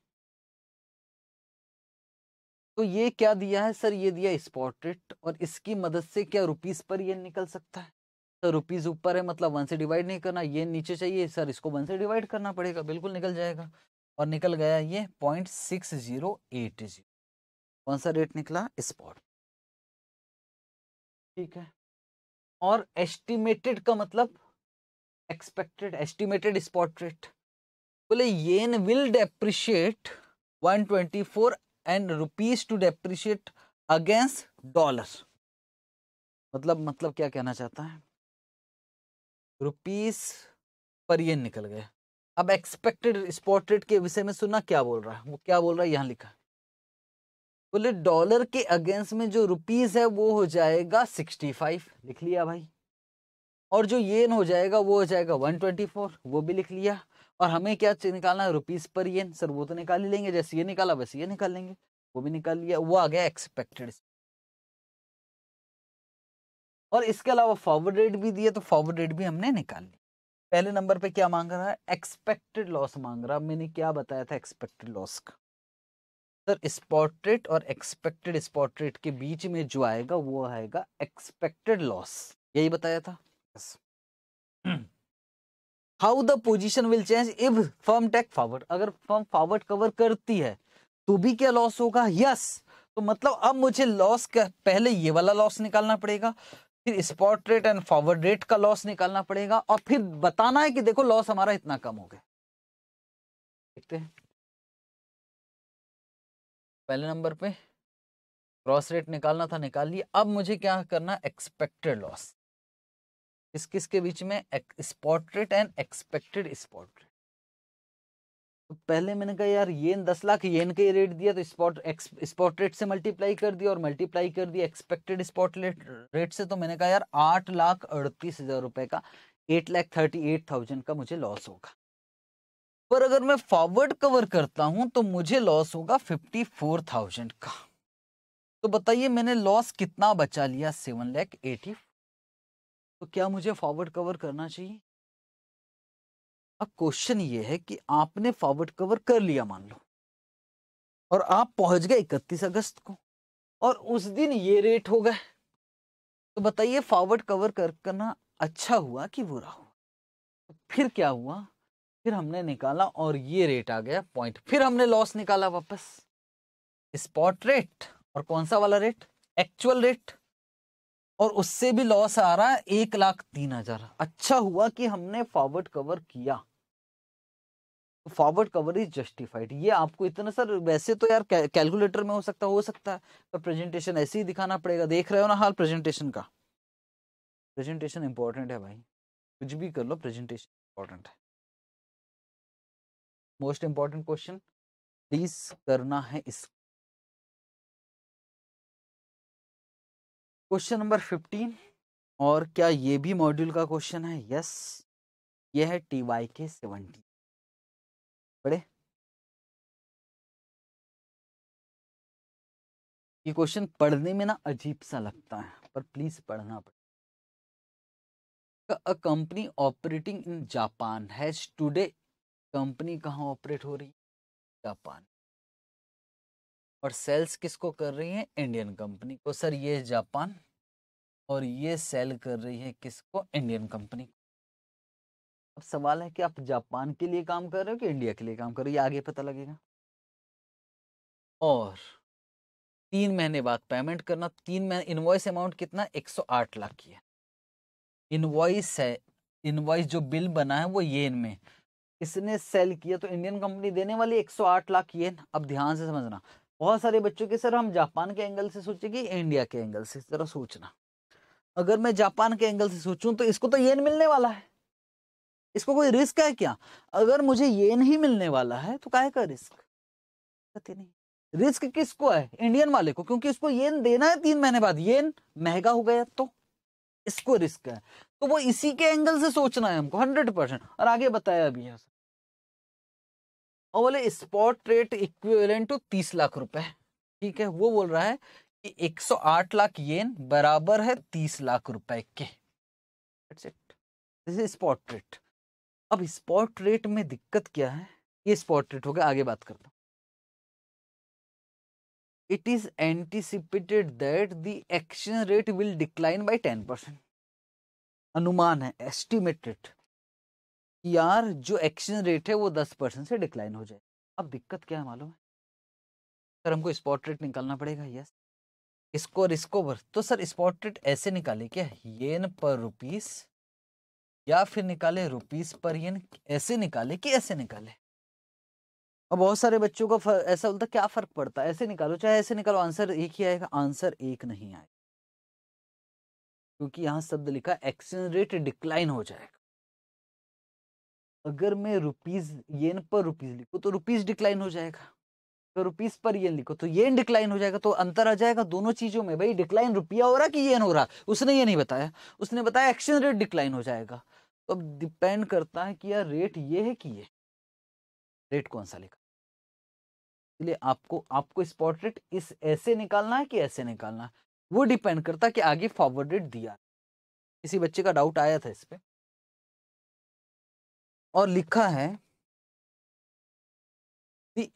तो ये क्या दिया है? सर, ये दिया स्पॉट रेट और इसकी मदद से क्या रुपीस पर येन निकल सकता है? तो रुपीज़ ऊपर है मतलब वन से डिवाइड नहीं करना। ये नीचे चाहिए, सर, इसको वन से डिवाइड करना पड़ेगा, बिल्कुल निकल जाएगा। और निकल गया ये point six zero eight zero कौन सा रेट निकला? स्पॉट ठीक है। और एस्टिमेटेड का मतलब एक्सपेक्टेड एस्टिमेटेड स्पॉट रेट बोले yen will depreciate 124 and rupees to depreciate against dollar मतलब मतलब क्या कहना चाहता है? रुपीस पर येन निकल गया। अब एक्सपेक्टेड स्पॉट रेट के विषय में सुना क्या बोल रहा है? वो क्या बोल रहा है? यहाँ लिखा बोले, डॉलर के अगेंस्ट में जो रुपीज़ है, वो हो जाएगा सिक्सटी फाइव लिख लिया भाई। और जो येन हो जाएगा, वो हो जाएगा वन ट्वेंटी फोर वो भी लिख लिया। और हमें क्या निकालना है? रुपीज़ पर येन। सर, वो तो निकाल ही लेंगे। जैसे ये निकाला, वैसे ये निकाल लेंगे। वो भी निकाल लिया। वो आ गया एक्सपेक्टेड और इसके अलावा फॉरवर्ड रेट भी दिया तो फॉरवर्ड रेट भी हमने निकाल लिया। पहले नंबर पे क्या मांग रहा है? एक्सपेक्टेड लॉस मांग रहा मैंने क्या बताया था एक्सपेक्टेड लॉस का? सर स्पॉट रेट और एक्सपेक्टेड स्पॉट रेट के बीच में जो आएगा, वो आएगा एक्सपेक्टेड लॉस यही बताया था? How the position will change if firm take forward अगर फर्म फॉरवर्ड कवर करती है तो भी क्या लॉस होगा? Yes yes! तो मतलब अब मुझे लॉस का, पहले ये वाला लॉस निकालना पड़ेगा। फिर spot rate and forward rate का लॉस निकालना पड़ेगा और फिर बताना है कि देखो लॉस हमारा इतना कम हो गया। देखते हैं। पहले नंबर पे क्रॉस रेट निकालना था, निकाल लिया। अब मुझे क्या करना एक्सपेक्टेड लॉस किस किस के बीच में? Spot rate and expected spot rate पहले मैंने कहा, यार येन दस लाख येन का रेट दिया तो स्पॉट स्पॉट रेट से मल्टीप्लाई कर दिया और मल्टीप्लाई कर दिया एक्सपेक्टेड स्पॉट रेट से तो मैंने कहा, यार, आठ लाख अड़तीस हज़ार रुपए का eight lakh thirty eight thousand का मुझे लॉस होगा। पर अगर मैं फॉरवर्ड कवर करता हूँ तो मुझे लॉस होगा फिफ्टी फोर थाउज़ेंड का। तो बताइए, मैंने लॉस कितना बचा लिया? सेवन लैख एटी तो क्या मुझे फॉरवर्ड कवर करना चाहिए? अब क्वेश्चन ये है कि आपने फॉरवर्ड कवर कर लिया मान लो। और आप पहुँच गए इकतीस अगस्त को, और उस दिन ये रेट हो गए। तो बताइए फॉरवर्ड कवर कर, करना अच्छा हुआ कि बुरा हुआ? तो फिर क्या हुआ? फिर हमने निकाला और ये रेट आ गया पॉइंट फिर हमने लॉस निकाला वापस। स्पॉट रेट और कौन सा वाला रेट एक्चुअल रेट और उससे भी लॉस आ रहा है एक लाख तीन हज़ार। अच्छा हुआ कि हमने फॉरवर्ड कवर किया। फॉरवर्ड कवर इज़ जस्टिफाइड ये आपको इतना सर वैसे तो यार कैलकुलेटर में हो सकता हो सकता है पर प्रेजेंटेशन ऐसे ही दिखाना पड़ेगा। देख रहे हो ना हाल प्रेजेंटेशन का? प्रेजेंटेशन इंपॉर्टेंट है भाई। कुछ भी कर लो प्रेजेंटेशन इंपॉर्टेंट है। मोस्ट इंपॉर्टेंट क्वेश्चन प्लीज़ करना है इस। क्वेश्चन नंबर फिफ्टीन और क्या ये भी मॉड्यूल का क्वेश्चन है? यस yes, ये है टी वाई के सेवनटीन पढ़े ये क्वेश्चन पढ़ने में ना अजीब सा लगता है, पर प्लीज़ पढ़ना पड़ेगा a, company operating in Japan has today, company कहाँ ऑपरेट हो रही है? जापान। और सेल्स किसको कर रही है? इंडियन कंपनी को। सर, ये जापान, और ये सेल कर रही है किसको? इंडियन कंपनी अब सवाल है कि आप जापान के लिए काम कर रहे हो कि इंडिया के लिए काम कर रहे हो? ये आगे पता लगेगा। और तीन महीने बाद पेमेंट करना, तीन महीने इनवॉइस अमाउंट कितना? 108 लाख की है। इनवॉइस है इनवॉइस जो बिल बना है वो येन में। इसने सेल किया तो इंडियन कंपनी देने वाली 108 लाख येन। अब ध्यान से समझना, बहुत सारे बच्चों के सर हम जापान के एंगल से सोचे कि इंडिया के एंगल से, जरा सोचना। अगर मैं जापान के एंगल से सोचूं तो इसको तो येन मिलने वाला है। इसको कोई रिस्क है क्या? अगर मुझे ये नहीं मिलने वाला है तो काय का रिस्क? नहीं। रिस्क किसको है? इंडियन वाले को, क्योंकि इसको येन देना है तीन महीने बाद। येन महँगा हो गया तो। इसको रिस्क है। तो वो इसी के एंगल से सोचना है हमको हंड्रेड परसेंट और आगे बताया अभी यहाँ और बोले स्पॉट रेट इक्विवेलेंट टू तीस लाख रुपए। ठीक है, वो बोल रहा है कि 108 लाख येन बराबर है 30 लाख रुपए के। दिस इज़ स्पॉट रेट अब स्पॉट रेट में दिक्कत क्या है? ये स्पॉट रेट हो गया आगे बात करता हूँ। It is anticipated that the exchange rate will decline by 10 percent अनुमान है एस्टिमेटेड यार जो एक्सचेंज रेट है वो 10 परसेंट से डिक्लाइन हो जाए। अब दिक्कत क्या है मालूम है? सर, हमको स्पॉट रेट निकालना पड़ेगा यस इसको और इसको भर तो सर स्पॉट रेट ऐसे निकाले क्या? येन पर रुपीस या फिर निकाले रुपीस पर येन ऐसे निकाले कि ऐसे निकाले। और बहुत सारे बच्चों को ऐसा बोलता क्या फ़र्क पड़ता है? ऐसे निकालो, चाहे ऐसे निकालो, आंसर एक ही आएगा, आंसर एक नहीं आएगा। क्योंकि यहाँ शब्द लिखा एक्सचेंज रेट डिक्लाइन हो जाएगा। अगर मैं रुपीज़ येन पर रुपीज़ लिखू तो रुपीज़ डिक्लाइन हो जाएगा। तो रुपीज़ पर येन लिखो तो येन डिक्लाइन हो जाएगा तो अंतर आ जाएगा दोनों चीज़ों में। भाई डिक्लाइन रुपया हो रहा कि येन हो रहा? उसने ये नहीं बताया। उसने बताया एक्सचेंज रेट डिक्लाइन हो जाएगा। तो अब डिपेंड करता है कि यार रेट ये है कि ये। रेट कौन सा लिखा? इसलिए आपको आपको स्पॉट रेट इस ऐसे निकालना है कि ऐसे निकालना है। वो डिपेंड करता है कि आगे फॉरवर्ड रेट दिया। किसी बच्चे का डाउट आया था इस पर और लिखा है द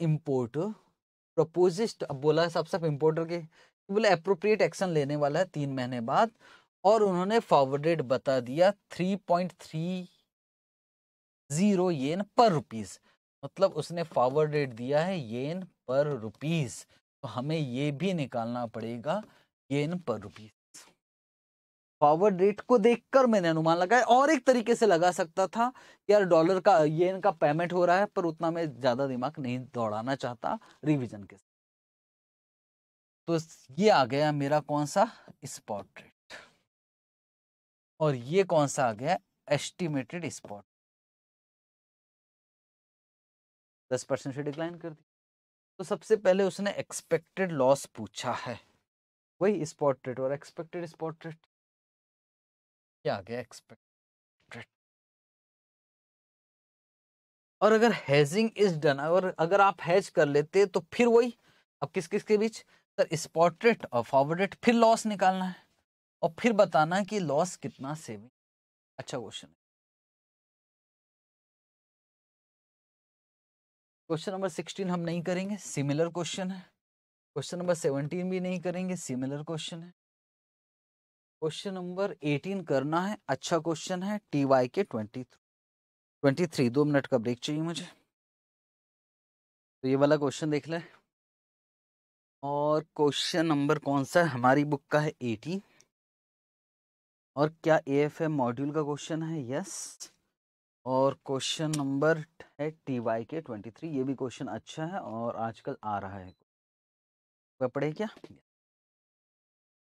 प्रपोजिस्ट अब बोला है सब सब इम्पोर्टर के बोले अप्रोप्रिएट एक्शन लेने वाला है तीन महीने बाद, और उन्होंने फॉरवर्डेड बता दिया three point three zero yen per rupees मतलब उसने फॉरवर्डेड दिया है येन पर रुपीज़ तो हमें ये भी निकालना पड़ेगा येन पर रुपीज़ फॉरवर्ड रेट को देखकर मैंने अनुमान लगाया और एक तरीके से लगा सकता था यार डॉलर का ये इनका पेमेंट हो रहा है, पर उतना मैं ज़्यादा दिमाग नहीं दौड़ाना चाहता रिविजन के साथ। तो ये आ गया मेरा कौन सा? स्पॉट रेट और ये कौन सा आ गया? एस्टिमेटेड स्पॉट दस परसेंट से डिक्लाइन कर दी। तो सबसे पहले उसने एक्सपेक्टेड लॉस पूछा है। वही स्पॉट रेट और एक्सपेक्टेड स्पॉट रेट क्या आ गया एक्सपेक्टेड और अगर हेजिंग इज़ डन और अगर आप हेज कर लेते तो फिर वही, अब किस किस के बीच? सर स्पॉट रेट और फॉरवर्ड रेट फिर लॉस निकालना है। और फिर बताना कि लॉस कितना सेविंग अच्छा क्वेश्चन है। क्वेश्चन नंबर सिक्सटीन हम नहीं करेंगे सिमिलर क्वेश्चन है। क्वेश्चन नंबर सेवनटीन भी नहीं करेंगे सिमिलर क्वेश्चन है। क्वेश्चन नंबर एटीन करना है। अच्छा क्वेश्चन है T Y K twenty twenty three, दो मिनट का ब्रेक चाहिए मुझे। तो ये वाला क्वेश्चन देख लें। और क्वेश्चन नंबर कौन सा है? हमारी बुक का है एटीन। और क्या ए एफ़ एम मॉड्यूल का क्वेश्चन है? यस और क्वेश्चन नंबर है T Y K twenty three. ये भी क्वेश्चन अच्छा है और आजकल आ रहा है। पढ़े क्या?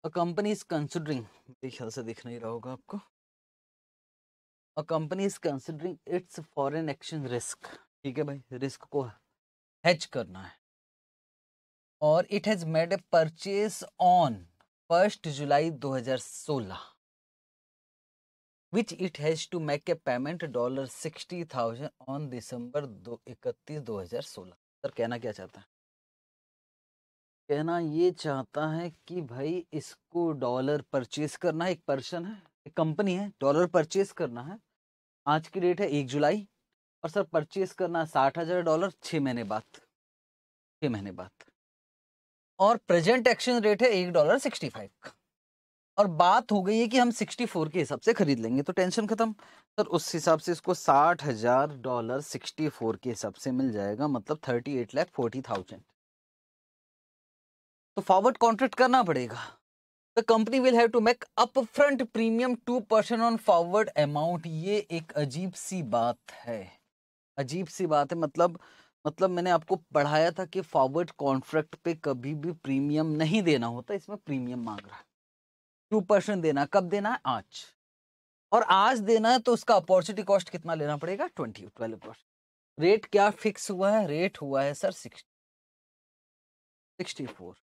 अ कंपनी इज़ कंसिडरिंग मेरे ख्याल से दिख नहीं रहा होगा आपको। अ company is considering its foreign exchange risk ठीक है भाई? रिस्क को हेज करना है। और it has made a purchase on first July 2016 which it has to make a payment dollar sixty thousand on December दो, इकतीस दो हज़ार सोलह। सर कहना क्या चाहता है? कहना ये चाहता है कि भाई इसको डॉलर परचेज करना है एक पर्सन है, एक कंपनी है, डॉलर परचेज करना है। आज की डेट है एक जुलाई और सर परचेज करना है साठ हज़ार डॉलर छः महीने बाद छः महीने बाद। और प्रेजेंट एक्सचेंज रेट है एक डॉलर सिक्सटी फाइव। का और बात हो गई है कि हम 64 के हिसाब से खरीद लेंगे तो टेंशन खत्म। सर उस हिसाब से इसको साठ हज़ार डॉलर 64 के हिसाब से मिल जाएगा मतलब thirty eight lakh forty thousand. तो फॉरवर्ड कॉन्ट्रैक्ट करना पड़ेगा। The company will have to make upfront premium two percent on forward amount ये एक अजीब सी बात है। अजीब सी बात है मतलब मतलब मैंने आपको पढ़ाया था कि फॉरवर्ड कॉन्ट्रैक्ट पे कभी भी प्रीमियम नहीं देना होता, इसमें प्रीमियम मांग रहा है। टू परसेंट देना, कब देना है? आज। और आज देना है तो उसका अपॉर्चुनिटी कॉस्ट कितना लेना पड़ेगा? ट्वेंटी ट्वेल्व परसेंट रेट क्या फिक्स हुआ है? रेट हुआ है सर सिक्सटी सिक्सटी फोर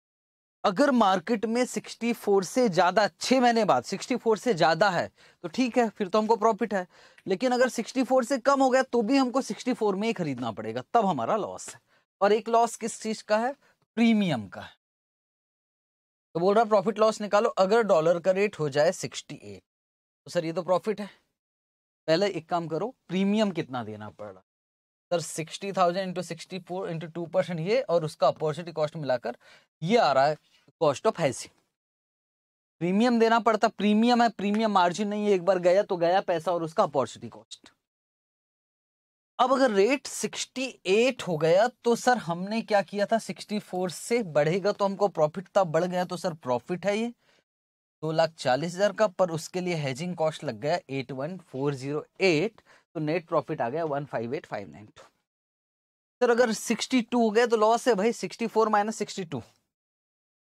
अगर मार्केट में 64 से ज़्यादा अच्छे मैंने बात 64 से ज़्यादा है तो ठीक है, फिर तो हमको प्रॉफिट है। लेकिन अगर 64 से कम हो गया तो भी हमको 64 में ही खरीदना पड़ेगा, तब हमारा लॉस है। और एक लॉस किस चीज़ का है? प्रीमियम का है। तो बोल रहा प्रॉफिट लॉस निकालो, अगर डॉलर का रेट हो जाए 68 तो सर ये तो प्रॉफिट है। पहले एक काम करो प्रीमियम कितना देना पड़ रहा? Sir sixty thousand into sixty four into two percent ये, और उसका अपॉर्चुनिटी कॉस्ट मिलाकर ये आ रहा है कॉस्ट ऑफ़ हैसिंग प्रीमियम देना पड़ता प्रीमियम है प्रीमियम मार्जिन नहीं है, एक बार गया तो गया पैसा और उसका अपॉर्चुनिटी कॉस्ट अब अगर रेट 68 हो गया तो सर हमने क्या किया था? 64 से बढ़ेगा तो हमको प्रॉफिट था बढ़ गया तो सर प्रॉफिट है ये। दो लाख चालीस हज़ार का, पर उसके लिए हेजिंग कॉस्ट लग गया eight one four zero eight तो नेट प्रॉफिट आ गया one five eight five nine two sir अगर सिक्सटी टू हो गया तो लॉस है भाई sixty four minus sixty two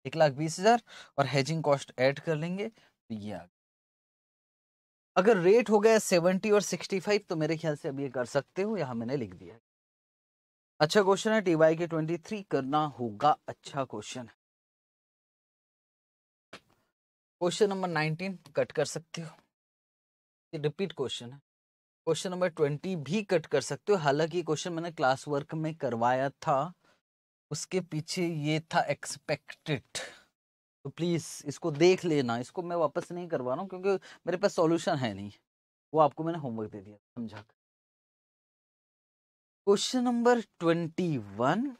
एक लाख बीस हज़ार और हेजिंग कॉस्ट ऐड कर लेंगे तो ये आ अगर रेट हो गया सेवेंटी और सिक्सटी फाइव तो मेरे ख्याल से अब ये कर सकते हो, यहाँ मैंने लिख दिया अच्छा क्वेश्चन है T Y K twenty three करना होगा अच्छा क्वेश्चन है क्वेश्चन नंबर नाइनटीन कट कर सकते हो। ये रिपीट क्वेश्चन है। क्वेश्चन नंबर ट्वेंटी भी कट कर सकते हो, हालाँकि क्वेश्चन मैंने क्लास वर्क में करवाया था। उसके पीछे ये था एक्सपेक्टेड तो प्लीज़ इसको देख लेना, इसको मैं वापस नहीं करवा रहा हूँ क्योंकि मेरे पास सॉल्यूशन है नहीं। वो आपको मैंने होमवर्क दे दिया, समझा? क्वेश्चन नंबर ट्वेंटी वन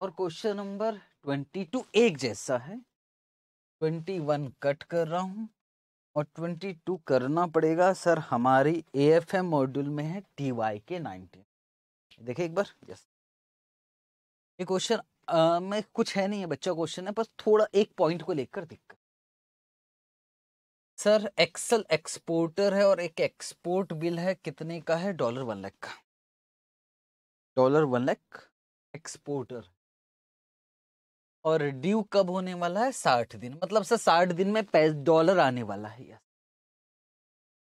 और क्वेश्चन नंबर ट्वेंटी टू एक जैसा है। ट्वेंटी वन कट कर रहा हूँ और ट्वेंटी टू करना पड़ेगा सर हमारी ए एफ़ एम मॉड्यूल में है टी वाई के नाइनटीन देखिए एक बार यस ये क्वेश्चन में कुछ है नहीं है बच्चा क्वेश्चन है, बस थोड़ा एक पॉइंट को लेकर दिक्कत। सर, एक्सल एक्सपोर्टर है और एक एक्सपोर्ट बिल है, कितने का है? डॉलर वन लाख का। Dollar one lakh exporter. और ड्यू कब होने वाला है? साठ दिन। मतलब सर, साठ दिन में डॉलर आने वाला है, yes.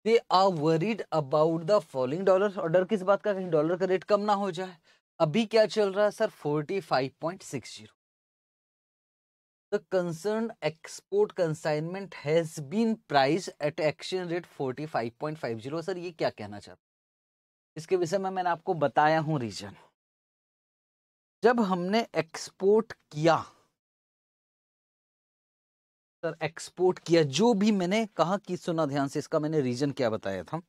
They are worried about the following dollar और डर किस बात का? कहीं डॉलर का रेट कम ना हो जाए। अभी क्या चल रहा है sir? Forty five point six zero. The concern export consignment has been price at exchange rate forty five point five zero. Sir, ये क्या कहना चाहता इसके विषय में मैंने आपको बताया हूँ रीजन। जब हमने एक्सपोर्ट किया, सर, एक्सपोर्ट किया, जो भी मैंने कहा कि सुना ध्यान से, इसका मैंने रीजन क्या बताया था?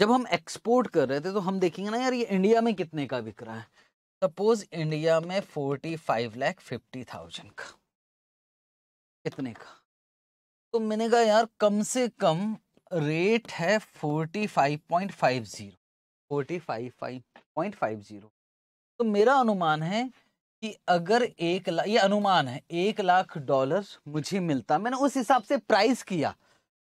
जब हम एक्सपोर्ट कर रहे थे तो हम देखेंगे ना, यार, ये इंडिया में कितने का बिक रहा है? सपोज़ इंडिया में forty five lakh fifty thousand का। कितने का? तो मैंने कहा, यार, कम से कम रेट है forty five point five zero forty five five point five zero तो मेरा अनुमान है कि अगर एक लाख ये अनुमान है, एक लाख डॉलर मुझे मिलता। मैंने उस हिसाब से प्राइस किया।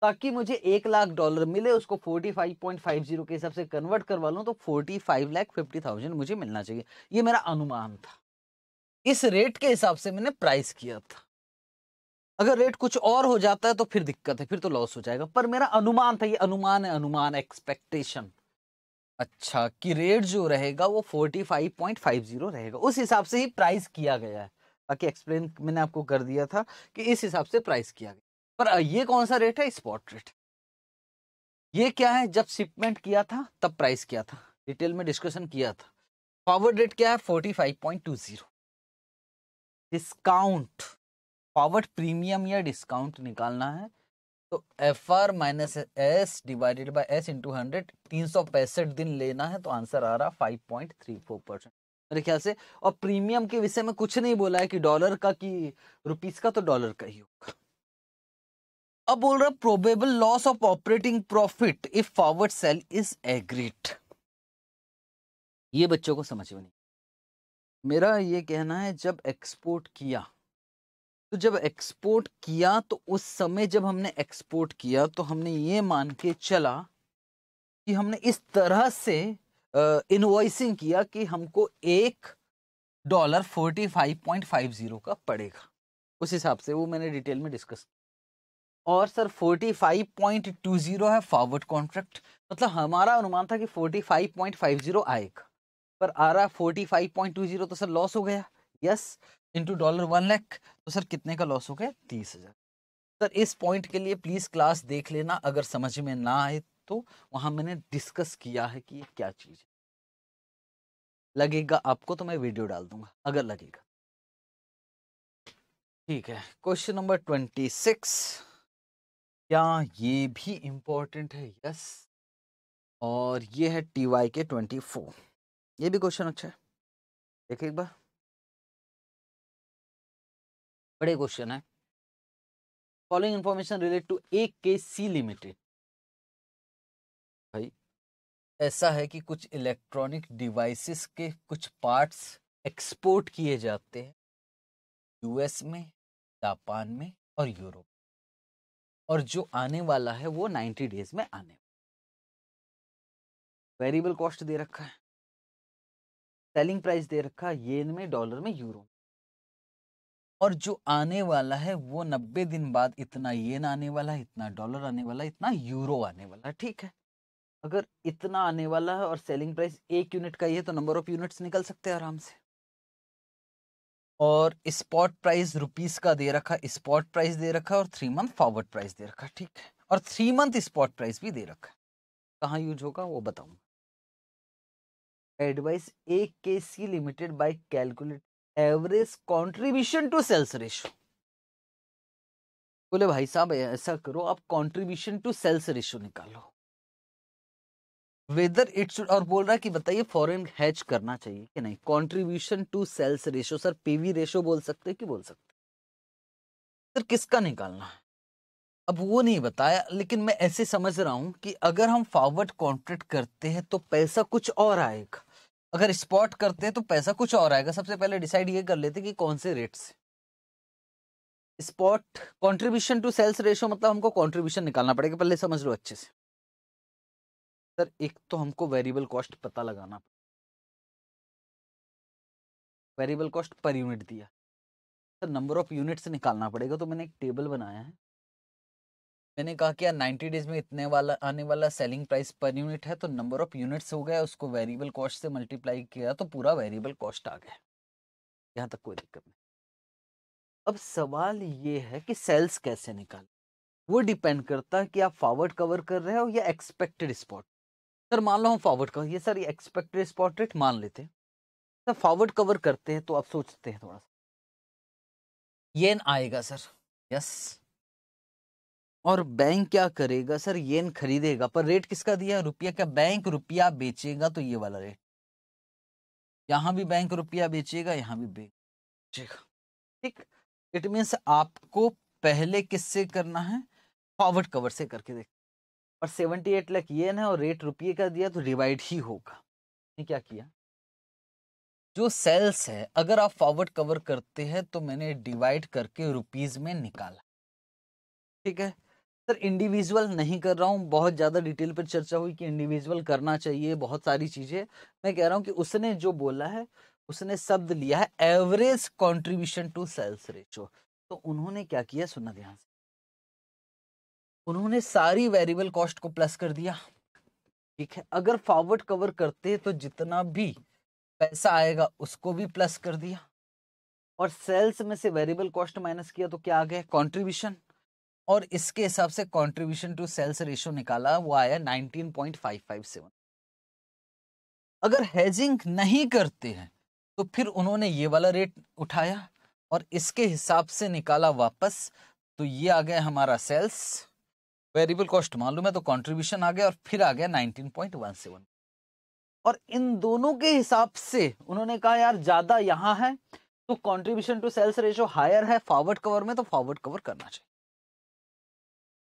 ताकि मुझे एक लाख डॉलर मिले, उसको forty five point five zero के हिसाब से कन्वर्ट करवा लूँ तो forty five lakh fifty thousand मुझे मिलना चाहिए। ये मेरा अनुमान था। इस रेट के हिसाब से मैंने प्राइस किया था। अगर रेट कुछ और हो जाता है तो फिर दिक्कत है, फिर तो लॉस हो जाएगा। पर मेरा अनुमान था, ये अनुमान है, अनुमान एक्सपेक्टेशन अच्छा कि रेट जो रहेगा, वो forty five point five zero रहेगा। उस हिसाब से ही प्राइस किया गया है। बाकी एक्सप्लेन मैंने आपको कर दिया था कि इस हिसाब से प्राइस किया गया। पर ये कौन सा रेट है? स्पॉट रेट ये क्या है? जब शिपमेंट किया था, तब प्राइस किया था। डिटेल में डिस्कशन किया था। फॉरवर्ड रेट क्या है? Forty five point two zero discount forward premium या डिस्काउंट निकालना है तो F R minus S divided by S into hundred तीन सौ पैंसठ दिन लेना है तो आंसर आ रहा five point three four percent मेरे ख्याल से, और प्रीमियम के विषय में कुछ नहीं बोला है कि डॉलर का कि रुपीस का तो डॉलर का ही होगा। अब बोल रहा probable loss of operating profit if forward sale is agreed ये बच्चों को समझ में नहीं मेरा ये कहना है, जब एक्सपोर्ट किया तो जब एक्सपोर्ट किया तो उस समय जब हमने एक्सपोर्ट किया तो हमने ये मान के चला कि हमने इस तरह से इनवॉइसिंग किया कि हमको एक dollar forty five point five zero का पड़ेगा। उस हिसाब से वो मैंने डिटेल में डिस्कस और sir forty five point two zero है फॉरवर्ड कॉन्ट्रैक्ट मतलब हमारा अनुमान था कि forty five point five zero आएगा। पर आ रहा forty five point two zero तो सर लॉस हो गया। Yes into dollar one lakh तो सर कितने का लॉस हो गया? तीस हज़ार। सर इस पॉइंट के लिए प्लीज़ क्लास देख लेना, अगर समझ में ना आए तो। वहाँ मैंने डिस्कस किया है कि ये क्या चीज़ है। लगेगा आपको तो मैं वीडियो डाल दूँगा, अगर लगेगा। ठीक है क्वेश्चन नंबर ट्वेंटी सिक्स क्या ये भी इम्पोर्टेंट है? यस। और ये है T Y K twenty four. ये भी क्वेश्चन अच्छा है। देखिए एक बार। बड़े क्वेश्चन है। Following information relate to A K C limited. भाई, ऐसा है कि कुछ इलेक्ट्रॉनिक डिवाइसेस के कुछ पार्ट्स एक्सपोर्ट किए जाते हैं। यूएस में, जापान में और यूरोप और जो आने वाला है वो 90 डेज़ में आने वेरिएबल कॉस्ट दे रखा है। सेलिंग प्राइस दे रखा है येन में, डॉलर में, यूरो और जो आने वाला है वो नब्बे दिन बाद इतना येन आने वाला है, इतना डॉलर आने वाला है, इतना यूरो आने वाला है, ठीक है। अगर इतना आने वाला है और सेलिंग प्राइस एक यूनिट का ही है तो नंबर ऑफ़ यूनिट्स निकल सकते हैं आराम से। और स्पॉट प्राइस रुपीस का दे रखा स्पॉट प्राइस दे रखा और थ्री मंथ फॉरवर्ड प्राइस दे रखा, ठीक है? और थ्री मंथ स्पॉट प्राइस भी दे रखा कहाँ यूज़ होगा वो बताऊँगा। Advice AKC limited by calculate average contribution to sales ratio बोले, भाई साहब ऐसा करो, आप कंट्रीब्यूशन टू सेल्स रेशो निकालो। वेदर इट शुड और बोल रहा है कि बताइए फॉरेन हैच करना चाहिए कि नहीं? Contribution to sales ratio sir PV ratio बोल सकते कि बोल सकते सर किसका निकालना है? अब वो नहीं बताया, लेकिन मैं ऐसे समझ रहा हूँ कि अगर हम फॉरवर्ड कॉन्ट्रैक्ट करते हैं तो पैसा कुछ और आएगा। अगर स्पॉट करते हैं तो पैसा कुछ और आएगा। सबसे पहले डिसाइड ये कर लेते कि कौन से रेट से spot contribution to sales ratio मतलब हमको कंट्रीब्यूशन निकालना पड़ेगा, पहले समझ लो अच्छे से। सर, एक तो हमको वेरिएबल कॉस्ट पता लगाना वेरिएबल कॉस्ट पर यूनिट दिया। सर, नंबर ऑफ़ यूनिट्स निकालना पड़ेगा तो मैंने एक टेबल बनाया है। मैंने कहा कि यार 90 डेज़ में इतने वाला, आने वाला सेलिंग प्राइस पर यूनिट है तो नंबर ऑफ़ यूनिट्स हो गया, उसको वेरिएबल कॉस्ट से मल्टीप्लाई किया तो पूरा वेरिएबल कॉस्ट आ गया। यहाँ तक कोई दिक्कत नहीं। अब सवाल ये है कि सेल्स कैसे निकाल? वो डिपेंड करता है कि आप फॉरवर्ड कवर कर रहे हो या एक्सपेक्टेड स्पॉट। सर मान लो हम फॉरवर्ड कवर ये सर ये एक्सपेक्टेड स्पॉट रेट मान लेते हैं। सर फॉरवर्ड कवर करते हैं तो आप सोचते हैं थोड़ा सा। ये आएगा सर, यस। और बैंक क्या करेगा सर? येन खरीदेगा, पर रेट किसका दिया रुपया क्या बैंक रुपया बेचेगा तो ये वाला रेट यहाँ भी बैंक रुपया बेचेगा, यहाँ भी बेचेगा। ठीक? इट मीन्स आपको पहले किससे करना है? फॉरवर्ड कवर से करके देख और सेवेंटी एट लाख ये है और रेट रुपये का दिया तो डिवाइड ही होगा। ये क्या किया? जो सेल्स है, अगर आप फॉरवर्ड कवर करते हैं तो मैंने डिवाइड करके रुपीज़ में निकाला। ठीक है? सर, इंडिविजुअल नहीं कर रहा हूँ, बहुत ज़्यादा डिटेल पर चर्चा हुई कि इंडिविजुअल करना चाहिए, बहुत सारी चीज़ें। मैं कह रहा हूँ कि उसने जो बोला है, उसने शब्द लिया है, average contribution to sales ratio. तो उन्होंने क्या किया? सुनना ध्यान से। उन्होंने सारी वेरिएबल कॉस्ट को प्लस कर दिया। ठीक है, अगर फॉरवर्ड कवर करते तो जितना भी पैसा आएगा उसको भी प्लस कर दिया। और सेल्स में से वेरिएबल कॉस्ट माइनस किया तो क्या आ गया? कंट्रीब्यूशन और इसके हिसाब से कंट्रीब्यूशन टू सेल्स रेशियो निकाला, वो आया 19.557 अगर हेजिंग नहीं करते हैं तो फिर उन्होंने ये वाला रेट उठाया और इसके हिसाब से निकाला वापस तो ये आ गया हमारा सेल्स वेरिएबल कॉस्ट, मालूम है तो कंट्रीब्यूशन आ गया और फिर आ गया 19.17 और इन दोनों के हिसाब से उन्होंने कहा, यार, ज़्यादा यहाँ है तो contribution to sales ratio higher है फॉरवर्ड कवर में तो फॉरवर्ड कवर करना चाहिए।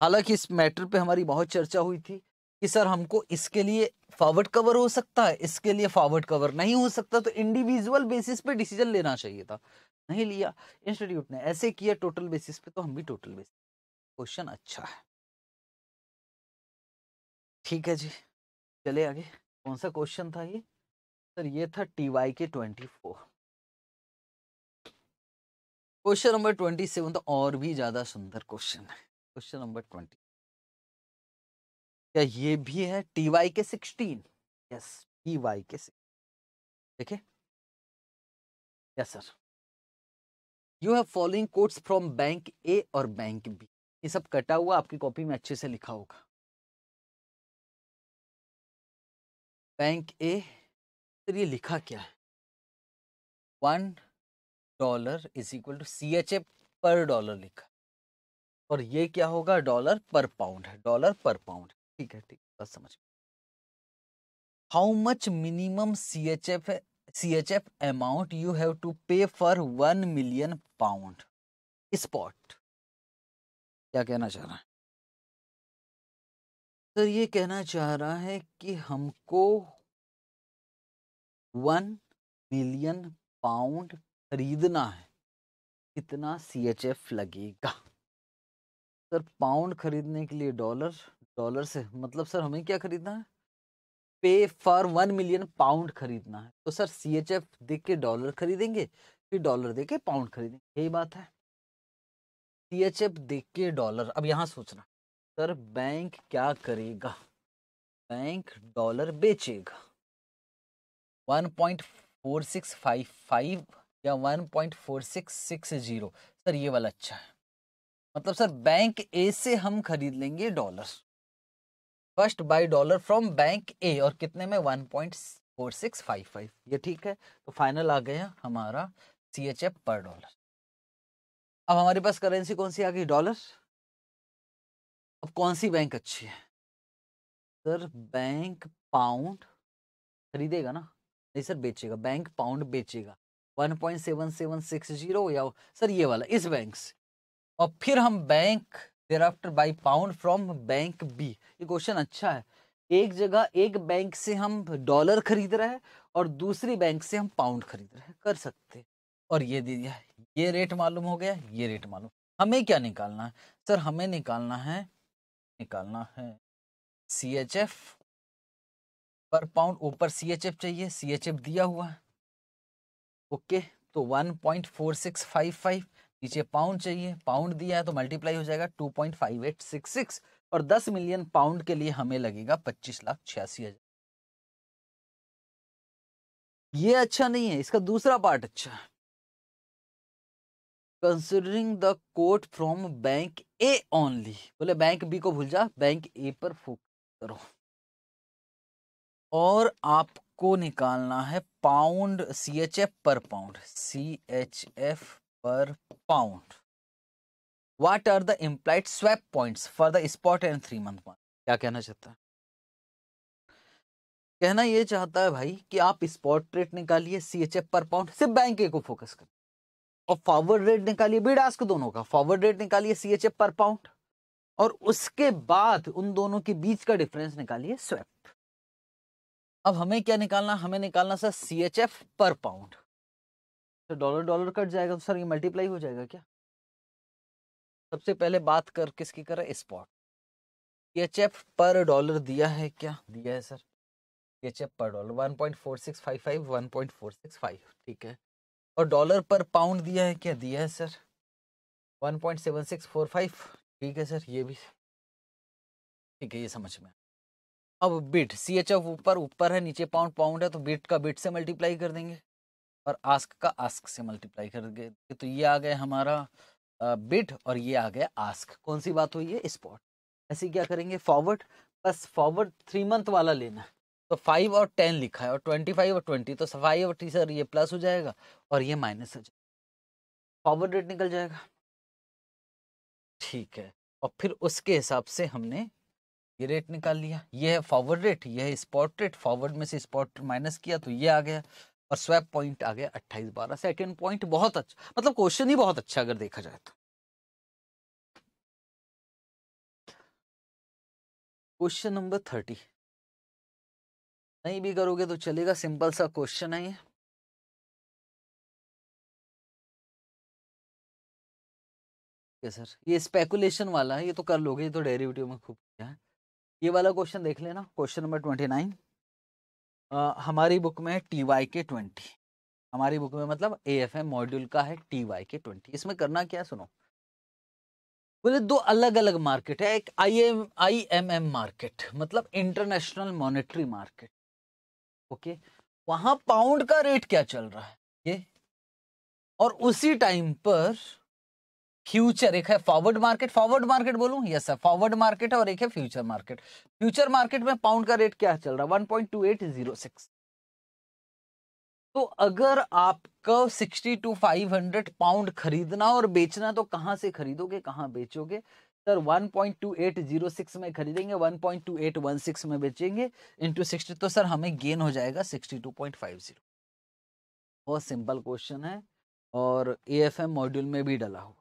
हालाँकि इस मैटर पे हमारी बहुत चर्चा हुई थी कि, सर, हमको इसके लिए फॉरवर्ड कवर हो सकता है, इसके लिए फॉरवर्ड कवर नहीं हो सकता तो इंडिविजुअल बेसिस पे डिसीज़न लेना चाहिए था। नहीं लिया। इंस्टीट्यूट ने ऐसे किया टोटल बेसिस पे तो हम भी टोटल बेसिस क्वेश्चन अच्छा है। ठीक है जी। चले आगे कौन सा क्वेश्चन था ये? सर, ये था T Y K twenty four. Question number twenty seven तो और भी ज़्यादा सुंदर क्वेश्चन है। Question number twenty. क्या ये भी है T Y K sixteen? Yes T Y K देखिए। Yes, sir. You have following quotes from bank A और बैंक बी ये सब कटा हुआ आपकी कॉपी में अच्छे से लिखा होगा। बैंक ए, फिर ये लिखा क्या है? One dollar is equal to C H A per dollar लिखा। और ये क्या होगा? डॉलर पर पाउंड है, डॉलर पर पाउंड ठीक है, ठीक बस समझ how much minimum C H F C H F amount you have to pay for one million pound? Spot. क्या कहना चाह रहा है? सर ये कहना चाह रहा है कि हमको वन मिलियन पाउंड खरीदना है। कितना सी एच एफ़ लगेगा? सर पाउंड खरीदने के लिए डॉलर डॉलर से मतलब सर हमें क्या खरीदना है? पे फॉर वन मिलियन पाउंड खरीदना है। तो सर सी एच एफ़ देख के डॉलर खरीदेंगे, फिर डॉलर दे के पाउंड खरीदेंगे। यही बात है। सी एच एफ़ देख के डॉलर अब यहाँ सोचना। सर बैंक क्या करेगा? बैंक डॉलर बेचेगा। 1.4655 या 1.4660 सर ये वाला अच्छा है। मतलब सर बैंक ए से हम खरीद लेंगे dollar. First buy dollar from bank A और कितने में? 1.4655 ये ठीक है? तो फाइनल आ गया हमारा C H F per dollar. अब हमारे पास करेंसी कौन सी आ गई? डॉलर। अब कौन सी बैंक अच्छी है? सर, बैंक पाउंड खरीदेगा ना? नहीं सर, बेचेगा। बैंक पाउंड बेचेगा। 1.7760 या सर, ये वाला, इस बैंक से। और फिर हम bank thereafter buy pound from bank B ये क्वेश्चन अच्छा है। एक जगह एक बैंक से हम डॉलर खरीद रहे हैं और दूसरी बैंक से हम पाउंड खरीद रहे हैं। कर सकते। और ये दे दिया। ये रेट मालूम हो गया, ये रेट मालूम। हमें क्या निकालना है? सर, हमें निकालना है निकालना है। C H F per pound ऊपर सी एच एफ़ चाहिए सी एच एफ़ दिया हुआ है। ओके तो one point four six five five नीचे पाउंड चाहिए पाउंड दिया है तो मल्टीप्लाई हो जाएगा two point five eight six six और दस मिलियन पाउंड के लिए हमें लगेगा पच्चीस लाख छियासी हज़ार। ये अच्छा नहीं है, इसका दूसरा पार्ट अच्छा है। Considering the quote from bank A only बोले, बैंक बी को भूल जा, बैंक ए पर फोकस करो। और आपको निकालना है pound C H F per pound C H F per pound what are the implied swap points for the spot and three month क्या कहना चाहता है? कहना यह चाहता है भाई कि आप स्पॉट रेट निकालिए C H F per pound सिर्फ़ बैंक ए को फोकस करें। और फॉरवर्ड रेट निकालिए बिड आस्क दोनों का फॉरवर्ड रेट निकालिए सी एच पर पाउंड और उसके बाद उन दोनों के बीच का डिफरेंस निकालिए स्वैप अब हमें क्या निकालना, हमें निकालना sir C H F per pound तो डॉलर डॉलर कट जाएगा तो सर ये मल्टीप्लाई हो जाएगा क्या? सबसे पहले बात कर, किसकी कर? Spot C H F per dollar दिया है क्या? दिया है sir. C H F per dollar one point four six five five one point four six five ठीक है? और डॉलर पर पाउंड दिया है क्या? दिया है sir. One point seven six four five. ठीक है सर, ये भी। ठीक है, ये समझ में अब बिट सी एच एफ़ ऊपर ऊपर है, नीचे पाउंड पाउंड है तो बिट का बिट से मल्टीप्लाई कर देंगे। और आस्क का आस्क से मल्टीप्लाई कर देंगे तो ये आ गया हमारा बिट और ये आ गया आस्क कौन सी बात हुई है? स्पॉट ऐसे क्या करेंगे? फॉरवर्ड बस फॉरवर्ड थ्री मंथ वाला लेना तो फाइव और टेन लिखा है और ट्वेंटी फाइव और ट्वेंटी तो फाइव और टी सर ये प्लस हो जाएगा और ये माइनस हो जाएगा। फॉरवर्ड रेट निकल जाएगा। ठीक है। और फिर उसके हिसाब से हमने ये रेट निकाल लिया। ये है फॉरवर्ड रेट ये है स्पॉट रेट फॉरवर्ड में से स्पॉट माइनस किया तो ये आ गया और स्वैप पॉइंट आ गया अट्ठाईस बारह। सेकेंड पॉइंट बहुत अच्छा मतलब क्वेश्चन ही बहुत अच्छा अगर देखा जाए तो। क्वेश्चन नंबर थर्टी नहीं भी करोगे तो चलेगा, सिंपल सा क्वेश्चन है ये। सर, ये स्पेकुलेशन वाला है, ये तो कर लोगे, ये तो डेरिवेटिव में खूब किया है। ये वाला क्वेश्चन देख लेना, क्वेश्चन नंबर ट्वेंटी नाइन हमारी बुक में टी वाई के ट्वेंटी हमारी बुक में मतलब ए एफ़ एम मॉड्यूल का है टी वाई के ट्वेंटी इसमें करना क्या सुनो। बोले, दो अलग अलग मार्केट है, एक I M I M M market मतलब इंटरनेशनल मॉनेटरी मार्केट ओके? वहाँ पाउंड का रेट क्या चल रहा है? ये? और उसी टाइम पर फ्यूचर एक है फॉरवर्ड मार्केट फॉरवर्ड मार्केट बोलूँ? यस सर फॉरवर्ड मार्केट है और एक है फ्यूचर मार्केट फ्यूचर मार्केट में पाउंड का रेट क्या चल रहा है? One point two eight zero six तो अगर आपको sixty two five hundred pound खरीदना और बेचना तो कहाँ से खरीदोगे, कहाँ बेचोगे? सर 1.2806 में खरीदेंगे 1.2816 में बेचेंगे इंटू सिक्सटी तो सर हमें गेन हो जाएगा 62.50 बहुत सिंपल क्वेश्चन है, और ए एफ़ एम मॉड्यूल में भी डला हुआ।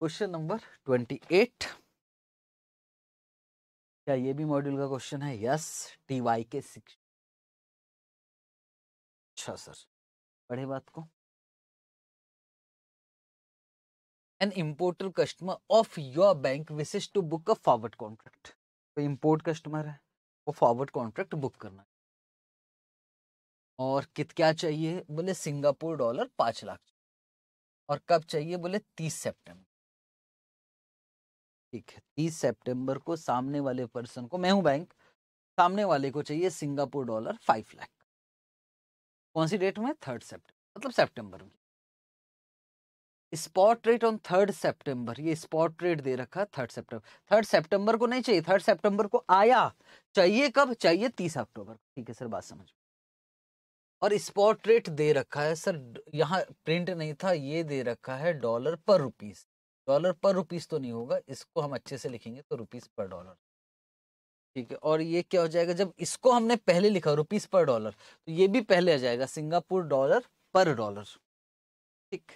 क्वेश्चन नंबर ट्वेंटी एट क्या ये भी मॉड्यूल का क्वेश्चन है? Yes T Y K six अच्छा सर, पढ़े बात को। An importer customer of your bank wishes to book a forward contract तो इम्पोर्ट कस्टमर है, वो फॉरवर्ड कॉन्ट्रैक्ट बुक करना और कित क्या चाहिए? बोले सिंगापुर डॉलर पाँच लाख और कब चाहिए? बोले तीस सेप्टेम्बर ठीक है, तीस सेप्टेम्बर को सामने वाले पर्सन को, मैं हूँ बैंक सामने वाले को चाहिए सिंगापुर डॉलर फाइव लाख। कौन सी डेट में? थर्ड सेप्टेम्बर मतलब सेप्टेम्बर में। Spot rate on third September ये स्पॉट रेट दे रखा थर्ड सेप्टेम्बर थर्ड सेप्टेम्बर को नहीं चाहिए थर्ड सेप्टेम्बर को आया, चाहिए कब? चाहिए तीस अक्टूबर ठीक है सर, बात समझ और स्पॉट रेट दे रखा है सर, यहाँ प्रिंट नहीं था, ये दे रखा है डॉलर पर रुपीज़ डॉलर पर रुपीस तो नहीं होगा, इसको हम अच्छे से लिखेंगे तो रुपीस पर डॉलर ठीक है, और ये क्या हो जाएगा, जब इसको हमने पहले लिखा रुपीस पर डॉलर तो ये भी पहले आ जाएगा, सिंगापुर डॉलर पर डॉलर ठीक।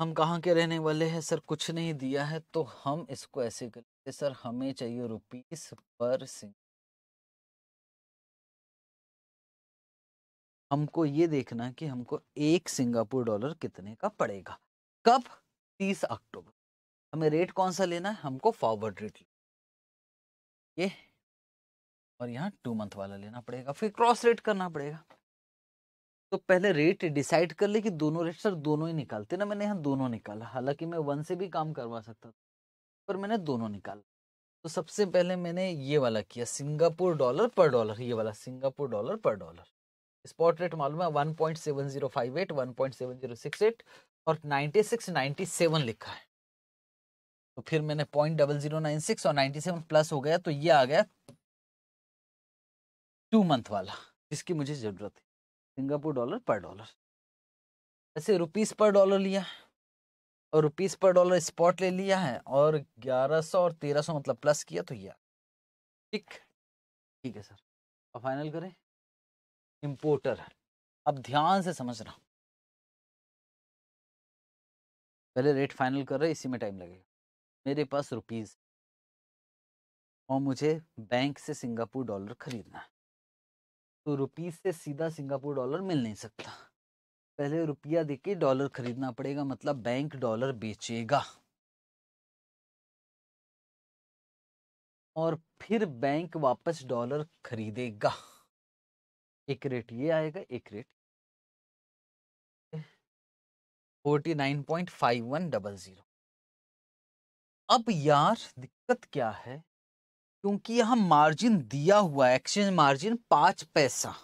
हम कहाँ के रहने वाले हैं? सर, कुछ नहीं दिया है तो हम इसको ऐसे करेंगे सर, हमें चाहिए रुपीस पर सिंग। हमको ये देखना कि हमको एक सिंगापुर डॉलर कितने का पड़ेगा। कब? तीस अक्टूबर। हमें रेट कौन सा लेना है? हमको फॉरवर्ड रेट ये और यहाँ टू मंथ वाला लेना पड़ेगा, फिर क्रॉस रेट करना पड़ेगा। तो पहले रेट डिसाइड कर ले कि दोनों रेट सर दोनों ही निकालते ना, मैंने यहाँ दोनों निकाला। हालाँकि मैं वन से भी काम करवा सकता था, पर मैंने दोनों निकाला। तो सबसे पहले मैंने ये वाला किया, सिंगापुर डॉलर पर डॉलर ये वाला, Singapore dollar per dollar spot rate मालूम है one point seven zero five eight one point seven zero six eight और नाइन्टी सिक्स नाइन्टी सेवन लिखा है। तो फिर मैंने point double zero nine six और नाइन्टी सेवन प्लस हो गया तो ये आ गया टू मंथ वाला, जिसकी मुझे ज़रूरत है सिंगापुर डॉलर पर डॉलर। ऐसे रुपीस पर डॉलर लिया है और रुपीस पर डॉलर स्पॉट ले लिया है और ग्यारह सौ और तेरह सौ मतलब प्लस किया तो ये ठीक। ठीक है सर। और फाइनल करें। इंपोर्टर है अब ध्यान से समझ समझना। पहले रेट फाइनल कर रहे, इसी में टाइम लगेगा। मेरे पास रुपीज़ और मुझे बैंक से सिंगापुर डॉलर खरीदना है। तो रुपीज़ से सीधा सिंगापुर डॉलर मिल नहीं सकता। पहले रुपया देके डॉलर खरीदना पड़ेगा मतलब बैंक डॉलर बेचेगा। और फिर बैंक वापस डॉलर खरीदेगा। एक रेट ये आएगा, एक rate forty nine point five one double zero. अब यार दिक्कत क्या है? क्योंकि यहाँ मार्जिन दिया हुआ है, एक्सचेंज मार्जिन पाँच पैसा।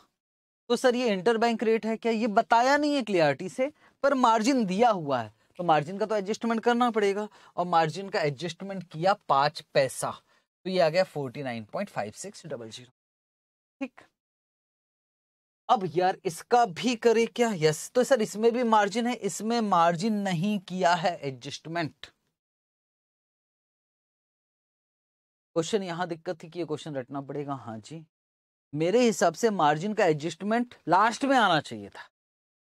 तो सर, ये इंटर बैंक रेट है क्या? ये बताया नहीं है क्लियरिटी से, पर मार्जिन दिया हुआ है। तो मार्जिन का तो एडजस्टमेंट करना पड़ेगा, और मार्जिन का एडजस्टमेंट किया पाँच पैसा। तो ये आ गया forty nine point five six double zero. ठीक। अब यार, इसका भी करे क्या? यस। तो सर, इसमें भी मार्जिन है, इसमें मार्जिन नहीं किया है एडजस्टमेंट। क्वेश्चन यहाँ दिक्कत थी कि ये क्वेश्चन रटना पड़ेगा। हाँ जी। मेरे हिसाब से मार्जिन का एडजस्टमेंट लास्ट में आना चाहिए था।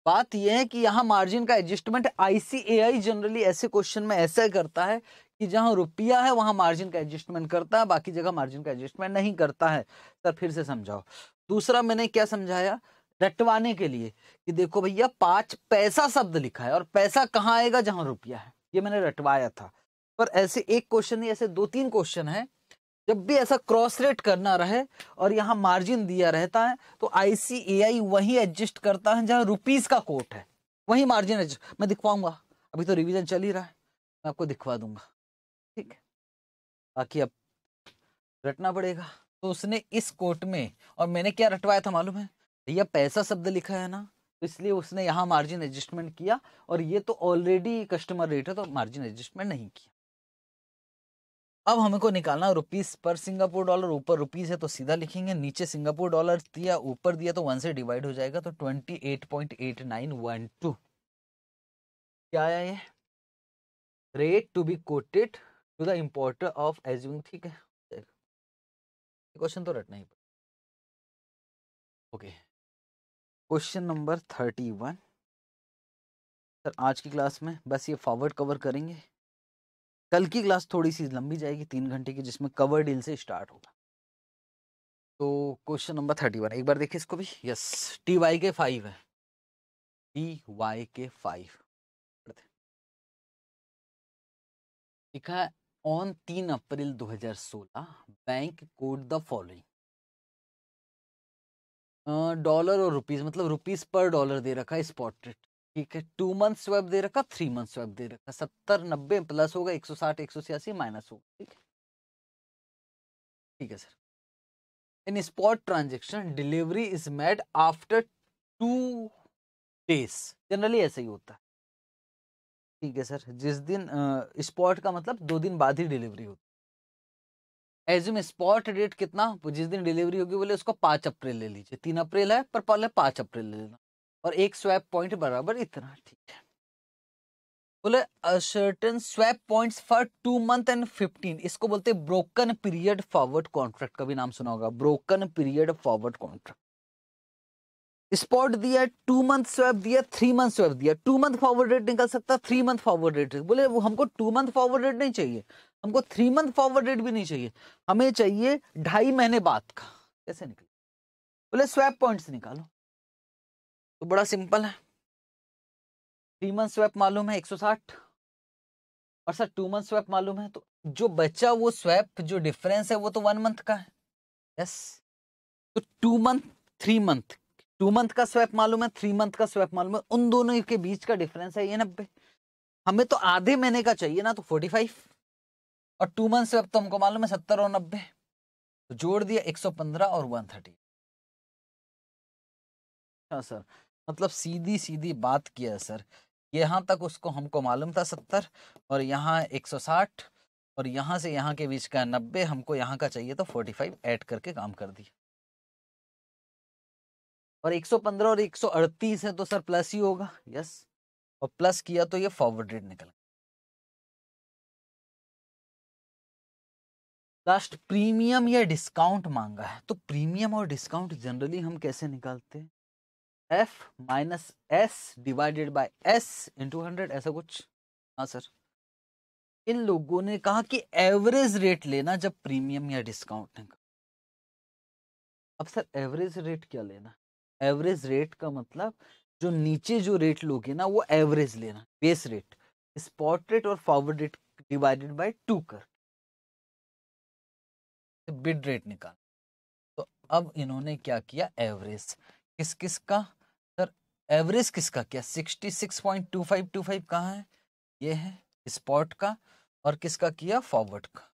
बात यह है कि यहाँ मार्जिन का एडजस्टमेंट आईसीएआई जनरली ऐसे क्वेश्चन में ऐसा करता है कि जहाँ रुपया है वहाँ मार्जिन का एडजस्टमेंट करता है, बाकी जगह मार्जिन का एडजस्टमेंट नहीं करता है। सर, फिर से समझाओ। दूसरा मैंने क्या समझाया? रटवाने के लिए कि देखो भैया, पाँच पैसा शब्द लिखा है और पैसा कहाँ आएगा जहाँ रुपया है? ये मैंने रटवाया था। पर ऐसे एक क्वेश्चन नहीं, ऐसे दो तीन क्वेश्चन है जब भी ऐसा क्रॉस रेट करना रहे और यहाँ मार्जिन दिया रहता है तो आईसीएआई वही एडजस्ट करता है जहाँ रुपीज़ का कोट है। वही मार्जिन एडजस्ट मैं दिखवाऊँगा। अभी तो रिवीजन चल ही रहा है। मैं आपको दिखवा दूँगा। ठीक है? बाकी अब रटना पड़ेगा। तो उसने इस कोट में और मैंने क्या रटवाया था मालूम है? भैया पैसा शब्द लिखा है ना तो इसलिए उसने यहाँ मार्जिन एडजस्टमेंट किया और ये तो ऑलरेडी कस्टमर रेट है तो मार्जिन एडजस्टमेंट नहीं किया। अब हमको निकालना रुपीस पर सिंगापुर डॉलर, ऊपर रुपीस है तो सीधा लिखेंगे, नीचे सिंगापुर डॉलर दिया, ऊपर दिया तो वन से डिवाइड हो जाएगा तो twenty eight point eight nine one two. क्या आया ये? Rate to be quoted to the importer of assuming ठीक है? क्वेश्चन तो रटना ही okay question number thirty one sir आज की क्लास में बस ये फॉरवर्ड कवर करेंगे। कल की क्लास थोड़ी सी लंबी जाएगी, तीन घंटे की, जिसमें कवर डील से स्टार्ट होगा। तो क्वेश्चन नंबर थर्टी वन, एक बार देखिए इसको भी। Yes, T Y K five है। T Y K five. लिखा है, ऑन तीन April 2016 bank quoted the following. Dollar और रुपीस मतलब रुपीस पर डॉलर दे रखा है स्पॉट रेट ठीक है टू मंथ स्वैप दे रखा थ्री मंथ स्वैप दे रखा, सत्तर, नब्बे प्लस होगा, एक सौ साठ, एक सौ छियासी माइनस होगा, ठीक है? ठीक है sir in spot transaction delivery is made after two days generally ऐसा ही होता है। ठीक है सर जिस दिन स्पॉट का मतलब दो दिन बाद ही डिलीवरी होती है। एज्यूम स्पॉट डेट कितना? जिस दिन डिलीवरी होगी, बोले उसको पाँच अप्रैल ले लीजिए। तीन अप्रैल है, पर पहले पाँच अप्रैल ले लेना। और एक स्वैप पॉइंट बराबर इतना, ठीक है। बोले certain swap points for two month and fifteen इसको बोलते हैं ब्रोकन पीरियड फॉरवर्ड कॉन्ट्रैक्ट का भी नाम सुना होगा? Broken period forward contract spot दिया टू मंथ स्वैप दिया थ्री मंथ स्वैप दिया। टू मंथ फॉरवर्ड रेट निकल सकता थ्री मंथ फॉरवर्ड रेट बोले, वो हमको टू मंथ फॉरवर्ड रेट नहीं चाहिए। हमको थ्री मंथ फॉरवर्ड रेट भी नहीं चाहिए। हमें चाहिए ढाई महीने बाद का। कैसे निकले? बोले स्वैप पॉइंट्स निकालो। तो बड़ा सिंपल है। थ्री मंथ स्वैप मालूम है 160 और सर टू मंथ स्वैप मालूम है तो जो बचा वो स्वैप जो डिफरेंस है, वो तो वन मंथ का है। यस तो two month three month two month का स्वैप मालूम है थ्री मंथ का स्वैप मालूम है, उन दोनों के बीच का डिफरेंस है ये नब्बे। हमें तो आधे महीने का चाहिए ना तो फोर्टी फाइव और टू मंथ स्वैप तो हमको मालूम है, सत्तर और नब्बे। तो जोड़ दिया, एक सौ पंद्रह और वन थर्टी हाँ सर। मतलब सीधी सीधी बात किया सर। यहाँ तक उसको हमको मालूम था सत्तर और यहाँ एक सौ साठ और यहाँ से यहाँ के बीच का नब्बे, हमको यहाँ का चाहिए तो फोर्टी फाइव ऐड करके काम कर दिया। और 115 और 138 है तो सर प्लस ही होगा, यस। और प्लस किया तो ये फॉरवर्ड रेट निकल लास्ट प्रीमियम या डिस्काउंट मांगा है तो प्रीमियम और डिस्काउंट जनरली हम कैसे निकालते हैं? F minus S divided by S into hundred ऐसा कुछ? हाँ सर इन लोगों ने कहा कि एवरेज रेट लेना जब प्रीमियम या डिस्काउंट निकाल अब सर एवरेज रेट क्या लेना? एवरेज रेट का मतलब जो नीचे जो रेट लोगे ना, वो एवरेज लेना बेस रेट स्पॉट रेट और forward rate divided by two कर। बिड रेट निकाल। तो अब इन्होंने क्या किया? एवरेज किस किस का? सर, एवरेज किसका क्या sixty six point two five two five कहाँ है? ये है स्पॉट का और किसका किया? फॉरवर्ड का।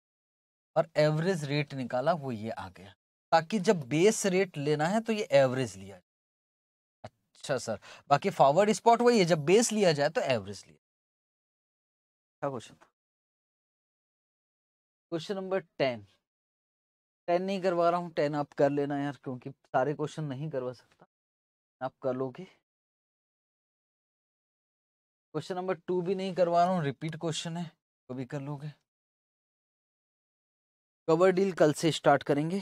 और एवरेज रेट निकाला, वो ये आ गया। ताकि जब बेस रेट लेना है तो ये एवरेज लिया अच्छा सर, बाकी फॉरवर्ड स्पॉट वही है, जब बेस लिया जाए तो एवरेज लिया क्या question question number ten. Ten नहीं करवा रहा हूँ, टेन आप कर लेना यार, क्योंकि सारे क्वेश्चन नहीं करवा सकता। आप कर लोगे? क्वेश्चन नंबर टू भी नहीं करवा रहा हूँ रिपीट क्वेश्चन है तो भी कर लोगे? कवर डील कल से स्टार्ट करेंगे,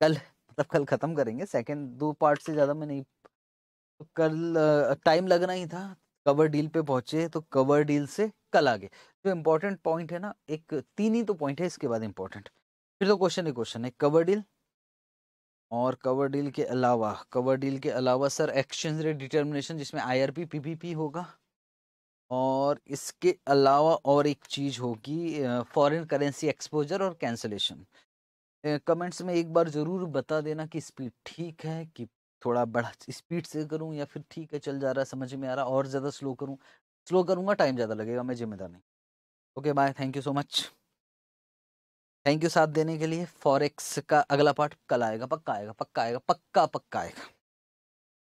कल मतलब कल ख़त्म करेंगे सेकंड दो पार्ट से ज़्यादा मैं नहीं तो कल टाइम लगना ही था कवर डील पे पहुँचे तो कवर डील से कल आगे। जो इम्पोर्टेंट पॉइंट है ना, एक, तीन ही तो पॉइंट है, इसके बाद इम्पोर्टेंट फिर तो क्वेश्चन ही क्वेश्चन है कवर डील और कवर डील के अलावा, कवर डील के अलावा सर एक्सचेंज रेट डिटर्मिनेशन जिसमें आईआरपी, पीपीपी होगा। और इसके अलावा और एक चीज़ होगी फॉरेन करेंसी एक्सपोजर और कैंसलेशन कमेंट्स में एक बार ज़रूर बता देना कि स्पीड ठीक है कि थोड़ा बड़ा स्पीड से करूँ या फिर ठीक है, चल जा रहा है, समझ में आ रहा और ज़्यादा स्लो करूँ। स्लो करूँगा टाइम ज़्यादा लगेगा, मैं जिम्मेदार नहीं। Okay bye thank you so much thank you साथ देने के लिए। फॉरेक्स का अगला पार्ट कल आएगा, पक्का आएगा पक्का आएगा, पक्का पक्का आएगा।